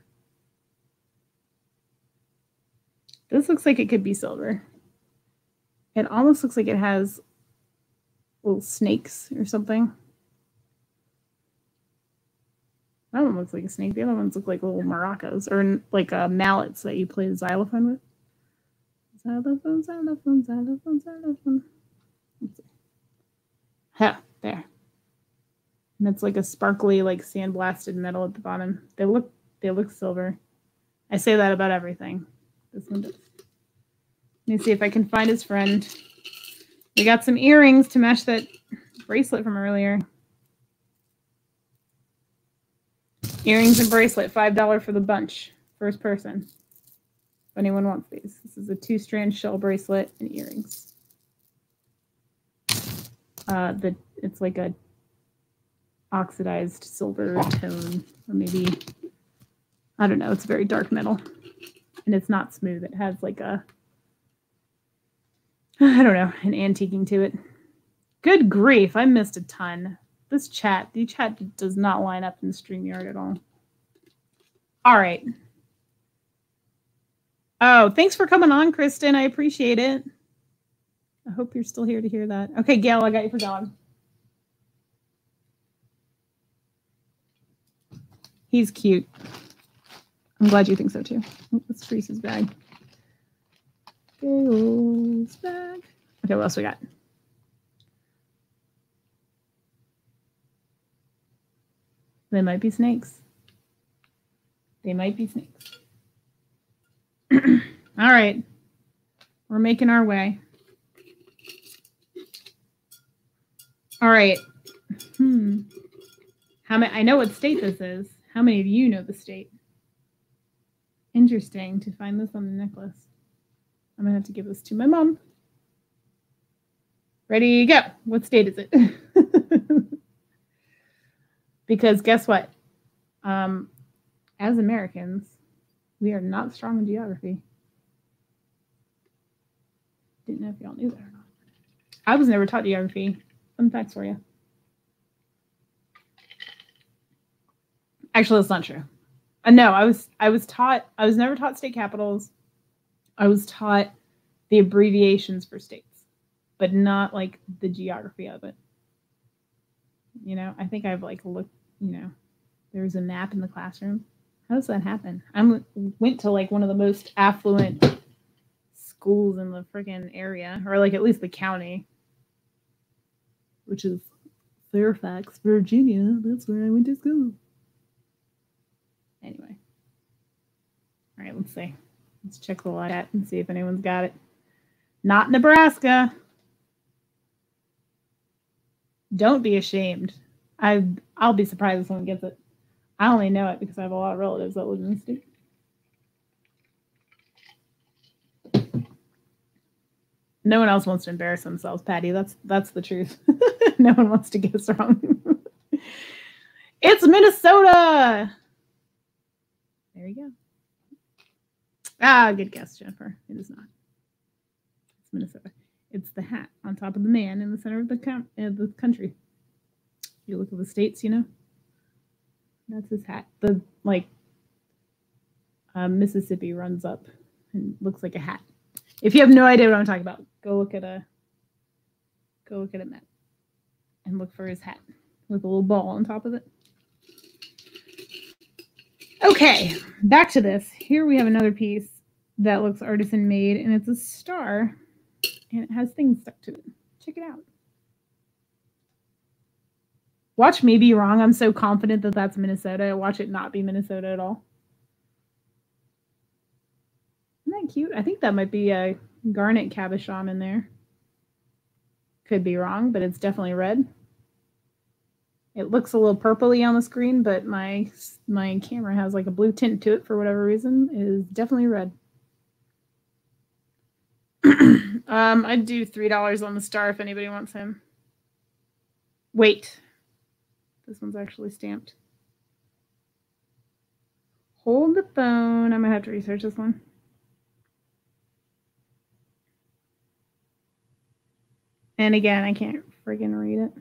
This looks like it could be silver. It almost looks like it has little snakes or something. That one looks like a snake. The other ones look like little maracas or like uh, mallets that you play the xylophone with. Xylophone, xylophone, xylophone, xylophone. Yeah, there. And it's like a sparkly, like sandblasted metal at the bottom. They look they look silver. I say that about everything. This one does. Let me see if I can find his friend. We got some earrings to match that bracelet from earlier. Earrings and bracelet, $5 for the bunch. First person. If anyone wants these. This is a two-strand shell bracelet and earrings. Uh, the It's like a oxidized silver tone. Or maybe, I don't know. It's very dark metal. And it's not smooth. It has like a, I don't know, an antiquing to it. Good grief. I missed a ton. This chat, the chat does not line up in StreamYard at all. All right. Oh, thanks for coming on, Kristen. I appreciate it. I hope you're still here to hear that. Okay, Gail, I got you for dog. He's cute. I'm glad you think so too. Let's freeze his bag. Bag. Okay, what else we got? They might be snakes. They might be snakes. All right. We're making our way. All right. Hmm. How many I know what state this is. How many of you know the state? Interesting to find this on the necklace. I'm gonna have to give this to my mom. Ready, go. What state is it? because guess what? Um, as Americans, we are not strong in geography. Didn't know if y'all knew that or not. I was never taught geography. Fun facts for you. Actually, that's not true. Uh, no, I was I was taught I was never taught state capitals. I was taught the abbreviations for states, but not like the geography of it. You know, I think I've like looked, you know, there was a map in the classroom. How does that happen? I went to like one of the most affluent schools in the freaking area, or like at least the county, which is Fairfax, Virginia. That's where I went to school. Anyway. All right, let's see. Let's check the chat and see if anyone's got it. Not Nebraska. Don't be ashamed. I I'll be surprised if someone gets it. I only know it because I have a lot of relatives that live in the state. No one else wants to embarrass themselves, Patty. That's that's the truth. no one wants to guess wrong. it's Minnesota. There you go. Ah, good guess, Jennifer. It is not. It's Minnesota. It's the hat on top of the man in the center of the, com- uh, the country. You look at the states, you know. That's his hat. The like uh, Mississippi runs up and looks like a hat. If you have no idea what I'm talking about, go look at a go look at a map and look for his hat with a little ball on top of it. Okay, back to this. Here we have another piece that looks artisan made, and it's a star, and it has things stuck to it. Check it out. Watch me be wrong. I'm so confident that that's Minnesota. Watch it not be Minnesota at all. Isn't that cute? I think that might be a garnet cabochon in there. Could be wrong, but it's definitely red. It looks a little purpley on the screen, but my my camera has like a blue tint to it for whatever reason. It is definitely red. um, I'd do three dollars on the star if anybody wants him. Wait, this one's actually stamped. Hold the phone. I'm gonna have to research this one. And again, I can't friggin' read it.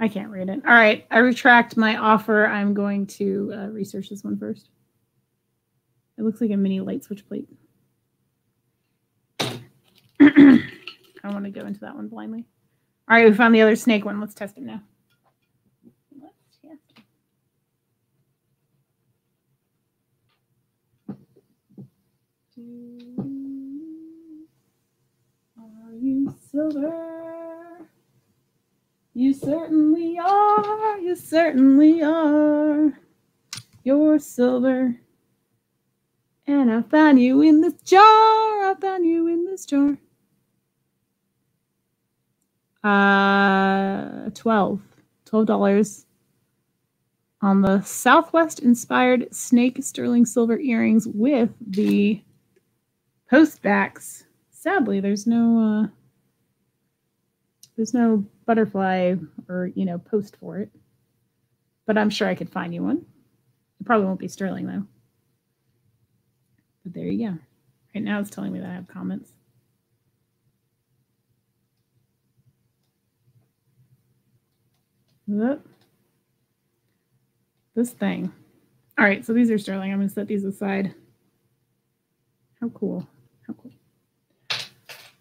I can't read it. All right, I retract my offer. I'm going to uh, research this one first. It looks like a mini light switch plate. I don't want to go into that one blindly. All right, we found the other snake one. Let's test it now. Are you silver? You certainly are. You certainly are. You're silver. And I found you in this jar. I found you in this jar. Uh, 12 $12 on the Southwest inspired snake sterling silver earrings with the postbacks. Sadly, there's no uh, there's no butterfly or you know post for it, but I'm sure I could find you one. It probably won't be sterling though. But there you go. Right now, it's telling me that I have comments. This thing. All right, so these are sterling. I'm going to set these aside. How cool. How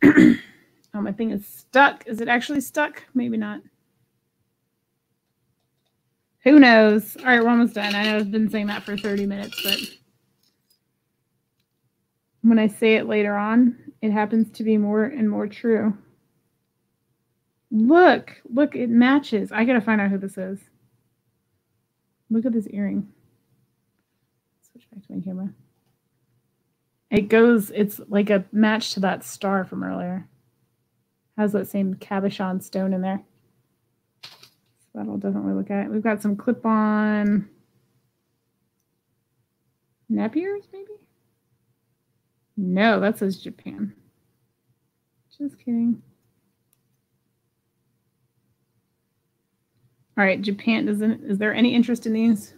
cool. oh, my thing is stuck. Is it actually stuck? Maybe not. Who knows? All right, we're almost done. I know I've been saying that for 30 minutes, but when I say it later on, it happens to be more and more true. Look, look, it matches. I gotta find out who this is. Look at this earring. Switch back to my camera. It goes, it's like a match to that star from earlier. Has that same cabochon stone in there. So that'll definitely look at. it. We've got some clip-on Napiers, maybe? No, that says Japan. Just kidding. All right, Japan doesn't. Is there any interest in these?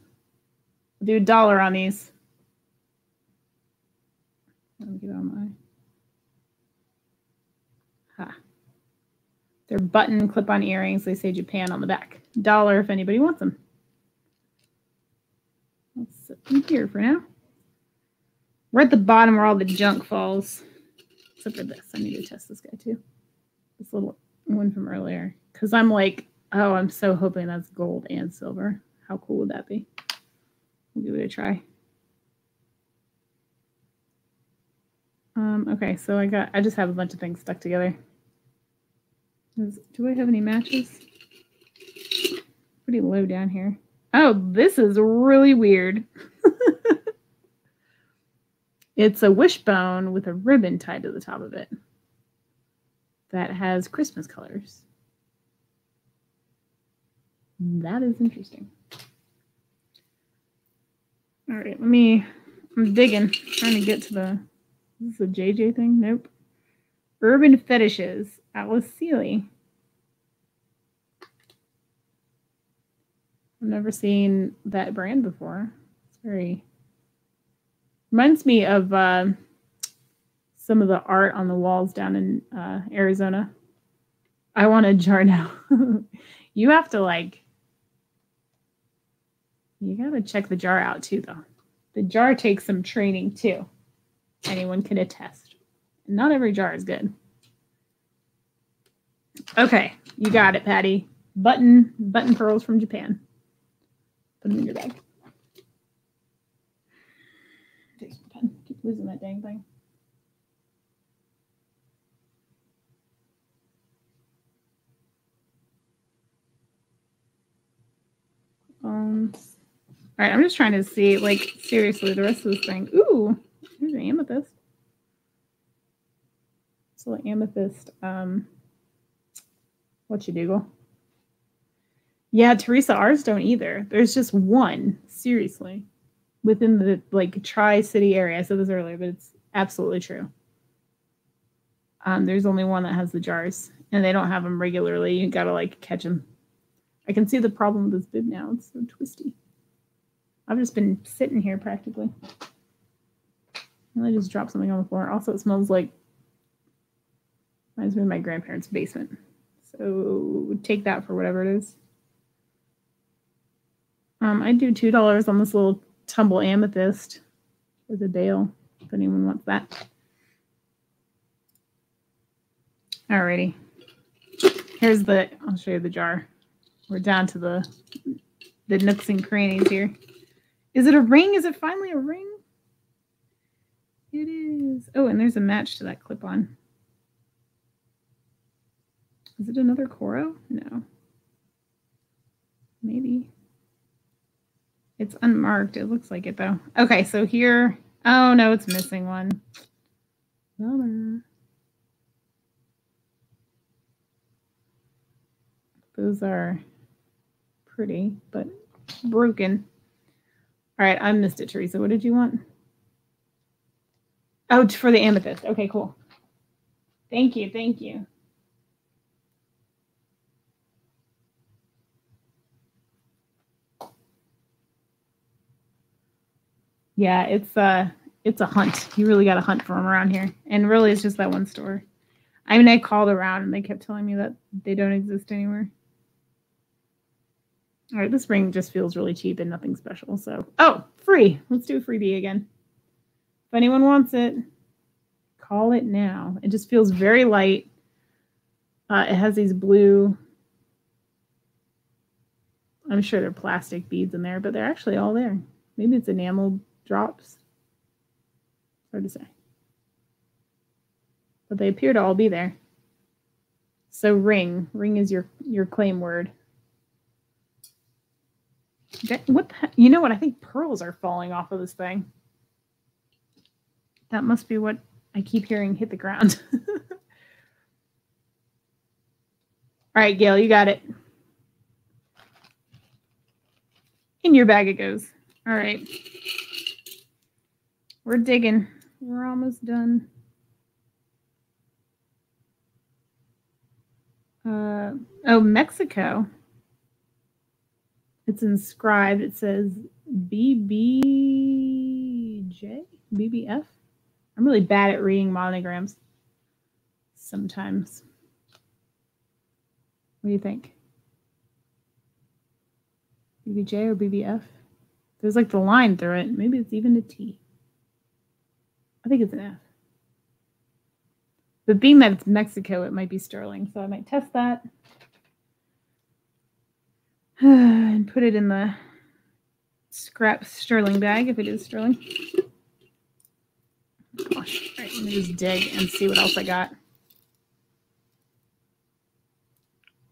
I'll do a dollar on these. Let me get on my. Ha. They're button clip-on earrings. They say Japan on the back. Dollar if anybody wants them. Let's set them here for now. We're at the bottom where all the junk falls. Except for this. I need to test this guy too. This little one from earlier. Because I'm like, oh, I'm so hoping that's gold and silver. How cool would that be? We'll give it a try. Um, okay, so I got, I just have a bunch of things stuck together. Do I have any matches? Pretty low down here. Oh, this is really weird. It's a wishbone with a ribbon tied to the top of it that has Christmas colors. That is interesting. All right, let me, I'm digging, trying to get to the, this is a JJ thing? Nope. Urban Fetishes, Alice Seeley. I've never seen that brand before. It's very Reminds me of uh, some of the art on the walls down in uh, Arizona. I want a jar now. you have to like, you got to check the jar out too, though. The jar takes some training too. Anyone can attest. Not every jar is good. Okay, you got it, Patty. Button button pearls from Japan. Put them in your bag. losing that dang thing. Um, all right, I'm just trying to see, like, seriously, the rest of this thing. Ooh, here's an amethyst. So amethyst, um, what you do? Yeah, Teresa, ours don't either. There's just one, seriously within the like tri city area. I said this earlier, but it's absolutely true. Um, there's only one that has the jars, and they don't have them regularly. You gotta like catch them. I can see the problem with this bib now. It's so twisty. I've just been sitting here practically. And I just dropped something on the floor. Also, it smells like reminds me of my grandparents' basement. So take that for whatever it is. Um, I do two dollars on this little tumble amethyst for the Dale, if anyone wants that. Alrighty. Here's the, I'll show you the jar. We're down to the, the nooks and crannies here. Is it a ring? Is it finally a ring? It is. Oh, and there's a match to that clip-on. Is it another Coro? No. Maybe. It's unmarked. It looks like it though. Okay, so here. Oh no, it's missing one. Bummer. Those are pretty, but broken. All right, I missed it, Teresa. What did you want? Oh, for the amethyst. Okay, cool. Thank you. Thank you. Yeah, it's uh it's a hunt. You really got to hunt for them around here. And really, it's just that one store. I mean, I called around and they kept telling me that they don't exist anywhere. All right, this ring just feels really cheap and nothing special. So, oh, free. Let's do a freebie again. If anyone wants it, call it now. It just feels very light. Uh, it has these blue I'm sure they're plastic beads in there, but they're actually all there. Maybe it's enamel drops. Hard to say. But they appear to all be there. So ring. Ring is your your claim word. What the, you know what? I think pearls are falling off of this thing. That must be what I keep hearing hit the ground. All right, Gail, you got it. In your bag it goes. All right. We're digging. We're almost done. Uh, oh, Mexico. It's inscribed. It says BBJ? BBF? I'm really bad at reading monograms sometimes. What do you think? BBJ or BBF? There's like the line through it. Maybe it's even a T. I think it's an F. But being that it's Mexico, it might be sterling. So I might test that. and put it in the scrap sterling bag if it is sterling. Gosh. All right, let me just dig and see what else I got.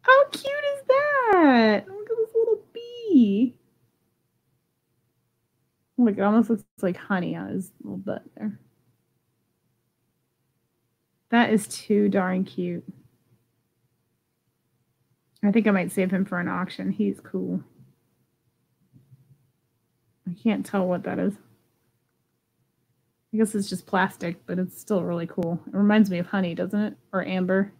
How cute is that? Look at this little bee. Look, it almost looks like honey on his little butt there. That is too darn cute. I think I might save him for an auction. He's cool. I can't tell what that is. I guess it's just plastic, but it's still really cool. It reminds me of honey, doesn't it? Or amber.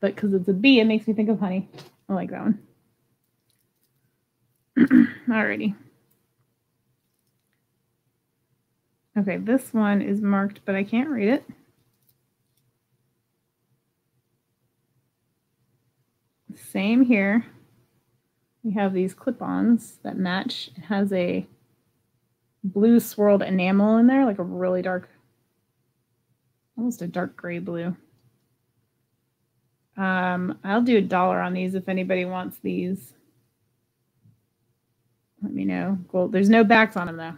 But because it's a bee, it makes me think of honey. I like that one. Alrighty. Okay, this one is marked, but I can't read it. Same here. We have these clip-ons that match. It has a blue swirled enamel in there, like a really dark, almost a dark gray blue. Um, I'll do a dollar on these if anybody wants these. Let me know. Gold. there's no backs on them though.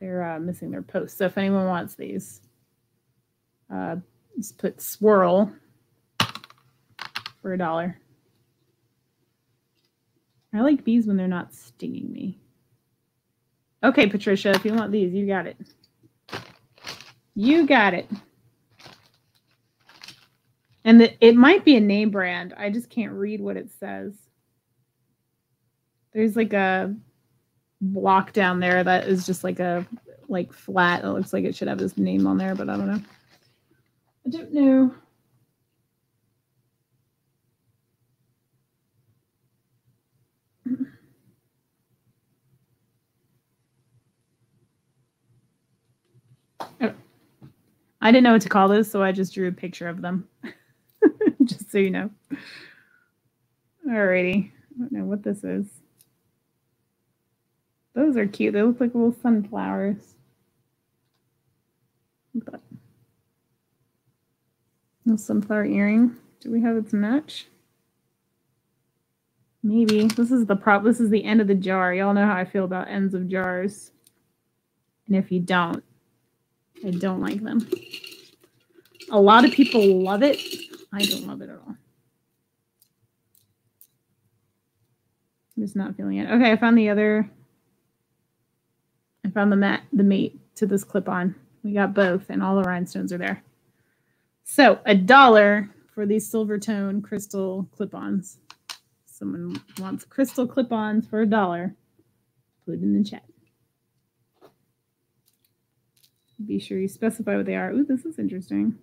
They're uh, missing their posts. So if anyone wants these, uh, just put swirl for a dollar. I like bees when they're not stinging me. Okay, Patricia, if you want these, you got it. You got it. And the, it might be a name brand. I just can't read what it says. There's like a block down there that is just like a like flat. It looks like it should have his name on there, but I don't know. I don't know. I didn't know what to call this, so I just drew a picture of them. just so you know. Alrighty. I don't know what this is. Those are cute. They look like little sunflowers. But no sunflower earring. Do we have its match? Maybe. This is the prop. This is the end of the jar. Y'all know how I feel about ends of jars. And if you don't, I don't like them. A lot of people love it. I don't love it at all. I'm just not feeling it. Okay, I found the other. I found the mat, the mate to this clip-on. We got both, and all the rhinestones are there. So a dollar for these silver tone crystal clip-ons. Someone wants crystal clip-ons for a dollar. Put it in the chat. Be sure you specify what they are. Ooh, this is interesting.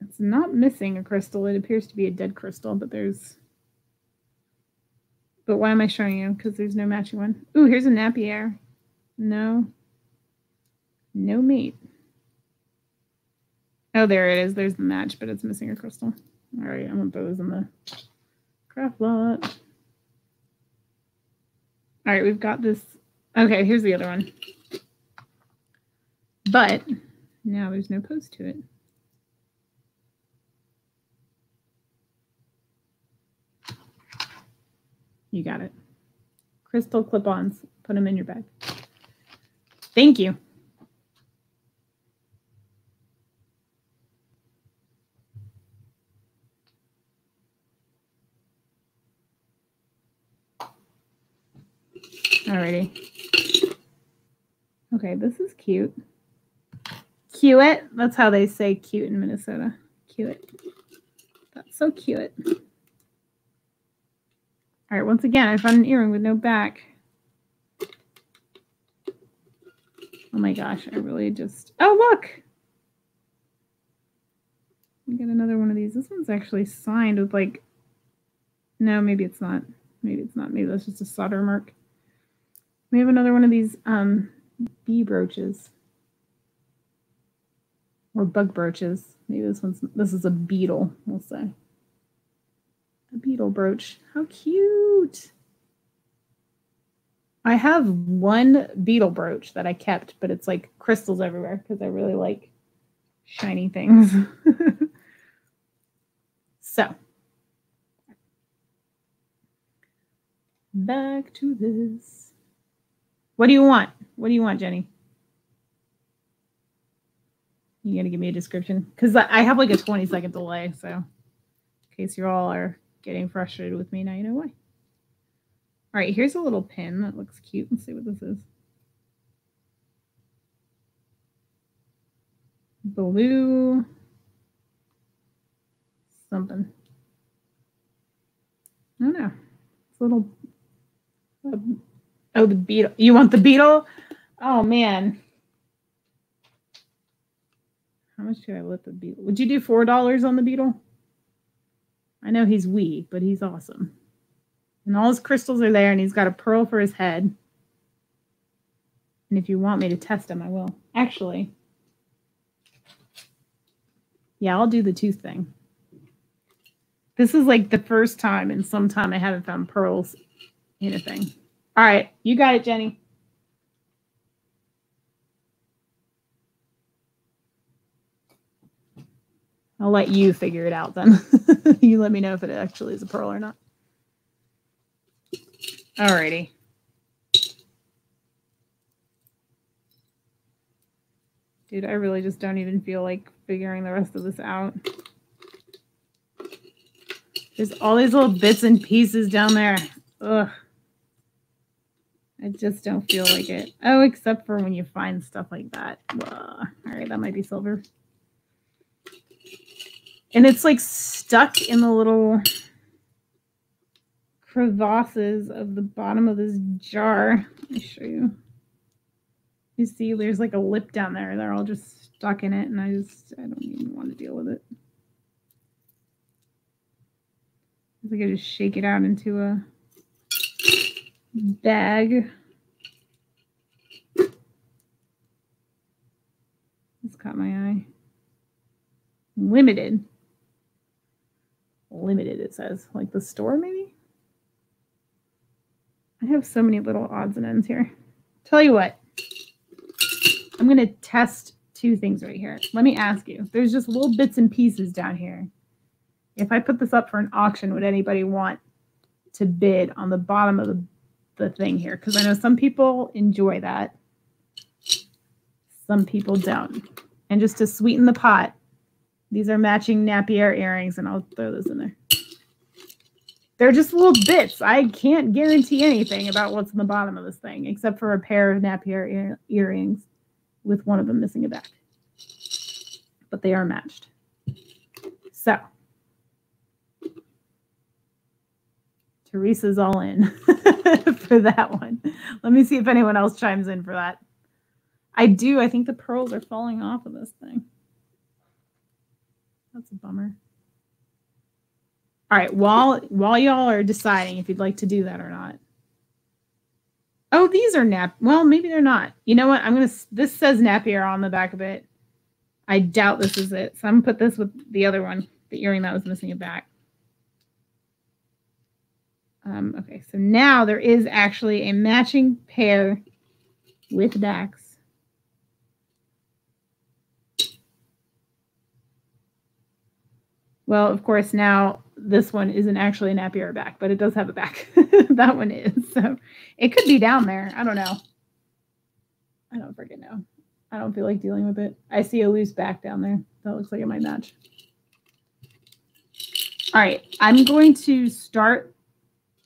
It's not missing a crystal. It appears to be a dead crystal, but there's... But why am I showing you? Because there's no matching one. Ooh, here's a Napier. No. No mate. Oh, there it is. There's the match, but it's missing a crystal. All right, I'm going to put those in the craft lot. All right, we've got this. Okay, here's the other one. But now there's no post to it. You got it. Crystal clip-ons. Put them in your bag. Thank you. Alrighty. Okay, this is cute. Cute. That's how they say cute in Minnesota. Cute. That's so cute. All right, once again, I found an earring with no back. Oh my gosh, I really just... Oh, look! We get another one of these. This one's actually signed with like... No, maybe it's not. Maybe it's not. Maybe that's just a solder mark. We have another one of these um, bee brooches. Or bug brooches. Maybe this one's... This is a beetle, we'll say. A beetle brooch. How cute. I have one beetle brooch that I kept, but it's like crystals everywhere because I really like shiny things. so, back to this. What do you want? What do you want, Jenny? You gotta give me a description because I have like a 20 second delay. So, in case you all are getting frustrated with me, now you know why. All right, here's a little pin that looks cute. Let's see what this is. Blue something. I don't know. It's a little. Uh, oh, the beetle. You want the beetle? Oh man. How much do I let the beetle? Would you do four dollars on the beetle? I know he's wee, but he's awesome. And all his crystals are there, and he's got a pearl for his head. And if you want me to test him, I will. Actually, yeah, I'll do the tooth thing. This is like the first time in some time I haven't found pearls in a thing. All right, you got it, Jenny. I'll let you figure it out then. you let me know if it actually is a pearl or not. Alrighty. Dude, I really just don't even feel like figuring the rest of this out. There's all these little bits and pieces down there. Ugh. I just don't feel like it. Oh, except for when you find stuff like that. Ugh. All right, that might be silver. And it's like stuck in the little crevasses of the bottom of this jar. Let me show you. You see, there's like a lip down there. They're all just stuck in it, and I just, I don't even want to deal with it. I think I just shake it out into a bag. This caught my eye. Limited. Limited, it says. Like the store, maybe? I have so many little odds and ends here. Tell you what, I'm going to test two things right here. Let me ask you. There's just little bits and pieces down here. If I put this up for an auction, would anybody want to bid on the bottom of the, the thing here? Because I know some people enjoy that. Some people don't. And just to sweeten the pot, these are matching Napier earrings, and I'll throw those in there. They're just little bits. I can't guarantee anything about what's in the bottom of this thing, except for a pair of Napier ear earrings with one of them missing a back. But they are matched. So, Teresa's all in for that one. Let me see if anyone else chimes in for that. I do. I think the pearls are falling off of this thing. That's a bummer. All right, while while y'all are deciding if you'd like to do that or not. Oh, these are nap. Well, maybe they're not. You know what? I'm gonna. This says Napier on the back of it. I doubt this is it. So I'm gonna put this with the other one, the earring that was missing a back. Um, okay, so now there is actually a matching pair with Dax. Well, of course, now this one isn't actually an Napier back, but it does have a back. that one is. So it could be down there. I don't know. I don't freaking know. I don't feel like dealing with it. I see a loose back down there. That looks like it might match. All right, I'm going to start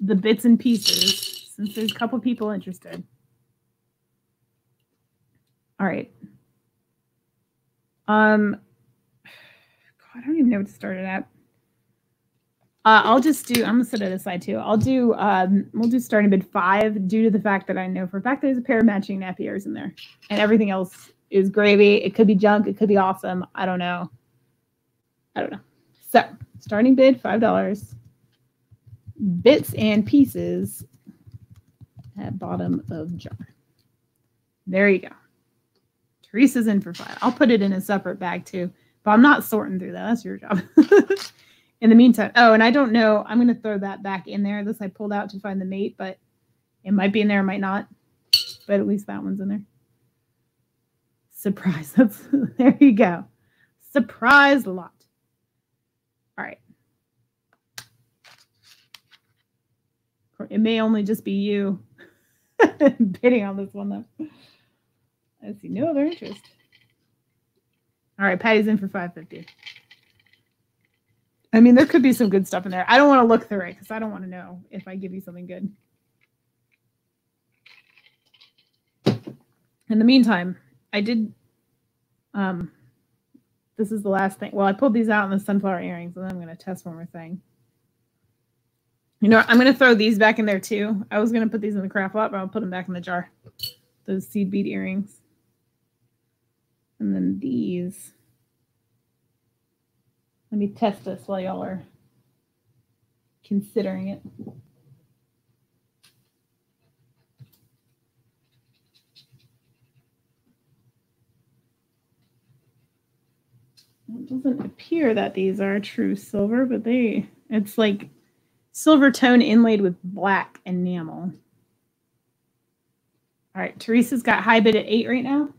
the bits and pieces since there's a couple people interested. All right. Um, I don't even know what to start it at. Uh, I'll just do, I'm gonna set it aside too. I'll do, um, we'll do starting bid five due to the fact that I know for a fact there's a pair of matching Napier ears in there and everything else is gravy. It could be junk. It could be awesome. I don't know. I don't know. So starting bid, $5. Bits and pieces at bottom of jar. There you go. Teresa's in for five. I'll put it in a separate bag too, but I'm not sorting through that. That's your job. in the meantime, oh, and I don't know. I'm going to throw that back in there. This I pulled out to find the mate, but it might be in there, it might not. But at least that one's in there. Surprise. That's there you go. Surprise lot. All right. It may only just be you bidding on this one though. I see no other interest. All right, Patty's in for 550. I mean, there could be some good stuff in there. I don't want to look through it because I don't want to know if I give you something good. In the meantime, I did um this is the last thing. Well, I pulled these out in the sunflower earrings, and then I'm going to test one more thing. You know, I'm going to throw these back in there too. I was going to put these in the craft lot, but I'll put them back in the jar. Those seed bead earrings. And then these. Let me test this while y'all are considering it. It doesn't appear that these are true silver, but they, it's like silver tone inlaid with black enamel. All right, Teresa's got high bid at eight right now.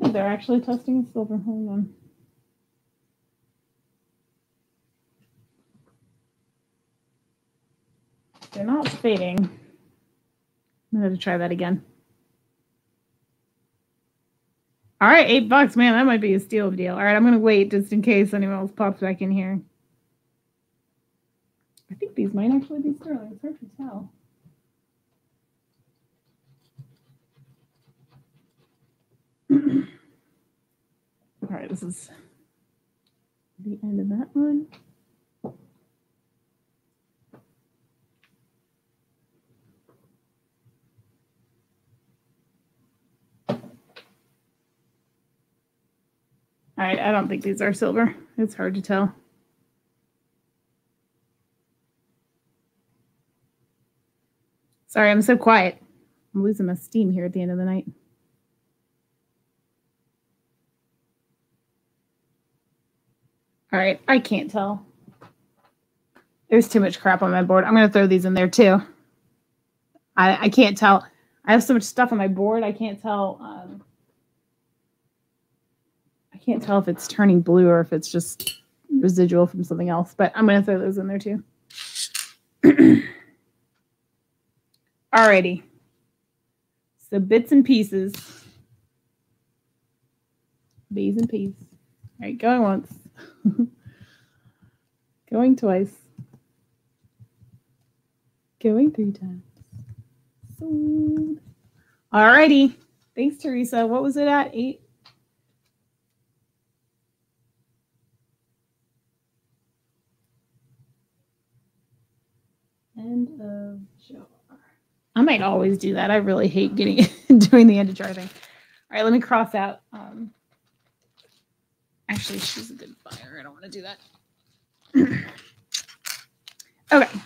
Think they're actually testing silver. Hold on. They're not fading. I'm going to try that again. All right, eight bucks, man. That might be a steal of a deal. All right, I'm going to wait just in case anyone else pops back in here. I think these might actually be sterling. It's hard to tell. All right, this is the end of that one. I, I don't think these are silver. It's hard to tell. Sorry, I'm so quiet. I'm losing my steam here at the end of the night. All right, I can't tell. There's too much crap on my board. I'm going to throw these in there too. I, I can't tell. I have so much stuff on my board. I can't tell um, I can't tell if it's turning blue or if it's just residual from something else, but I'm going to throw those in there too. Alrighty. So bits and pieces. Bees and peas. All right, going once. going twice. Going three times. Sold. Alrighty. Thanks, Teresa. What was it at? Eight? End of jar. I might always do that. I really hate getting doing the end of jar thing. All right, let me cross out. Um, actually, she's a good buyer. I don't want to do that. okay.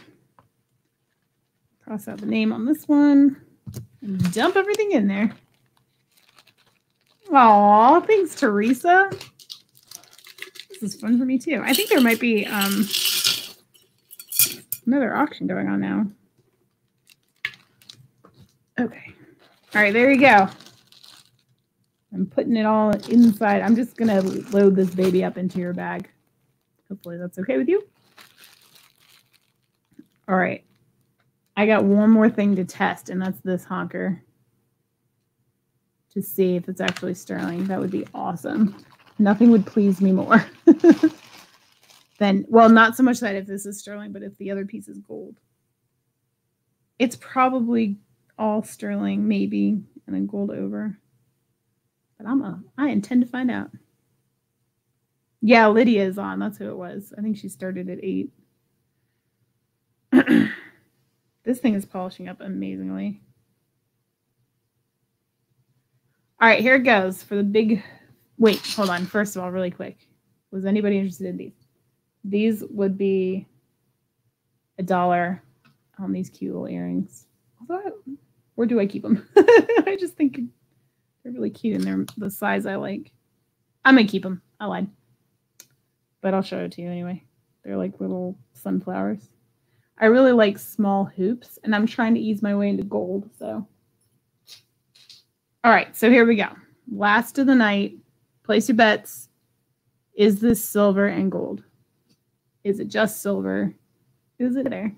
Cross out the name on this one and dump everything in there. Aw, thanks, Teresa. This is fun for me too. I think there might be um, another auction going on now. Okay. All right, there you go. I'm putting it all inside. I'm just going to load this baby up into your bag. Hopefully that's okay with you. All right. I got one more thing to test, and that's this honker to see if it's actually sterling. That would be awesome. Nothing would please me more than, well, not so much that if this is sterling, but if the other piece is gold. It's probably all sterling, maybe, and then gold over. But I'm a, I intend to find out. Yeah, Lydia is on. That's who it was. I think she started at eight. this thing is polishing up amazingly. All right, here it goes for the big. Wait, hold on. First of all, really quick. Was anybody interested in these? These would be a dollar on these cute little earrings. Where do I keep them? I just think they're really cute and they're the size I like. I'm gonna keep them. I lied, but I'll show it to you anyway. They're like little sunflowers. I really like small hoops, and I'm trying to ease my way into gold. So, all right. So here we go. Last of the night. Place your bets. Is this silver and gold? Is it just silver? Is it there?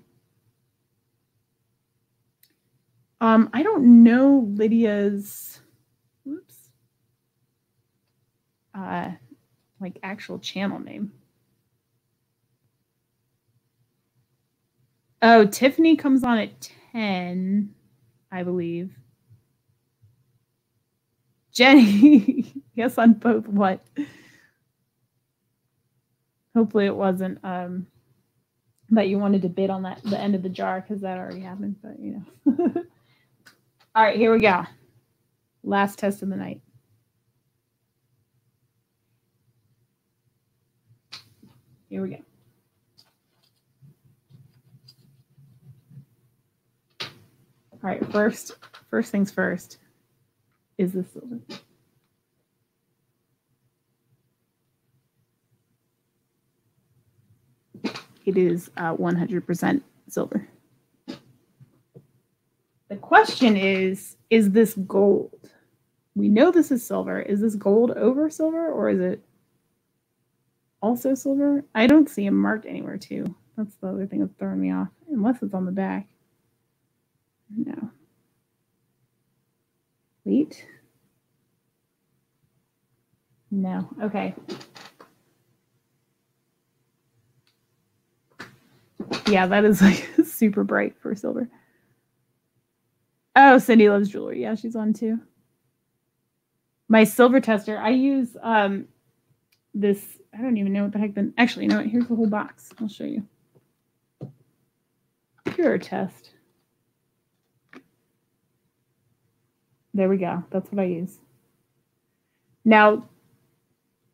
Um, I don't know Lydia's whoops. Uh like actual channel name. Oh, Tiffany comes on at 10, I believe. Jenny, yes, on both what? Hopefully it wasn't um that you wanted to bid on that the end of the jar because that already happened, but you know. All right, here we go. Last test of the night. Here we go. All right, first, first things first. Is this silver? It is uh, 100% silver. The question is is this gold? We know this is silver. Is this gold over silver or is it also silver? I don't see a mark anywhere, too. That's the other thing that's throwing me off, unless it's on the back. No. Wait. No. Okay. Yeah, that is like super bright for silver. Oh, Cindy loves jewelry. Yeah, she's on too. My silver tester, I use um this. I don't even know what the heck. Then actually, you know what? Here's the whole box. I'll show you. Pure test. There we go. That's what I use. Now,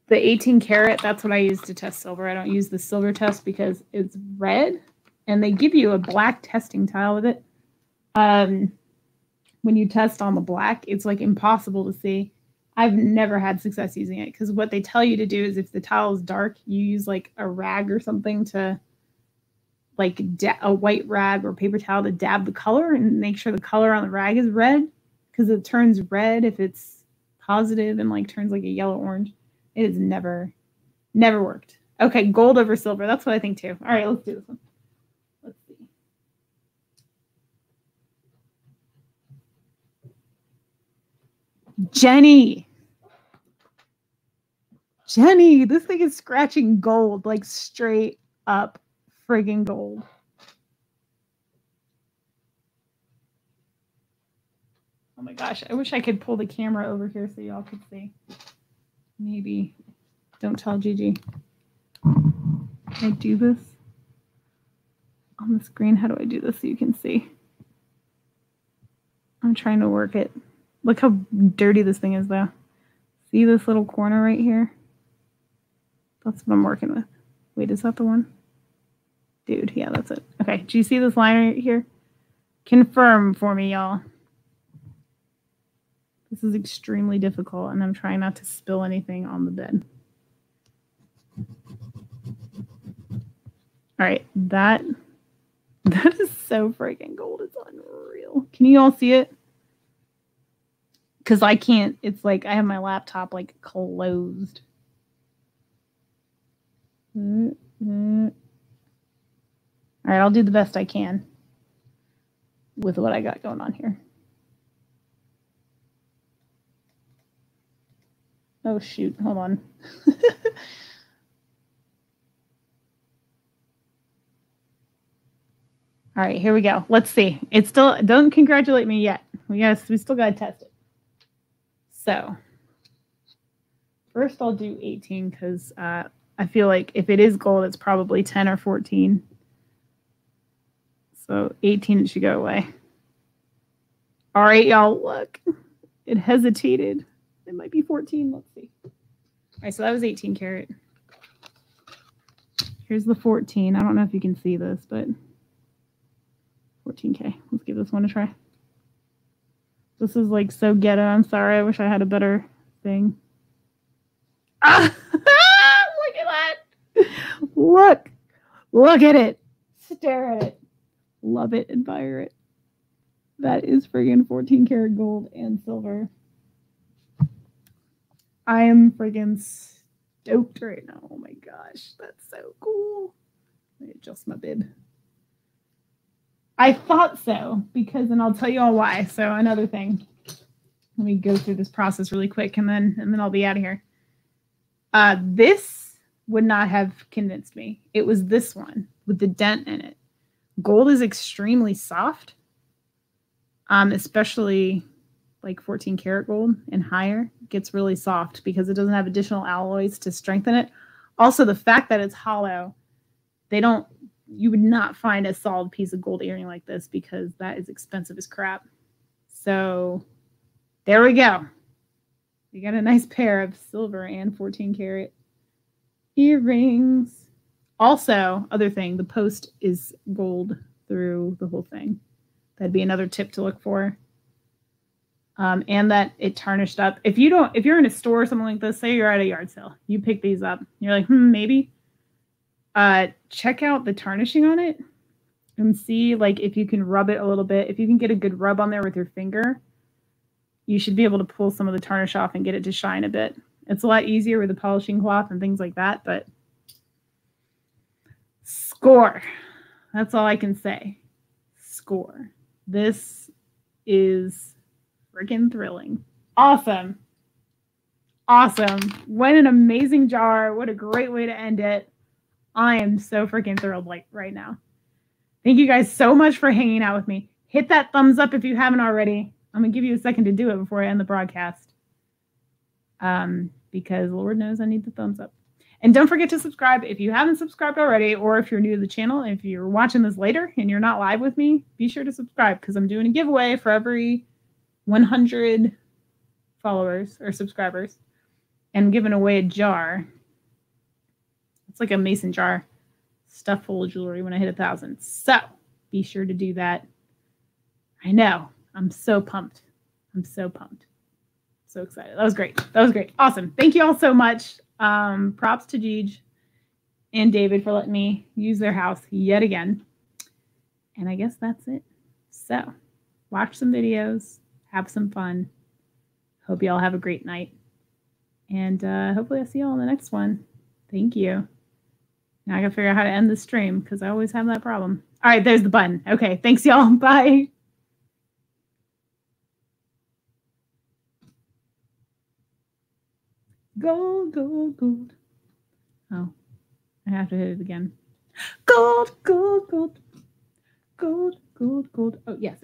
the 18 karat, that's what I use to test silver. I don't use the silver test because it's red and they give you a black testing tile with it. Um, when you test on the black, it's like impossible to see. I've never had success using it because what they tell you to do is if the tile is dark, you use like a rag or something to like a white rag or paper towel to dab the color and make sure the color on the rag is red because it turns red if it's positive and like turns like a yellow orange. It has never, never worked. Okay, gold over silver. That's what I think too. All right, let's do this one. Jenny. Jenny, this thing is scratching gold, like straight up friggin' gold. Oh my gosh, I wish I could pull the camera over here so y'all could see. Maybe. Don't tell Gigi. Can I do this on the screen? How do I do this so you can see? I'm trying to work it. Look how dirty this thing is, though. See this little corner right here? That's what I'm working with. Wait, is that the one? Dude, yeah, that's it. Okay, do you see this line right here? Confirm for me, y'all. This is extremely difficult, and I'm trying not to spill anything on the bed. All right, that that is so freaking gold. It's unreal. Can you all see it? Because I can't. It's like I have my laptop like closed. Mm-hmm. All right, I'll do the best I can with what I got going on here. Oh shoot, hold on. All right, here we go. Let's see. It's still don't congratulate me yet. Got we still got to test it. So first I'll do 18 because uh, I feel like if it is gold, it's probably 10 or 14. So 18 it should go away. All right, y'all, look. It hesitated. It might be 14. Let's see. All right, so that was 18 carat. Here's the 14. I don't know if you can see this, but 14K. Let's give this one a try. This is like so ghetto. I'm sorry. I wish I had a better thing. Ah! Look at that. Look. Look at it. Stare at it. Love it. Admire it. That is friggin' 14 karat gold and silver. I am friggin' stoked right now. Oh my gosh. That's so cool. Let me adjust my bib. I thought so because, and I'll tell you all why. So another thing, let me go through this process really quick, and then and then I'll be out of here. Uh, this would not have convinced me. It was this one with the dent in it. Gold is extremely soft, um, especially like 14 karat gold and higher gets really soft because it doesn't have additional alloys to strengthen it. Also, the fact that it's hollow, they don't you would not find a solid piece of gold earring like this because that is expensive as crap. So there we go. We got a nice pair of silver and 14 karat earrings. Also, other thing, the post is gold through the whole thing. That'd be another tip to look for. Um, and that it tarnished up. If you don't, if you're in a store or something like this, say you're at a yard sale, you pick these up. You're like, hmm, maybe uh, check out the tarnishing on it and see like if you can rub it a little bit. If you can get a good rub on there with your finger, you should be able to pull some of the tarnish off and get it to shine a bit. It's a lot easier with a polishing cloth and things like that, but score. That's all I can say. Score. This is freaking thrilling. Awesome. Awesome. What an amazing jar. What a great way to end it. I am so freaking thrilled like right now. Thank you guys so much for hanging out with me. Hit that thumbs up if you haven't already. I'm gonna give you a second to do it before I end the broadcast. Um, because Lord knows I need the thumbs up. And don't forget to subscribe if you haven't subscribed already, or if you're new to the channel. If you're watching this later and you're not live with me, be sure to subscribe because I'm doing a giveaway for every 100 followers or subscribers and giving away a jar it's like a mason jar stuffed full of jewelry when I hit a thousand. So be sure to do that. I know. I'm so pumped. I'm so pumped. So excited. That was great. That was great. Awesome. Thank you all so much. Um, props to Jeej and David for letting me use their house yet again. And I guess that's it. So watch some videos, have some fun. Hope you all have a great night. And uh, hopefully I'll see you all in the next one. Thank you. Now I gotta figure out how to end the stream because I always have that problem. All right, there's the button. Okay, thanks, y'all. Bye. Gold, gold, gold. Oh, I have to hit it again. Gold, gold, gold. Gold, gold, gold. Oh, yes.